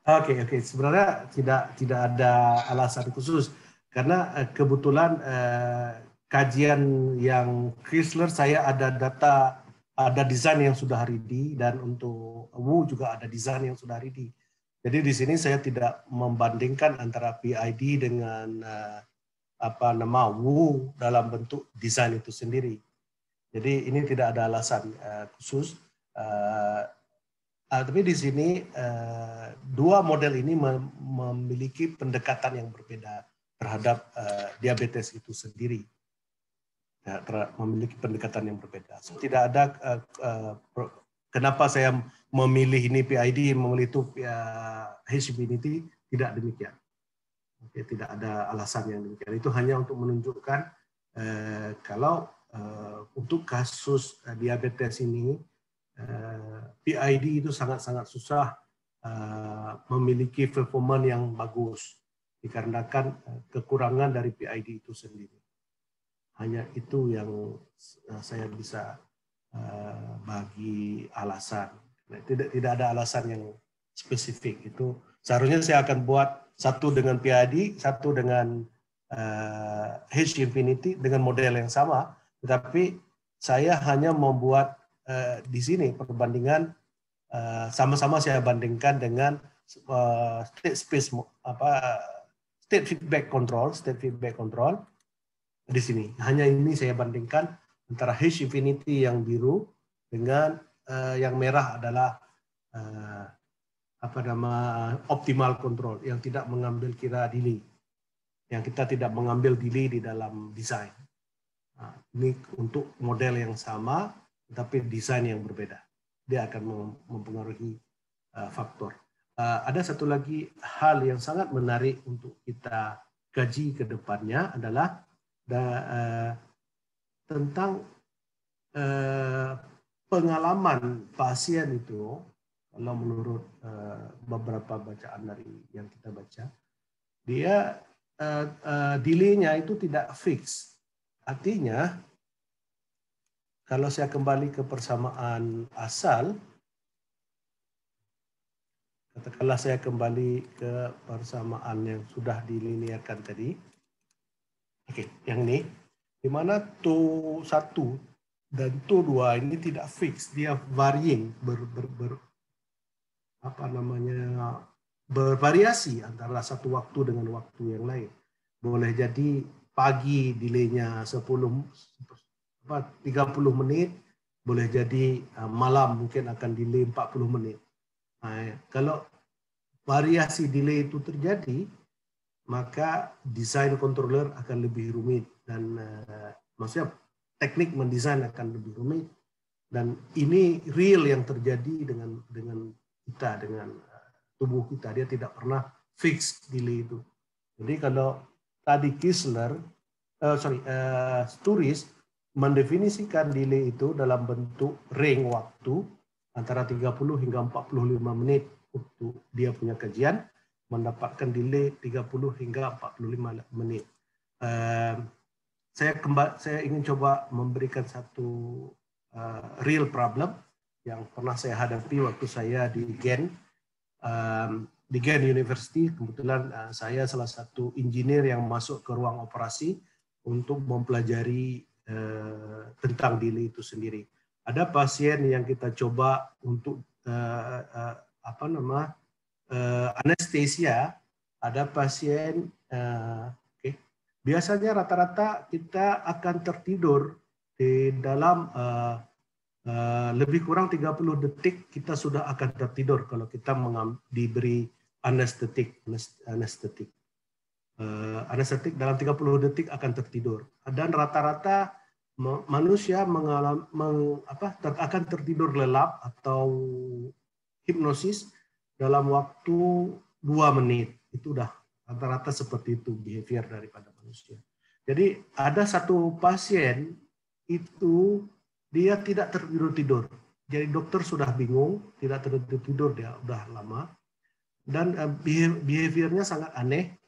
Oke okay, oke okay. sebenarnya tidak tidak ada alasan khusus karena kebetulan uh, kajian yang Chrysler saya ada data ada desain yang sudah ready dan untuk Wu juga ada desain yang sudah ready. Jadi di sini saya tidak membandingkan antara PID dengan uh, apa nama Wu dalam bentuk desain itu sendiri. Jadi ini tidak ada alasan uh, khusus. Uh, tapi di sini uh, dua model ini mem memiliki pendekatan yang berbeda terhadap uh, diabetes itu sendiri ya, memiliki pendekatan yang berbeda. Tidak ada uh, uh, kenapa saya memilih ini PID, memilih itu uh, Infinity, tidak demikian. Oke, tidak ada alasan yang demikian. Itu hanya untuk menunjukkan uh, kalau uh, untuk kasus uh, diabetes ini uh, PID itu sangat-sangat susah uh, memiliki performa yang bagus dikarenakan uh, kekurangan dari PID itu sendiri hanya itu yang eh, saya bisa eh, bagi alasan. Nah, tidak tidak ada alasan yang spesifik itu. Seharusnya saya akan buat satu dengan PID, satu dengan uh, Infinity dengan model yang sama, tetapi saya hanya membuat uh, di sini perbandingan sama-sama uh, saya bandingkan dengan uh, state space apa state feedback control, state feedback control di sini. Hanya ini saya bandingkan antara H Infinity yang biru dengan uh, yang merah adalah uh, apa nama optimal control yang tidak mengambil kira delay. Yang kita tidak mengambil delay di dalam desain. Nah, ini untuk model yang sama tapi desain yang berbeda. Dia akan mempengaruhi uh, faktor. Uh, ada satu lagi hal yang sangat menarik untuk kita kaji ke depannya adalah da, uh, tentang uh, pengalaman pasien itu kalau menurut uh, beberapa bacaan dari yang kita baca dia uh, uh, delay-nya itu tidak fix. Artinya kalau saya kembali ke persamaan asal katakanlah saya kembali ke persamaan yang sudah diliniarkan tadi. Oke, yang ini di mana to satu dan to dua ini tidak fix, dia varying ber, ber, ber apa namanya bervariasi antara satu waktu dengan waktu yang lain. Boleh jadi pagi delaynya 10 apa 30 menit, boleh jadi uh, malam mungkin akan delay 40 menit. Nah, kalau variasi delay itu terjadi, maka desain controller akan lebih rumit dan uh, maksudnya teknik mendesain akan lebih rumit dan ini real yang terjadi dengan dengan kita dengan uh, tubuh kita dia tidak pernah fix delay itu. Jadi kalau tadi Kisler, uh, sorry, uh, Sturis mendefinisikan delay itu dalam bentuk range waktu antara 30 hingga 45 menit untuk dia punya kajian mendapatkan delay 30 hingga 45 menit. Saya kembali saya ingin coba memberikan satu uh, real problem yang pernah saya hadapi waktu saya di Gen um, di Gen University kebetulan uh, saya salah satu engineer yang masuk ke ruang operasi untuk mempelajari Eh, tentang delay itu sendiri. Ada pasien yang kita coba untuk uh, uh, apa nama uh, anestesia. Ada pasien, uh. Biasanya rata-rata kita akan tertidur di dalam uh, uh, lebih kurang 30 detik kita sudah akan tertidur kalau kita diberi anestetik anestetik. Uh, anestetik dalam 30 detik akan tertidur. Dan rata-rata manusia mengalami meng, apa, ter, akan tertidur lelap atau hipnosis dalam waktu dua menit. Itu udah rata-rata seperti itu behavior daripada manusia. Jadi ada satu pasien itu dia tidak tertidur tidur. Jadi dokter sudah bingung, tidak tertidur tidur dia udah lama dan eh, behaviornya sangat aneh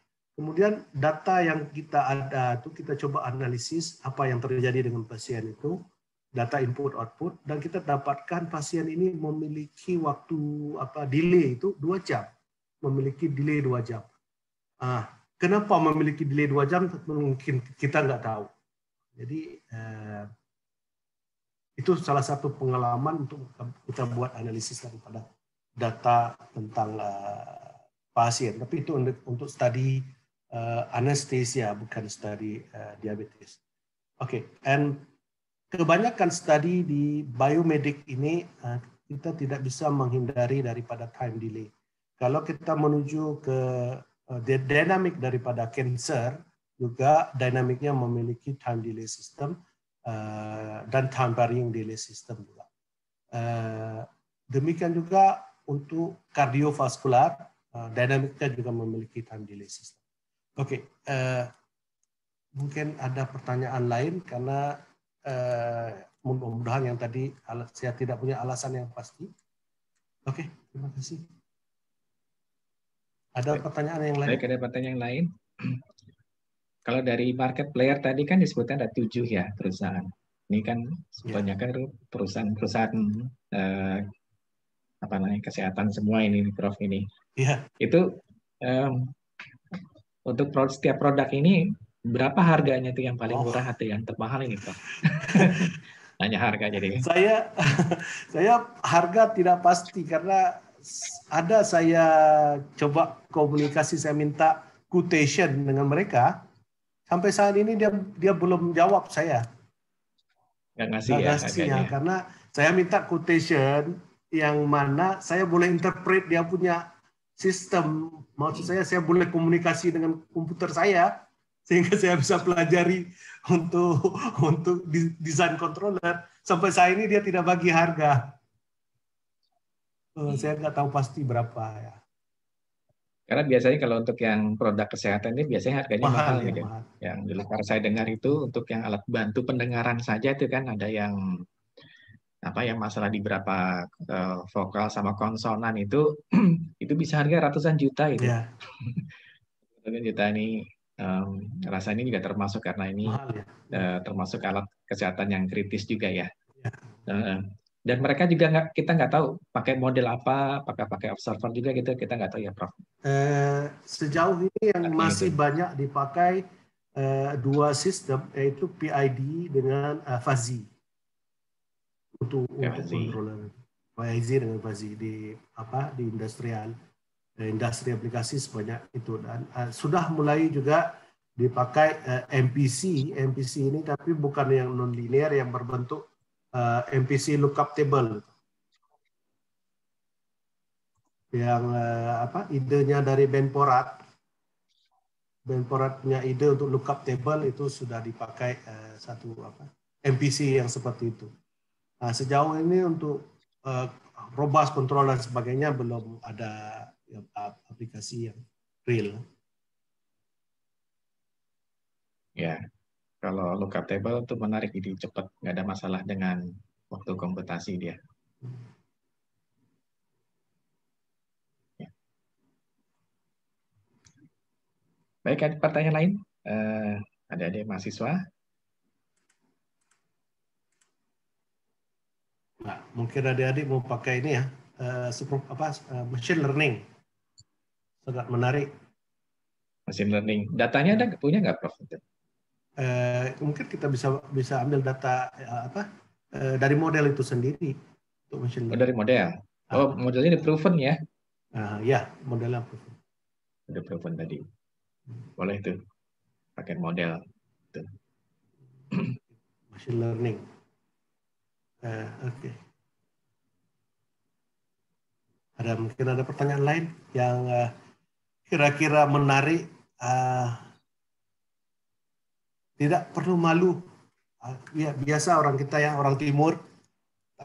Kemudian data yang kita ada itu kita coba analisis apa yang terjadi dengan pasien itu, data input output dan kita dapatkan pasien ini memiliki waktu apa delay itu dua jam, memiliki delay dua jam. Ah, kenapa memiliki delay dua jam? Mungkin kita nggak tahu. Jadi eh, itu salah satu pengalaman untuk kita buat analisis daripada data tentang uh, pasien. Tapi itu untuk, untuk studi uh, anesthesia bukan studi uh, diabetes. Oke, okay. and kebanyakan studi di biomedik ini uh, kita tidak bisa menghindari daripada time delay. Kalau kita menuju ke dinamik daripada cancer, juga dinamiknya memiliki time delay system uh, dan time varying delay system juga. Uh, demikian juga untuk kardiovaskular, uh, dinamiknya juga memiliki time delay system. Oke, okay, uh, eh, mungkin ada pertanyaan lain karena uh, mudah-mudahan yang tadi saya tidak punya alasan yang pasti. Oke, okay, terima kasih. Ada Baik. pertanyaan yang lain? Baik, ada pertanyaan yang lain. Kalau dari market player tadi kan disebutkan ada tujuh ya perusahaan. Ini kan sebanyak kan perusahaan-perusahaan eh, apa namanya kesehatan semua ini, Prof ini. Iya. Itu um, untuk produk, setiap produk ini berapa harganya tuh yang paling oh. murah atau yang termahal ini Prof? Hanya harga jadi. Saya saya harga tidak pasti karena ada saya coba komunikasi saya minta quotation dengan mereka sampai saat ini dia dia belum jawab saya. Nggak ngasih Nggak ya ngasih ya karena saya minta quotation yang mana saya boleh interpret dia punya sistem. Maksud saya saya boleh komunikasi dengan komputer saya sehingga saya bisa pelajari untuk untuk desain controller. Sampai saat ini dia tidak bagi harga. Uh, saya nggak tahu pasti berapa ya. Karena biasanya kalau untuk yang produk kesehatan ini biasanya harganya mahal, mahal, ya, gitu. mahal. Yang di luar saya dengar itu untuk yang alat bantu pendengaran saja itu kan ada yang apa yang masalah di beberapa uh, vokal sama konsonan itu itu bisa harga ratusan juta itu. Yeah. ratusan juta ini um, rasa ini juga termasuk karena ini Mahal, ya. uh, termasuk alat kesehatan yang kritis juga ya. Ya. Uh, dan mereka juga nggak kita nggak tahu pakai model apa, apakah pakai observer juga gitu kita nggak tahu ya, Prof. Uh, sejauh ini yang Artinya masih itu. banyak dipakai uh, dua sistem yaitu PID dengan uh, fuzzy untuk untuk controller YZ dengan Fazi di apa di industrial eh, industri aplikasi sebanyak itu. Dan uh, sudah mulai juga dipakai uh, MPC MPC ini tapi bukan yang non linear yang berbentuk uh, MPC lookup table yang uh, apa idenya dari Ben Porat Ben Porat punya ide untuk lookup table itu sudah dipakai uh, satu apa MPC yang seperti itu. Nah, sejauh ini untuk uh, robust control dan sebagainya belum ada ya, aplikasi yang real. Ya, kalau lookup table itu menarik, jadi cepat, nggak ada masalah dengan waktu komputasi dia. Ya. Baik, ada pertanyaan lain? Uh, ada adik mahasiswa? Nah, mungkin adik-adik mau pakai ini ya, uh, apa, uh, machine learning. Sangat menarik. Machine learning. Datanya ada punya nggak, Prof? Uh, mungkin kita bisa bisa ambil data uh, apa uh, dari model itu sendiri untuk machine learning. Oh, dari model. Ah. Oh, uh, modelnya di proven ya? Uh, ya, modelnya proven. Udah proven tadi. Boleh tuh pakai model. Tuh. Machine learning. Uh, Oke. Okay. Ada mungkin ada pertanyaan lain yang kira eh, kira-kira menarik. Uh, tidak perlu malu. Uh, ya, biasa orang kita ya orang timur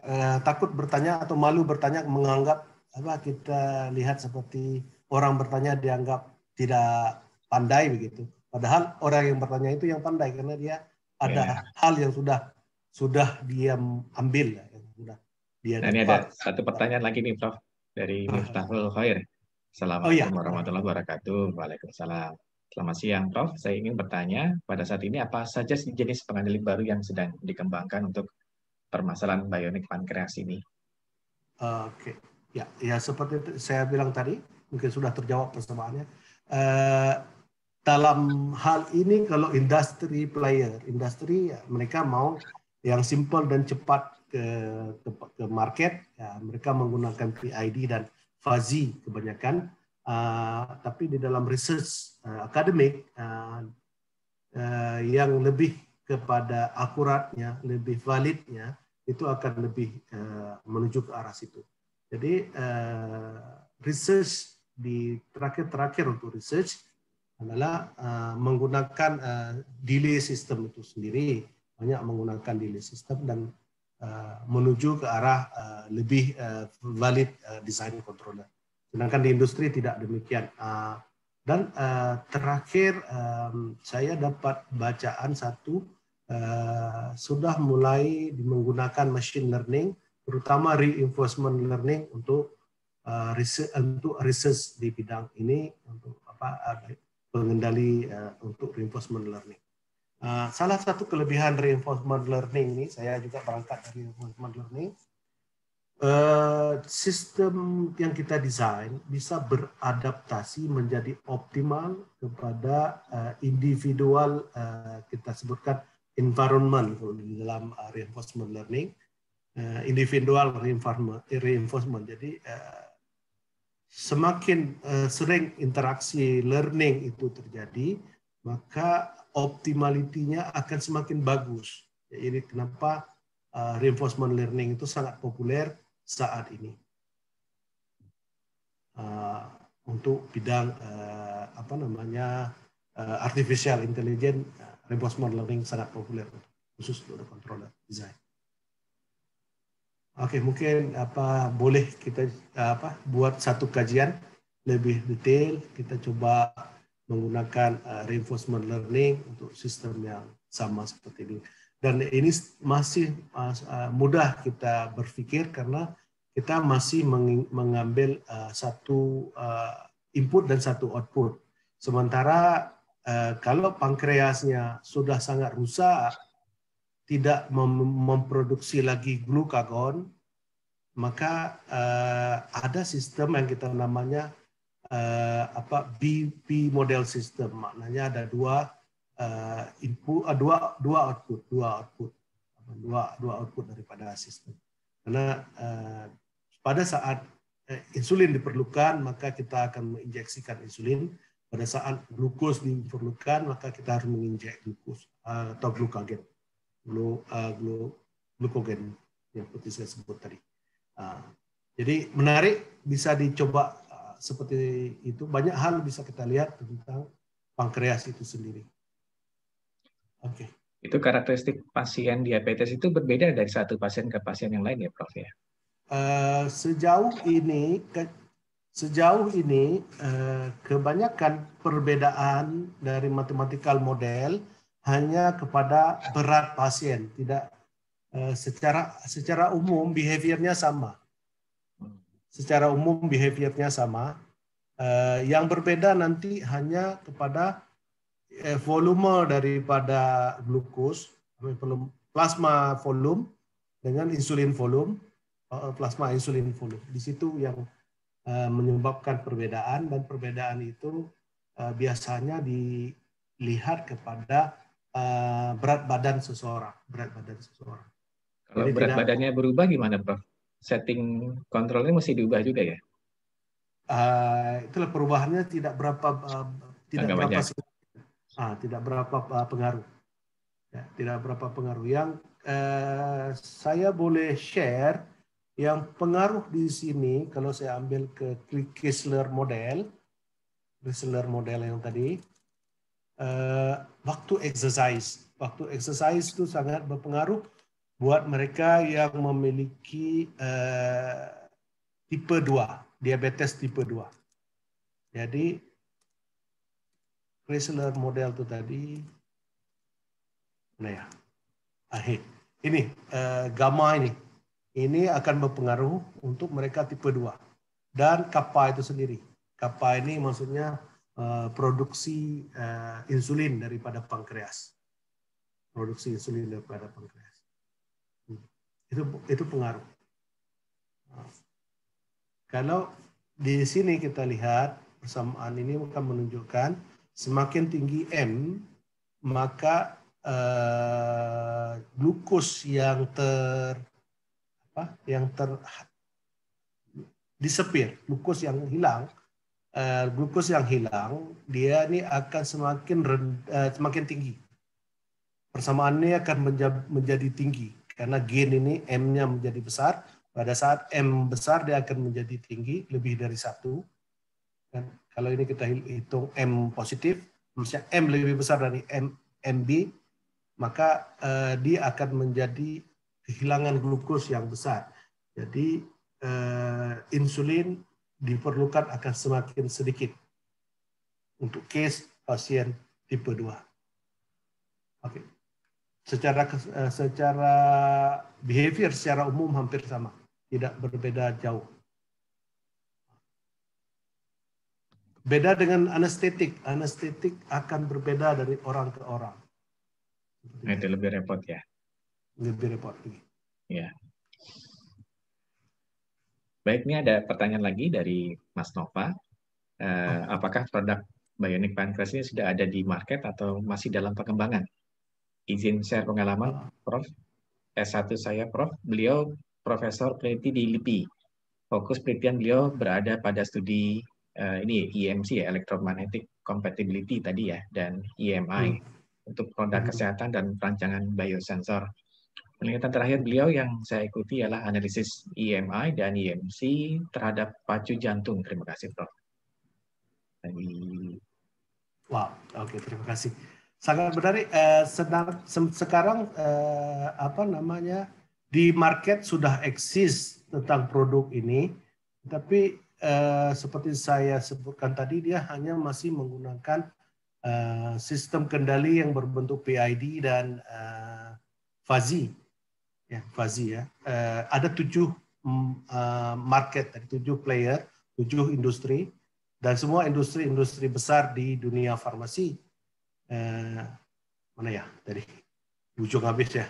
uh, takut bertanya atau malu bertanya menganggap apa kita lihat seperti orang bertanya dianggap tidak pandai begitu. Padahal orang yang bertanya itu yang pandai karena dia ada yeah. hal yang sudah sudah dia ambil sudah dia nah, ini ada satu pertanyaan lagi nih Prof dari ah. Miftahul Khair. Assalamualaikum oh, iya. warahmatullahi wabarakatuh. Waalaikumsalam. Selamat siang Prof. Saya ingin bertanya pada saat ini apa saja jenis pengendali baru yang sedang dikembangkan untuk permasalahan bionik pankreas ini? Oke, ya, ya seperti saya bilang tadi, mungkin sudah terjawab persamaannya. Uh, dalam hal ini kalau industri player, industri ya, mereka mau yang simple dan cepat ke ke, ke market ya, mereka menggunakan PID dan fuzzy kebanyakan uh, tapi di dalam research uh, akademik uh, uh, yang lebih kepada akuratnya lebih validnya itu akan lebih uh, menuju ke arah situ jadi uh, research di terakhir-terakhir untuk research adalah uh, menggunakan uh, delay system itu sendiri banyak menggunakan delay system dan uh, menuju ke arah uh, lebih uh, valid uh, design controller. Sedangkan di industri tidak demikian. Uh, dan uh, terakhir um, saya dapat bacaan satu uh, sudah mulai menggunakan machine learning, terutama reinforcement learning untuk uh, research, untuk research di bidang ini untuk apa uh, pengendali uh, untuk reinforcement learning. Uh, salah satu kelebihan reinforcement learning ini, saya juga berangkat dari reinforcement learning, uh, sistem yang kita desain bisa beradaptasi menjadi optimal kepada uh, individual uh, kita sebutkan environment di dalam reinforcement learning, individual reinforcement. Jadi semakin sering interaksi learning itu terjadi, maka optimalitinya akan semakin bagus. Jadi kenapa reinforcement learning itu sangat populer saat ini uh, untuk bidang uh, apa namanya uh, artificial intelligence uh, reinforcement learning sangat populer khusus untuk controller design. Oke, mungkin apa boleh kita apa buat satu kajian lebih detail kita coba menggunakan uh, reinforcement learning untuk sistem yang sama seperti ini. Dan ini masih uh, mudah kita berpikir karena kita masih meng mengambil uh, satu uh, input dan satu output. Sementara kalau pankreasnya sudah sangat rusak, tidak mem memproduksi lagi glukagon, maka ada sistem yang kita namanya apa BP model system maknanya ada dua uh, input uh, dua dua output dua output dua dua output daripada sistem karena uh, pada saat uh, insulin diperlukan maka kita akan menginjeksikan insulin pada saat glukos diperlukan maka kita harus menginjek glukos uh, atau glukagen glu, uh, glu, glukogen yang putih saya sebut tadi. Uh, jadi menarik bisa dicoba uh, seperti itu. Banyak hal bisa kita lihat tentang pankreas itu sendiri. Okay. Itu karakteristik pasien diabetes itu berbeda dari satu pasien ke pasien yang lain ya, Prof ya? Uh, sejauh ini ke, sejauh ini uh, kebanyakan perbedaan dari matematikal model hanya kepada berat pasien, tidak uh, secara secara umum behaviornya sama. Secara umum behaviornya sama. Uh, yang berbeda nanti hanya kepada uh, volume daripada glukos, plasma volume dengan insulin volume, uh, plasma insulin volume. Di situ yang uh, menyebabkan perbedaan dan perbedaan itu uh, biasanya dilihat kepada uh, berat badan seseorang, berat badan seseorang. Kalau Jadi berat tidak, badannya berubah gimana, Prof? Setting kontrolnya mesti diubah juga ya? Uh, itulah perubahannya tidak berapa uh, tidak Agak berapa ah, tidak berapa uh, pengaruh. Ya, tidak berapa pengaruh. Yang uh, saya boleh share yang pengaruh di sini kalau saya ambil ke Chrysler model, Chrysler model yang tadi, uh, waktu exercise. Waktu exercise itu sangat berpengaruh buat mereka yang memiliki uh, tipe 2, diabetes tipe 2. Jadi Chrysler model itu tadi, nah ya, akhir. Ini uh, gamma ini, ini akan berpengaruh untuk mereka tipe 2 dan kappa itu sendiri. Kappa ini maksudnya Eh, produksi uh, insulin daripada pankreas. Produksi insulin daripada pankreas. Hmm. Itu itu pengaruh. Uh, kalau di sini kita lihat persamaan ini akan menunjukkan semakin tinggi M maka uh, glukos yang ter apa yang ter disepir, glukos yang hilang uh, glukos yang hilang, dia ini akan semakin uh, semakin tinggi. Persamaannya akan menjadi tinggi karena gen ini M-nya menjadi besar. Pada saat M besar dia akan menjadi tinggi lebih dari satu. Kalau ini kita hitung M positif, misalnya M lebih besar dari M MB, maka uh, dia akan menjadi kehilangan glukos yang besar. Jadi uh, insulin diperlukan akan semakin sedikit untuk case pasien tipe 2. Oke. Secara eh, secara behavior secara umum hampir sama, tidak berbeda jauh. Beda dengan anestetik, anestetik akan berbeda dari orang ke orang. Nah, itu lebih repot ya. Lebih repot. Ya. Baik, ini ada pertanyaan lagi dari Mas Nova. Uh, apakah produk Bionic Pancreas ini sudah ada di market atau masih dalam pengembangan? Izin share pengalaman, Prof. S1 saya, Prof. Beliau Profesor peneliti di LIPI. Fokus penelitian beliau berada pada studi uh, ini EMC, ya, Electromagnetic Compatibility tadi ya, dan EMI hmm. untuk produk hmm. kesehatan dan perancangan biosensor. Penelitian terakhir beliau yang saya ikuti ialah analisis EMI dan EMC terhadap pacu jantung. Terima kasih, Prof. Wow, oke okay, terima kasih. Sangat menarik. Eh, sedang, sekarang eh, apa namanya di market sudah eksis tentang produk ini, tapi eh, seperti saya sebutkan tadi dia hanya masih menggunakan eh, sistem kendali yang berbentuk PID dan eh, fuzzy ya Fazi ya. Uh, ada tujuh uh, market tujuh player tujuh industri dan semua industri-industri besar di dunia farmasi. Uh, mana ya? Dari ujung habis ya.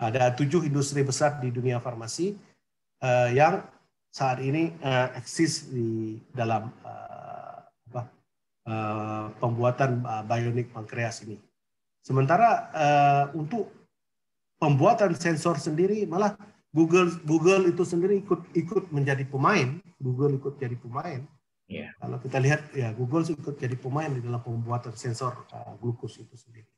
Ada tujuh industri besar di dunia farmasi uh, yang saat ini uh, eksis di dalam uh, apa, uh, pembuatan uh, bionic pankreas ini. Sementara uh, untuk pembuatan sensor sendiri malah Google Google itu sendiri ikut ikut menjadi pemain Google ikut jadi pemain yeah. kalau kita lihat ya Google ikut jadi pemain di dalam pembuatan sensor uh, glukos itu sendiri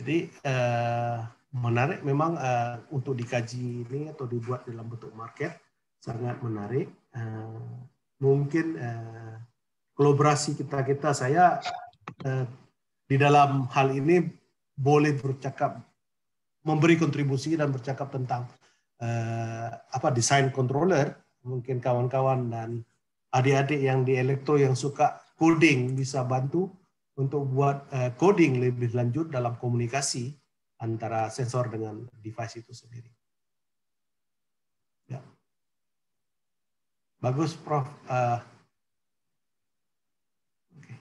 jadi uh, menarik memang uh, untuk dikaji ini atau dibuat dalam bentuk market sangat menarik. Uh, mungkin uh, kolaborasi kita kita saya uh, di dalam hal ini boleh bercakap memberi kontribusi dan bercakap tentang uh, apa desain controller mungkin kawan-kawan dan adik-adik yang di elektro yang suka coding bisa bantu untuk buat uh, coding lebih lanjut dalam komunikasi antara sensor dengan device itu sendiri. Ya. Bagus, Prof. Uh, okay.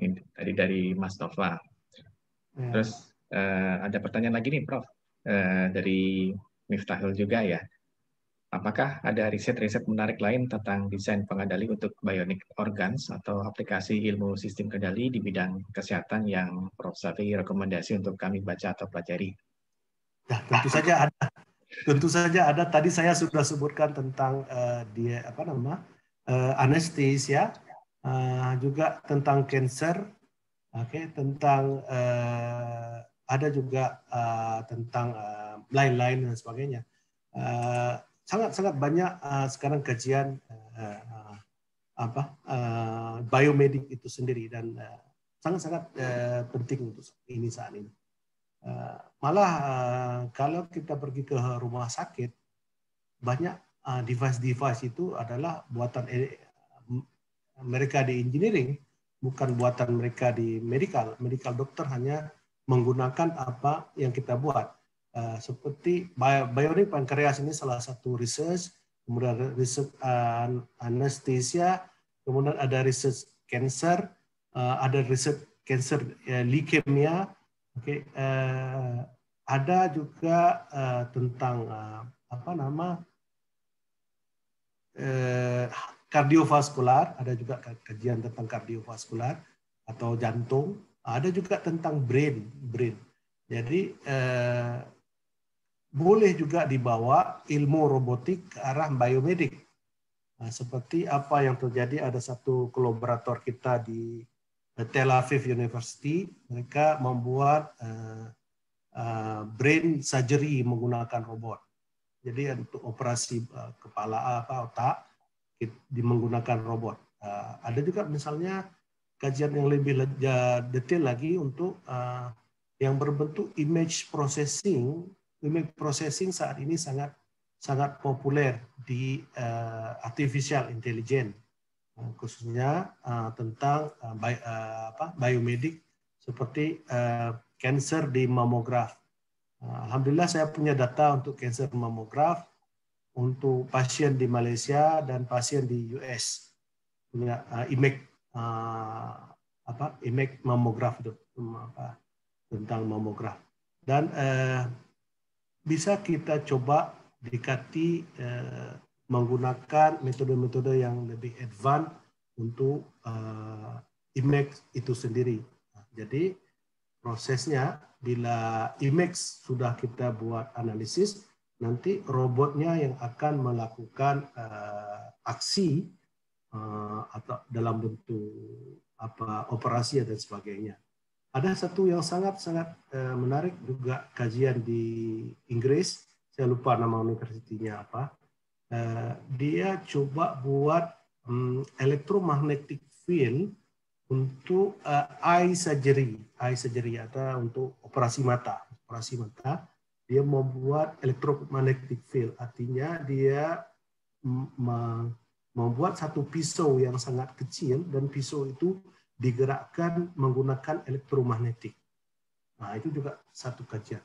Ini tadi dari Mas Nova. Ya. Terus uh, ada pertanyaan lagi nih, Prof. Uh, dari Miftahul juga ya. Apakah ada riset-riset menarik lain tentang desain pengendali untuk bionic organs atau aplikasi ilmu sistem kendali di bidang kesehatan yang Prof. Safi rekomendasi untuk kami baca atau pelajari? Ya, tentu saja ada. Tentu saja ada. Tadi saya sudah sebutkan tentang uh, dia apa nama uh, anestesia, uh, juga tentang cancer, oke, okay, tentang uh, ada juga uh, tentang lain-lain dan sebagainya. Uh, sangat-sangat banyak uh, sekarang kajian uh, apa uh, biomedik itu sendiri dan sangat-sangat uh, uh, penting untuk ini saat ini. Uh, malah uh, kalau kita pergi ke rumah sakit banyak device-device uh, itu adalah buatan eh, mereka di engineering bukan buatan mereka di medical. Medical dokter hanya menggunakan apa yang kita buat seperti bionic pankreas ini salah satu research, kemudian uh, anestesia, kemudian ada research cancer, ada research cancer leukemia, oke, okay, uh, ada juga uh, tentang uh, apa nama uh, kardiovaskular, ada juga kajian tentang kardiovaskular atau jantung, ada juga tentang brain, brain. Jadi uh, boleh juga dibawa ilmu robotik ke arah biomedik. Nah, seperti apa yang terjadi ada satu kolaborator kita di Tel Aviv University, mereka membuat uh, uh, brain surgery menggunakan robot. Jadi untuk operasi uh, kepala apa otak di menggunakan robot. Uh, ada juga misalnya kajian yang lebih detail lagi untuk uh, yang berbentuk image processing image processing saat ini sangat sangat populer di uh, artificial intelligence khususnya uh, tentang uh, bi uh, apa, biomedik seperti uh, di mamograf. Uh, Alhamdulillah saya punya data untuk cancer mamograf untuk pasien di Malaysia dan pasien di US punya uh, image uh, apa image mamograf itu apa, tentang mamograf dan uh, bisa kita coba dekati eh, menggunakan metode-metode yang lebih advance untuk uh, image itu sendiri. Jadi prosesnya bila image sudah kita buat analisis, nanti robotnya yang akan melakukan uh, aksi uh, atau dalam bentuk apa operasi dan sebagainya. Ada satu yang sangat-sangat menarik juga kajian di Inggris, saya lupa nama universitinya apa. Uh, dia coba buat um, electromagnetic field untuk uh, eye surgery, eye surgery atau untuk operasi mata. Operasi mata, dia membuat electromagnetic field, artinya dia membuat satu pisau yang sangat kecil dan pisau itu digerakkan menggunakan elektromagnetik. Nah, itu juga satu kajian.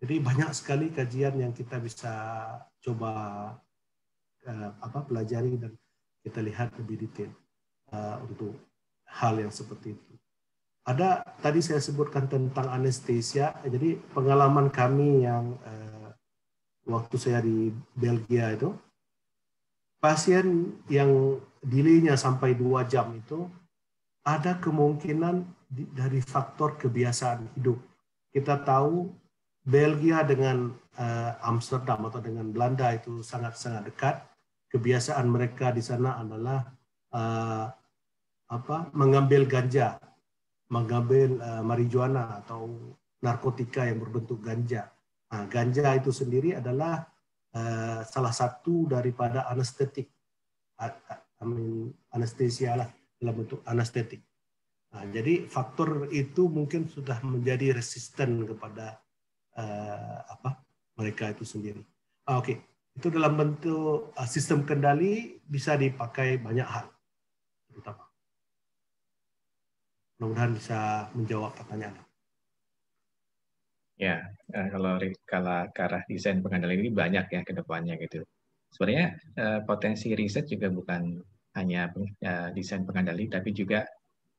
Jadi banyak sekali kajian yang kita bisa coba uh, apa pelajari dan kita lihat lebih detail uh, untuk hal yang seperti itu. Ada tadi saya sebutkan tentang anestesia. Jadi pengalaman kami yang uh, waktu saya di Belgia itu pasien yang delaynya sampai dua jam itu ada kemungkinan dari faktor kebiasaan hidup. Kita tahu Belgia dengan uh, Amsterdam atau dengan Belanda itu sangat-sangat dekat. Kebiasaan mereka di sana adalah uh, apa? mengambil ganja, mengambil uh, marijuana atau narkotika yang berbentuk ganja. Nah, ganja itu sendiri adalah uh, salah satu daripada anestetik, I mean, anestesia lah dalam bentuk anestetik. Nah, jadi faktor itu mungkin sudah menjadi resisten kepada uh, apa mereka itu sendiri. Ah, Oke, okay. Itu dalam bentuk uh, sistem kendali bisa dipakai banyak hal, terutama. Mudah-mudahan bisa menjawab pertanyaan. Ya, eh, kalau kalau ke arah desain pengendalian ini banyak ya ke depannya gitu. Sebenarnya eh, potensi riset juga bukan hanya eh, desain pengendali, tapi juga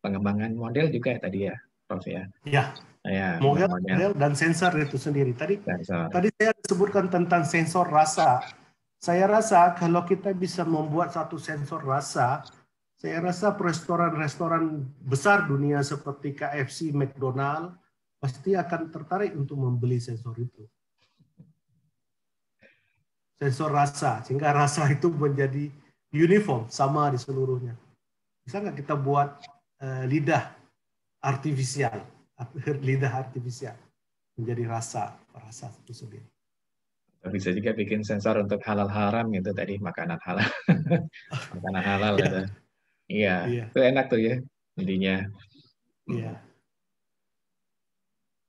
pengembangan model juga tadi ya, Prof ya. Ya. Ya, model, model dan sensor itu sendiri. Tadi sensor. tadi saya sebutkan tentang sensor rasa. Saya rasa kalau kita bisa membuat satu sensor rasa, saya rasa restoran-restoran besar dunia seperti KFC, McDonald, pasti akan tertarik untuk membeli sensor itu. Sensor rasa, sehingga rasa itu menjadi uniform, sama di seluruhnya. Bisa nggak kita buat uh, lidah artifisial, lidah artifisial menjadi rasa, rasa itu sendiri. Bisa juga bikin sensor untuk halal haram gitu tadi, makanan halal. makanan halal. ya. Iya, iya, itu enak tuh ya, intinya. Iya.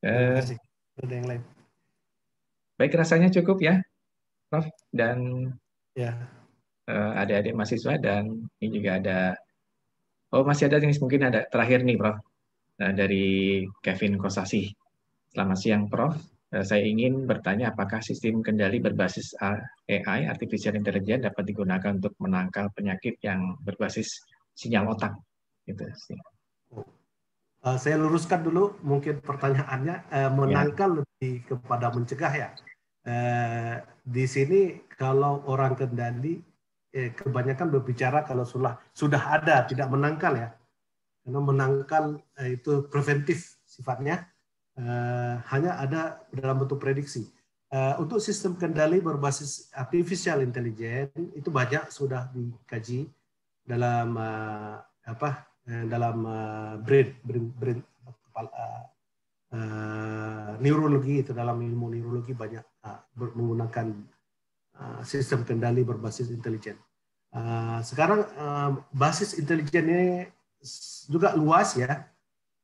Uh, ada yang lain. Baik, rasanya cukup ya, Prof. Dan ya. uh, adik-adik mahasiswa dan ini juga ada, oh masih ada yang mungkin ada terakhir nih, Prof. Uh, dari Kevin Kosasi. Selamat siang, Prof. Uh, saya ingin bertanya apakah sistem kendali berbasis AI, artificial intelligence, dapat digunakan untuk menangkal penyakit yang berbasis sinyal otak. Gitu sih. Uh, saya luruskan dulu mungkin pertanyaannya uh, menangkal ya. lebih kepada mencegah ya. Uh, di sini kalau orang kendali eh, kebanyakan berbicara kalau sudah sudah ada tidak menangkal ya. Karena menangkal uh, itu preventif sifatnya uh, hanya ada dalam bentuk prediksi. Uh, untuk sistem kendali berbasis artificial intelligence itu banyak sudah dikaji dalam uh, apa Eh, dalam brain, brain, brain uh, neurologi itu dalam ilmu neurologi banyak menggunakan sistem kendali berbasis intelijen. Sekarang basis intelijen ini juga luas ya.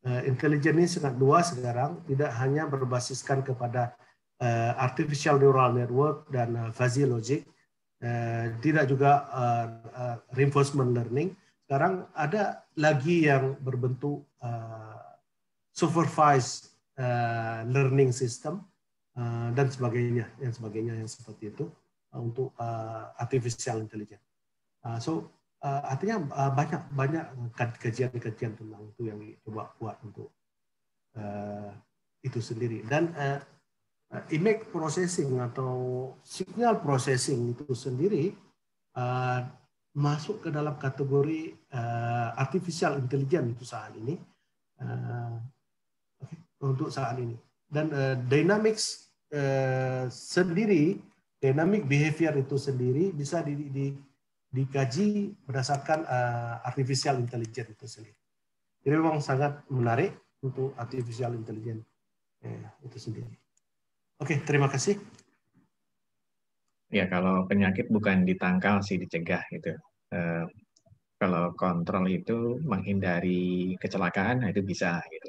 Uh, intelijen ini sangat luas sekarang, tidak hanya berbasiskan kepada uh, artificial neural network dan uh, fuzzy logic, tidak juga reinforcement learning, sekarang ada lagi yang berbentuk supervised learning system dan sebagainya, yang sebagainya yang seperti itu untuk artificial intelligence. Uh, so uh, artinya uh, banyak banyak kajian-kajian tentang itu yang coba buat untuk uh, itu sendiri. Dan uh, image processing atau signal processing itu sendiri uh, masuk ke dalam kategori uh, artificial intelligence untuk saat ini. Uh, okay, untuk saat ini. Dan uh, dynamics uh, sendiri dynamic behavior itu sendiri bisa di, di, dikaji berdasarkan uh, artificial intelligence itu sendiri jadi memang sangat menarik untuk artificial intelligence eh, itu sendiri oke terima kasih Ya, kalau penyakit bukan ditangkal sih, dicegah gitu. Eh, kalau kontrol itu menghindari kecelakaan, nah itu bisa gitu.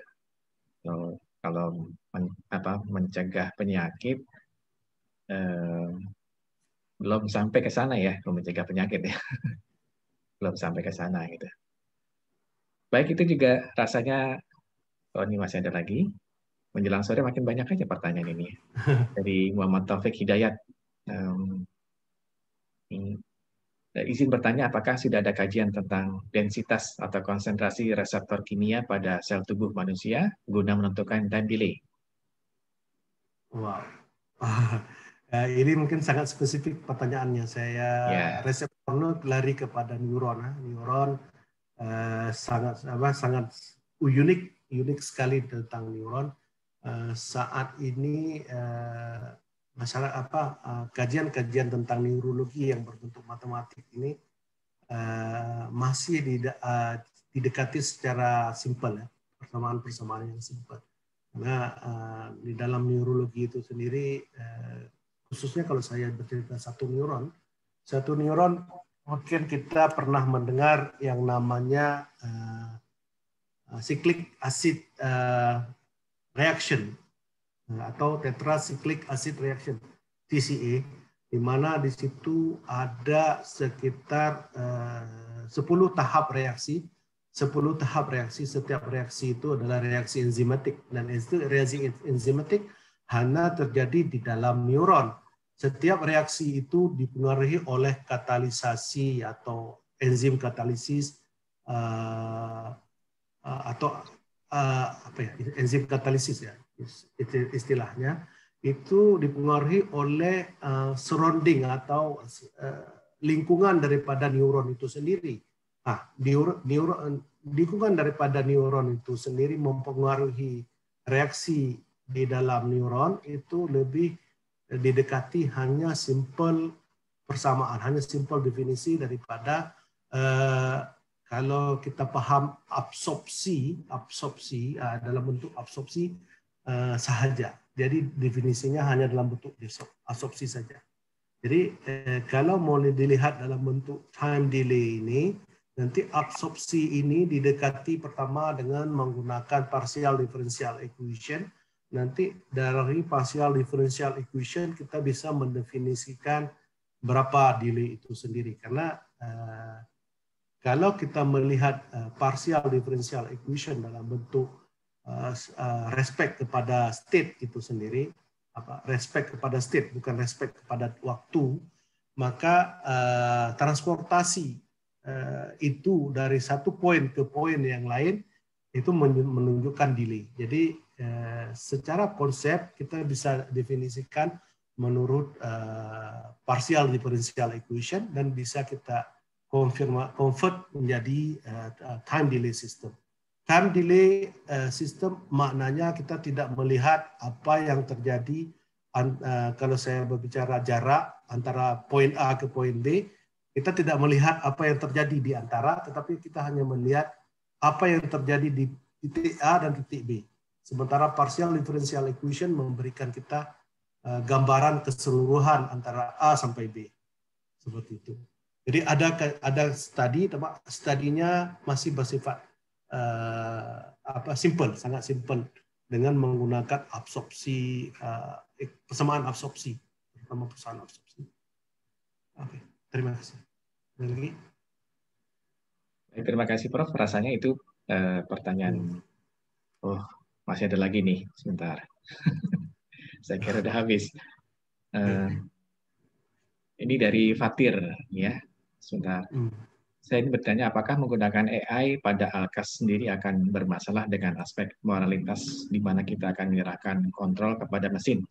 Kalau, kalau men, apa, mencegah penyakit eh, belum sampai ke sana ya, kalau mencegah penyakit ya, belum sampai ke sana gitu. Baik itu juga rasanya, oh ini masih ada lagi. Menjelang sore makin banyak aja pertanyaan ini dari Muhammad Taufik Hidayat Um, izin bertanya apakah sudah ada kajian tentang densitas atau konsentrasi reseptor kimia pada sel tubuh manusia guna menentukan time delay? Wow. ini mungkin sangat spesifik pertanyaannya. Saya yeah. reseptor lari kepada neuron. Ah. Neuron uh, sangat apa sangat unik unik sekali tentang neuron. Uh, saat ini uh, masalah apa kajian-kajian tentang neurologi yang berbentuk matematik ini uh, masih didekati secara simpel ya persamaan-persamaan yang simpel. Karena uh, di dalam neurologi itu sendiri, uh, khususnya kalau saya bercerita satu neuron, satu neuron mungkin kita pernah mendengar yang namanya uh, cyclic acid uh, reaction atau tetracyclic acid reaction TCA di mana di situ ada sekitar uh, 10 tahap reaksi. 10 tahap reaksi setiap reaksi itu adalah reaksi enzimatik. Dan itu reaksi enzimatik hanya terjadi di dalam neuron setiap reaksi itu dipengaruhi oleh katalisasi atau enzim katalisis uh, uh, atau uh, apa ya enzim katalisis ya istilahnya itu dipengaruhi oleh surrounding atau lingkungan daripada neuron itu sendiri. Nah, neuron, neuron, lingkungan daripada neuron itu sendiri mempengaruhi reaksi di dalam neuron itu lebih didekati hanya simple persamaan, hanya simple definisi daripada uh, kalau kita paham absorpsi, absorpsi uh, dalam bentuk absorpsi uh, sahaja jadi definisinya hanya dalam bentuk asopsi saja. Jadi eh, kalau mau dilihat dalam bentuk time delay ini, nanti absorpsi ini didekati pertama dengan menggunakan partial differential equation. Nanti dari partial differential equation kita bisa mendefinisikan berapa delay itu sendiri. Karena eh, kalau kita melihat eh, partial differential equation dalam bentuk Uh, uh, respect kepada state itu sendiri, apa respect kepada state bukan respect kepada waktu, maka uh, transportasi uh, itu dari satu poin ke poin yang lain itu menunjukkan delay. Jadi uh, secara konsep kita bisa definisikan menurut uh, partial differential equation dan bisa kita konfirma, convert menjadi uh, time delay system. Time delay system maknanya kita tidak melihat apa yang terjadi kalau saya berbicara jarak antara poin A ke poin B, kita tidak melihat apa yang terjadi di antara, tetapi kita hanya melihat apa yang terjadi di titik A dan titik B. Sementara partial differential equation memberikan kita uh, gambaran keseluruhan antara A sampai B. Seperti itu. Jadi ada ada studi, studinya masih bersifat uh, apa simple, sangat simple dengan menggunakan absorpsi uh, persamaan absorpsi, terutama persamaan absorpsi. Oke, okay, terima kasih. Ada lagi? Terima kasih Prof. Rasanya itu uh, pertanyaan. Hmm. Oh, masih ada lagi nih, sebentar. Saya kira udah habis. Uh, ini dari Fatir, ya. Sebentar. Hmm. Saya ingin bertanya, apakah menggunakan AI pada Alkas sendiri akan bermasalah dengan aspek moralitas di mana kita akan menyerahkan kontrol kepada mesin?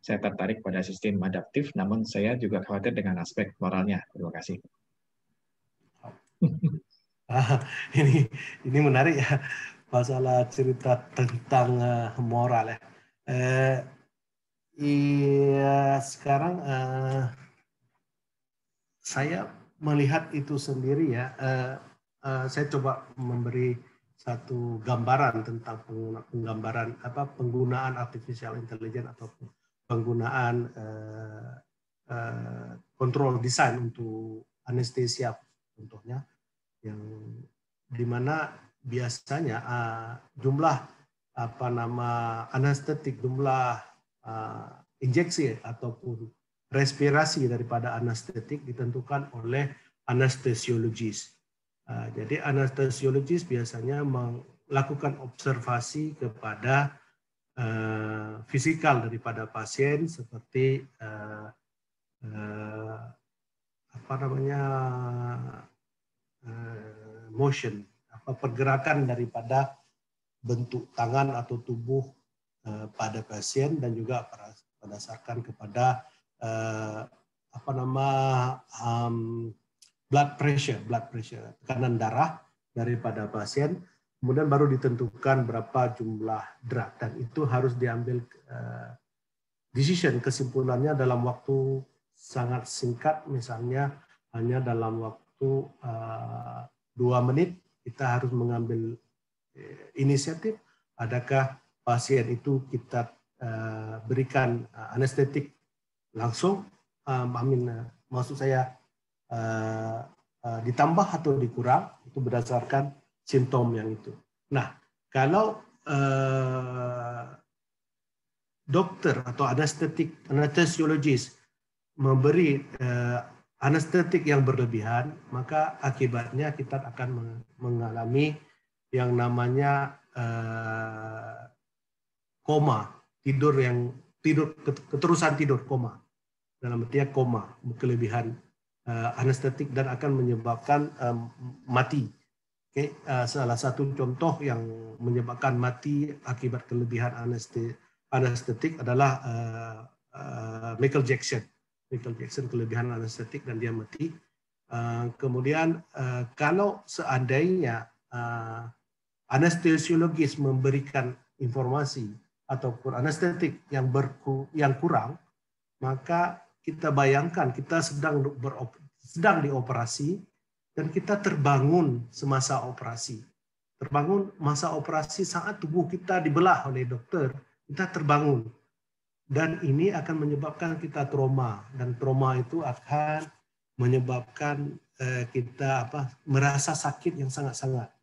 Saya tertarik pada sistem adaptif, namun saya juga khawatir dengan aspek moralnya. Terima kasih. Ah, ini ini menarik ya masalah cerita tentang uh, moral ya. Uh, iya sekarang uh, saya melihat itu sendiri ya, uh, uh, saya coba memberi satu gambaran tentang penggambaran apa penggunaan artificial intelligence atau penggunaan uh, uh, kontrol desain untuk anestesia contohnya yang di mana biasanya uh, jumlah apa nama anestetik jumlah uh, injeksi ataupun respirasi daripada anestetik ditentukan oleh anestesiologis. Ah, jadi anestesiologis biasanya melakukan observasi kepada uh, fisikal daripada pasien seperti uh, uh, apa namanya uh, motion, pergerakan daripada bentuk tangan atau tubuh uh, pada pasien dan juga berdasarkan kepada uh, apa nama um, blood pressure, blood pressure, tekanan darah daripada pasien, kemudian baru ditentukan berapa jumlah drug dan itu harus diambil uh, decision kesimpulannya dalam waktu sangat singkat, misalnya hanya dalam waktu dua menit kita harus mengambil inisiatif, adakah pasien itu kita uh, berikan uh, anestetik langsung, amin maksud saya ditambah atau dikurang itu berdasarkan simptom yang itu. Nah, kalau dokter atau anestetik anestesiologis memberi anestetik yang berlebihan, maka akibatnya kita akan mengalami yang namanya uh, koma, tidur yang tidur keterusan tidur koma. Dalam artinya koma, kelebihan uh, anestetik dan akan menyebabkan um, mati. Okay. Uh, salah satu contoh yang menyebabkan mati akibat kelebihan anestetik adalah uh, uh, Michael Jackson Michael Jackson kelebihan anestetik dan dia mati. Uh, kemudian uh, kalau seandainya uh, anestesiologis memberikan informasi ataupun anestetik yang berku, yang kurang, maka kita bayangkan kita sedang berop, sedang dioperasi dan kita terbangun semasa operasi. Terbangun masa operasi saat tubuh kita dibelah oleh dokter, kita terbangun dan ini akan menyebabkan kita trauma. Dan trauma itu akan menyebabkan eh, kita apa merasa sakit yang sangat-sangat.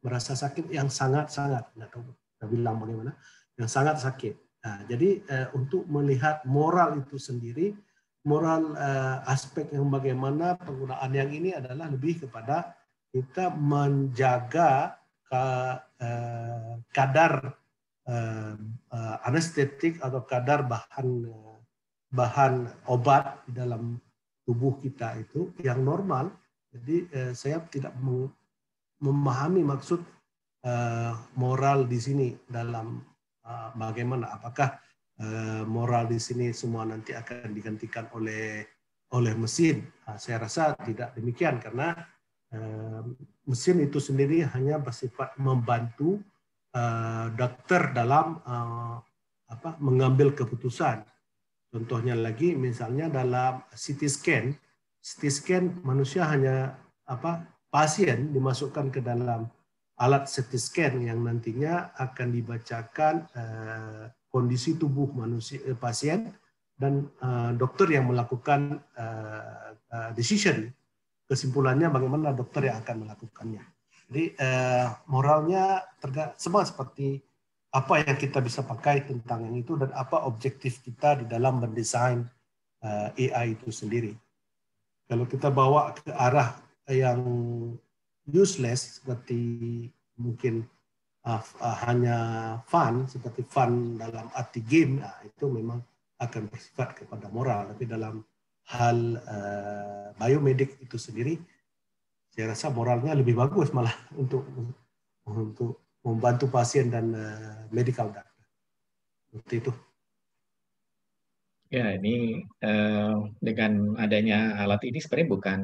Merasa sakit yang sangat-sangat. Nggak tahu kita bilang bagaimana. Yang sangat sakit. Nah, jadi eh, untuk melihat moral itu sendiri moral eh, aspek yang bagaimana penggunaan yang ini adalah lebih kepada kita menjaga kadar uh, uh, anestetik atau kadar bahan bahan obat di dalam tubuh kita itu yang normal. Jadi uh, saya tidak memahami maksud uh, moral di sini dalam bagaimana apakah moral di sini semua nanti akan digantikan oleh oleh mesin. Uh, saya rasa tidak demikian karena mesin itu sendiri hanya bersifat membantu uh, dokter dalam uh, apa, mengambil keputusan. Contohnya lagi, misalnya dalam CT scan, CT scan manusia hanya apa pasien dimasukkan ke dalam alat CT scan yang nantinya akan dibacakan uh, kondisi tubuh manusia uh, pasien dan uh, dokter yang melakukan uh, decision kesimpulannya bagaimana dokter yang akan melakukannya. Jadi eh, moralnya semua seperti apa yang kita bisa pakai tentang yang itu dan apa objektif kita di dalam mendesain eh, AI itu sendiri. Kalau kita bawa ke arah yang useless seperti mungkin uh, uh, hanya fun seperti fun dalam arti game, nah, itu memang akan bersifat kepada moral. Tapi dalam hal uh, biomedik itu sendiri saya rasa moralnya lebih bagus malah untuk untuk membantu pasien dan uh, medical doctor. Seperti itu. Ya, ini uh, dengan adanya alat ini sebenarnya bukan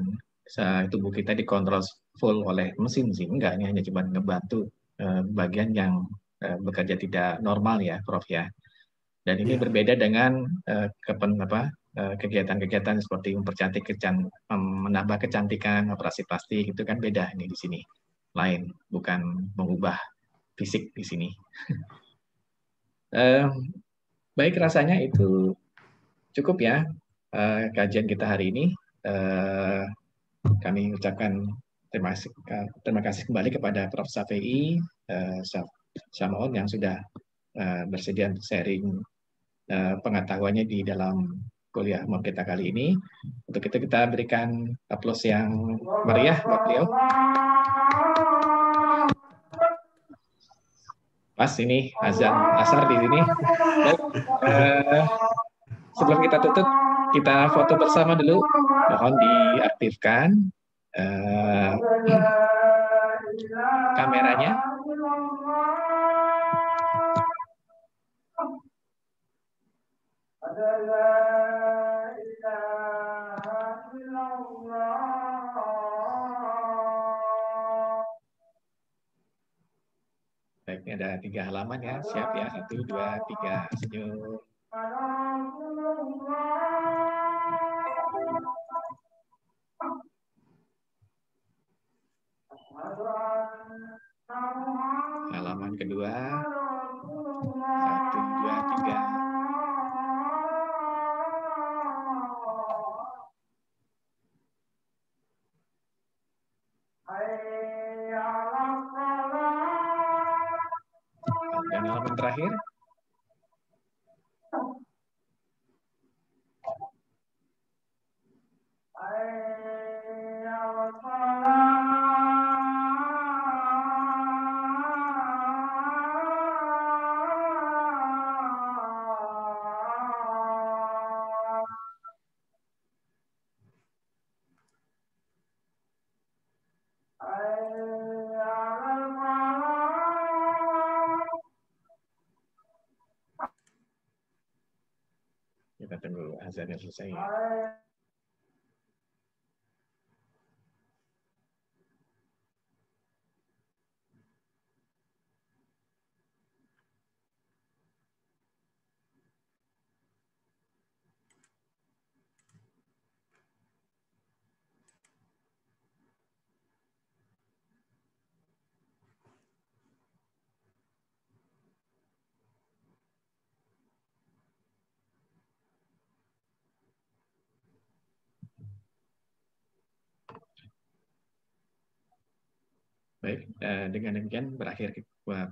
tubuh kita dikontrol full oleh mesin sih, enggak, ini hanya cuma ngebantu uh, bagian yang bekerja tidak normal ya, Prof ya. Dan ini ya. berbeda dengan uh, kepen, apa, Eh, kegiatan-kegiatan seperti mempercantik kecan menambah kecantikan operasi plastik itu kan beda ini di sini. Lain bukan mengubah fisik di sini. Uh, baik rasanya itu cukup ya uh, kajian kita hari ini. Uh, kami ucapkan terima kasih terima kasih kembali kepada Prof. Safei uh, Samaon yang sudah uh, bersedia sharing uh, pengetahuannya di dalam kuliah mau kita kali ini. Untuk itu kita berikan aplaus yang meriah buat beliau. Pas ini azan asar di sini. Dan, uh, sebelum kita tutup, kita foto bersama dulu. Mohon diaktifkan uh, kameranya. Ini ada tiga halaman ya. Siap ya. Satu, dua, tiga. Senyum. Halaman kedua. Mohon as that is insane. Dengan demikian berakhir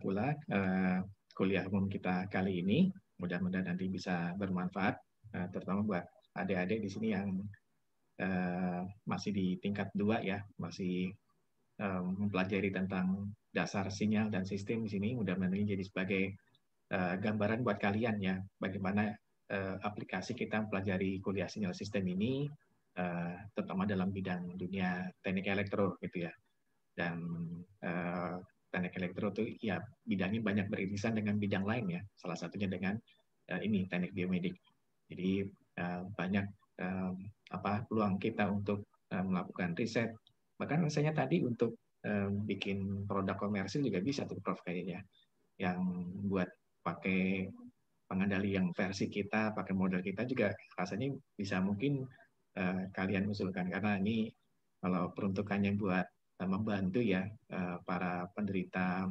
pula eh, kuliah umum kita kali ini. Mudah-mudahan nanti bisa bermanfaat, eh, terutama buat adik-adik di sini yang masih di tingkat dua ya, masih mempelajari tentang dasar sinyal dan sistem di sini. Mudah-mudahan ini jadi sebagai gambaran buat kalian ya, bagaimana aplikasi kita mempelajari kuliah sinyal sistem ini, terutama dalam bidang dunia teknik elektro gitu ya dan uh, teknik elektro itu ya bidangnya banyak beririsan dengan bidang lain ya. Salah satunya dengan uh, ini teknik biomedik. Jadi uh, banyak uh, apa peluang kita untuk uh, melakukan riset. Bahkan misalnya tadi untuk uh, bikin produk komersil juga bisa tuh prof kayaknya yang buat pakai pengendali yang versi kita pakai model kita juga rasanya bisa mungkin uh, kalian usulkan. Karena ini kalau peruntukannya buat membantu ya eh, para penderita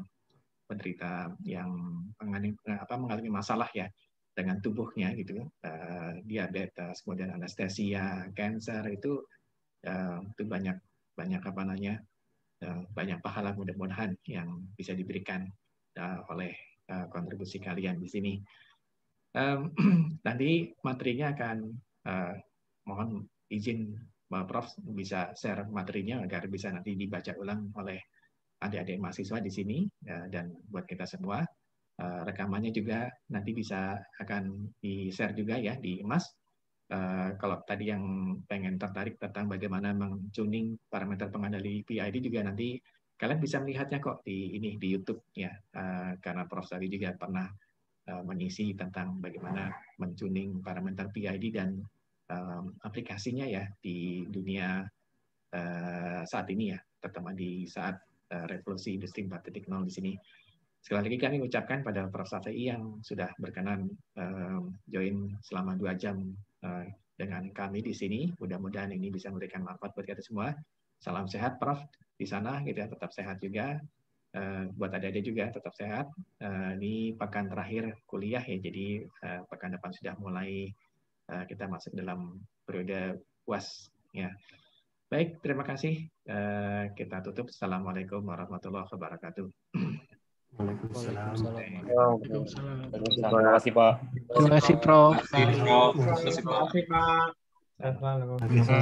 penderita yang mengalami, masalah ya dengan tubuhnya gitu. Uh, diabetes kemudian anestesia cancer itu itu banyak banyak apa namanya banyak pahala mudah-mudahan yang bisa diberikan oleh kontribusi kalian di sini. Nanti materinya akan mohon izin Prof bisa share materinya agar bisa nanti dibaca ulang oleh adik-adik mahasiswa di sini ya, dan buat kita semua. Eh, rekamannya juga nanti bisa akan di share juga ya di emas Uh, kalau tadi yang pengen tertarik tentang bagaimana mentuning parameter pengendali PID juga nanti kalian bisa melihatnya kok di ini di YouTube ya. Uh, karena Prof tadi juga pernah mengisi tentang bagaimana mentuning parameter PID dan um, aplikasinya ya di dunia uh, saat ini ya, terutama di saat uh, revolusi industri 4.0 di sini. Sekali lagi kami ucapkan pada Prof. Safei yang sudah berkenan um, join selama dua jam uh, dengan kami di sini. Mudah-mudahan ini bisa memberikan manfaat buat kita semua. Salam sehat, Prof. Di sana, gitu ya, tetap sehat juga. Uh, buat adik-adik juga tetap sehat. Uh, ini pekan terakhir kuliah ya, jadi uh, pekan depan sudah mulai Eh, kita masuk dalam periode puas ya. Baik, terima kasih. Uh, kita tutup. Assalamualaikum warahmatullahi wabarakatuh. Waalaikumsalam. Terima kasih Pak. Terima kasih Prof. Terima kasih Pak.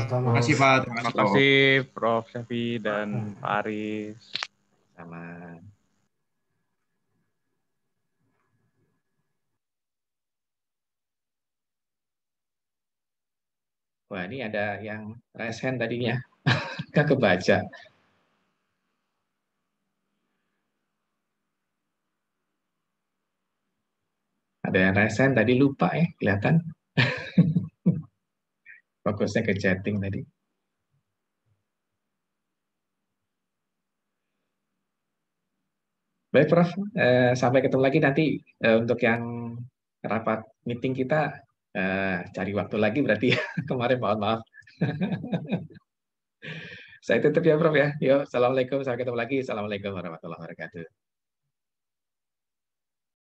Terima kasih Pak. Terima kasih Prof. Syafi dan Pak Aris. Sama. Wah, ini ada yang resen tadinya. Nggak kebaca. Ada yang resen tadi lupa ya, kelihatan. Fokusnya ke chatting tadi. Baik, Prof. Eh, sampai ketemu lagi nanti eh, untuk yang rapat meeting kita Uh, cari waktu lagi berarti ya. Kemarin mohon maaf. Saya tutup ya Prof ya. Yuk, Assalamualaikum. Sampai ketemu lagi. Assalamualaikum warahmatullahi wabarakatuh.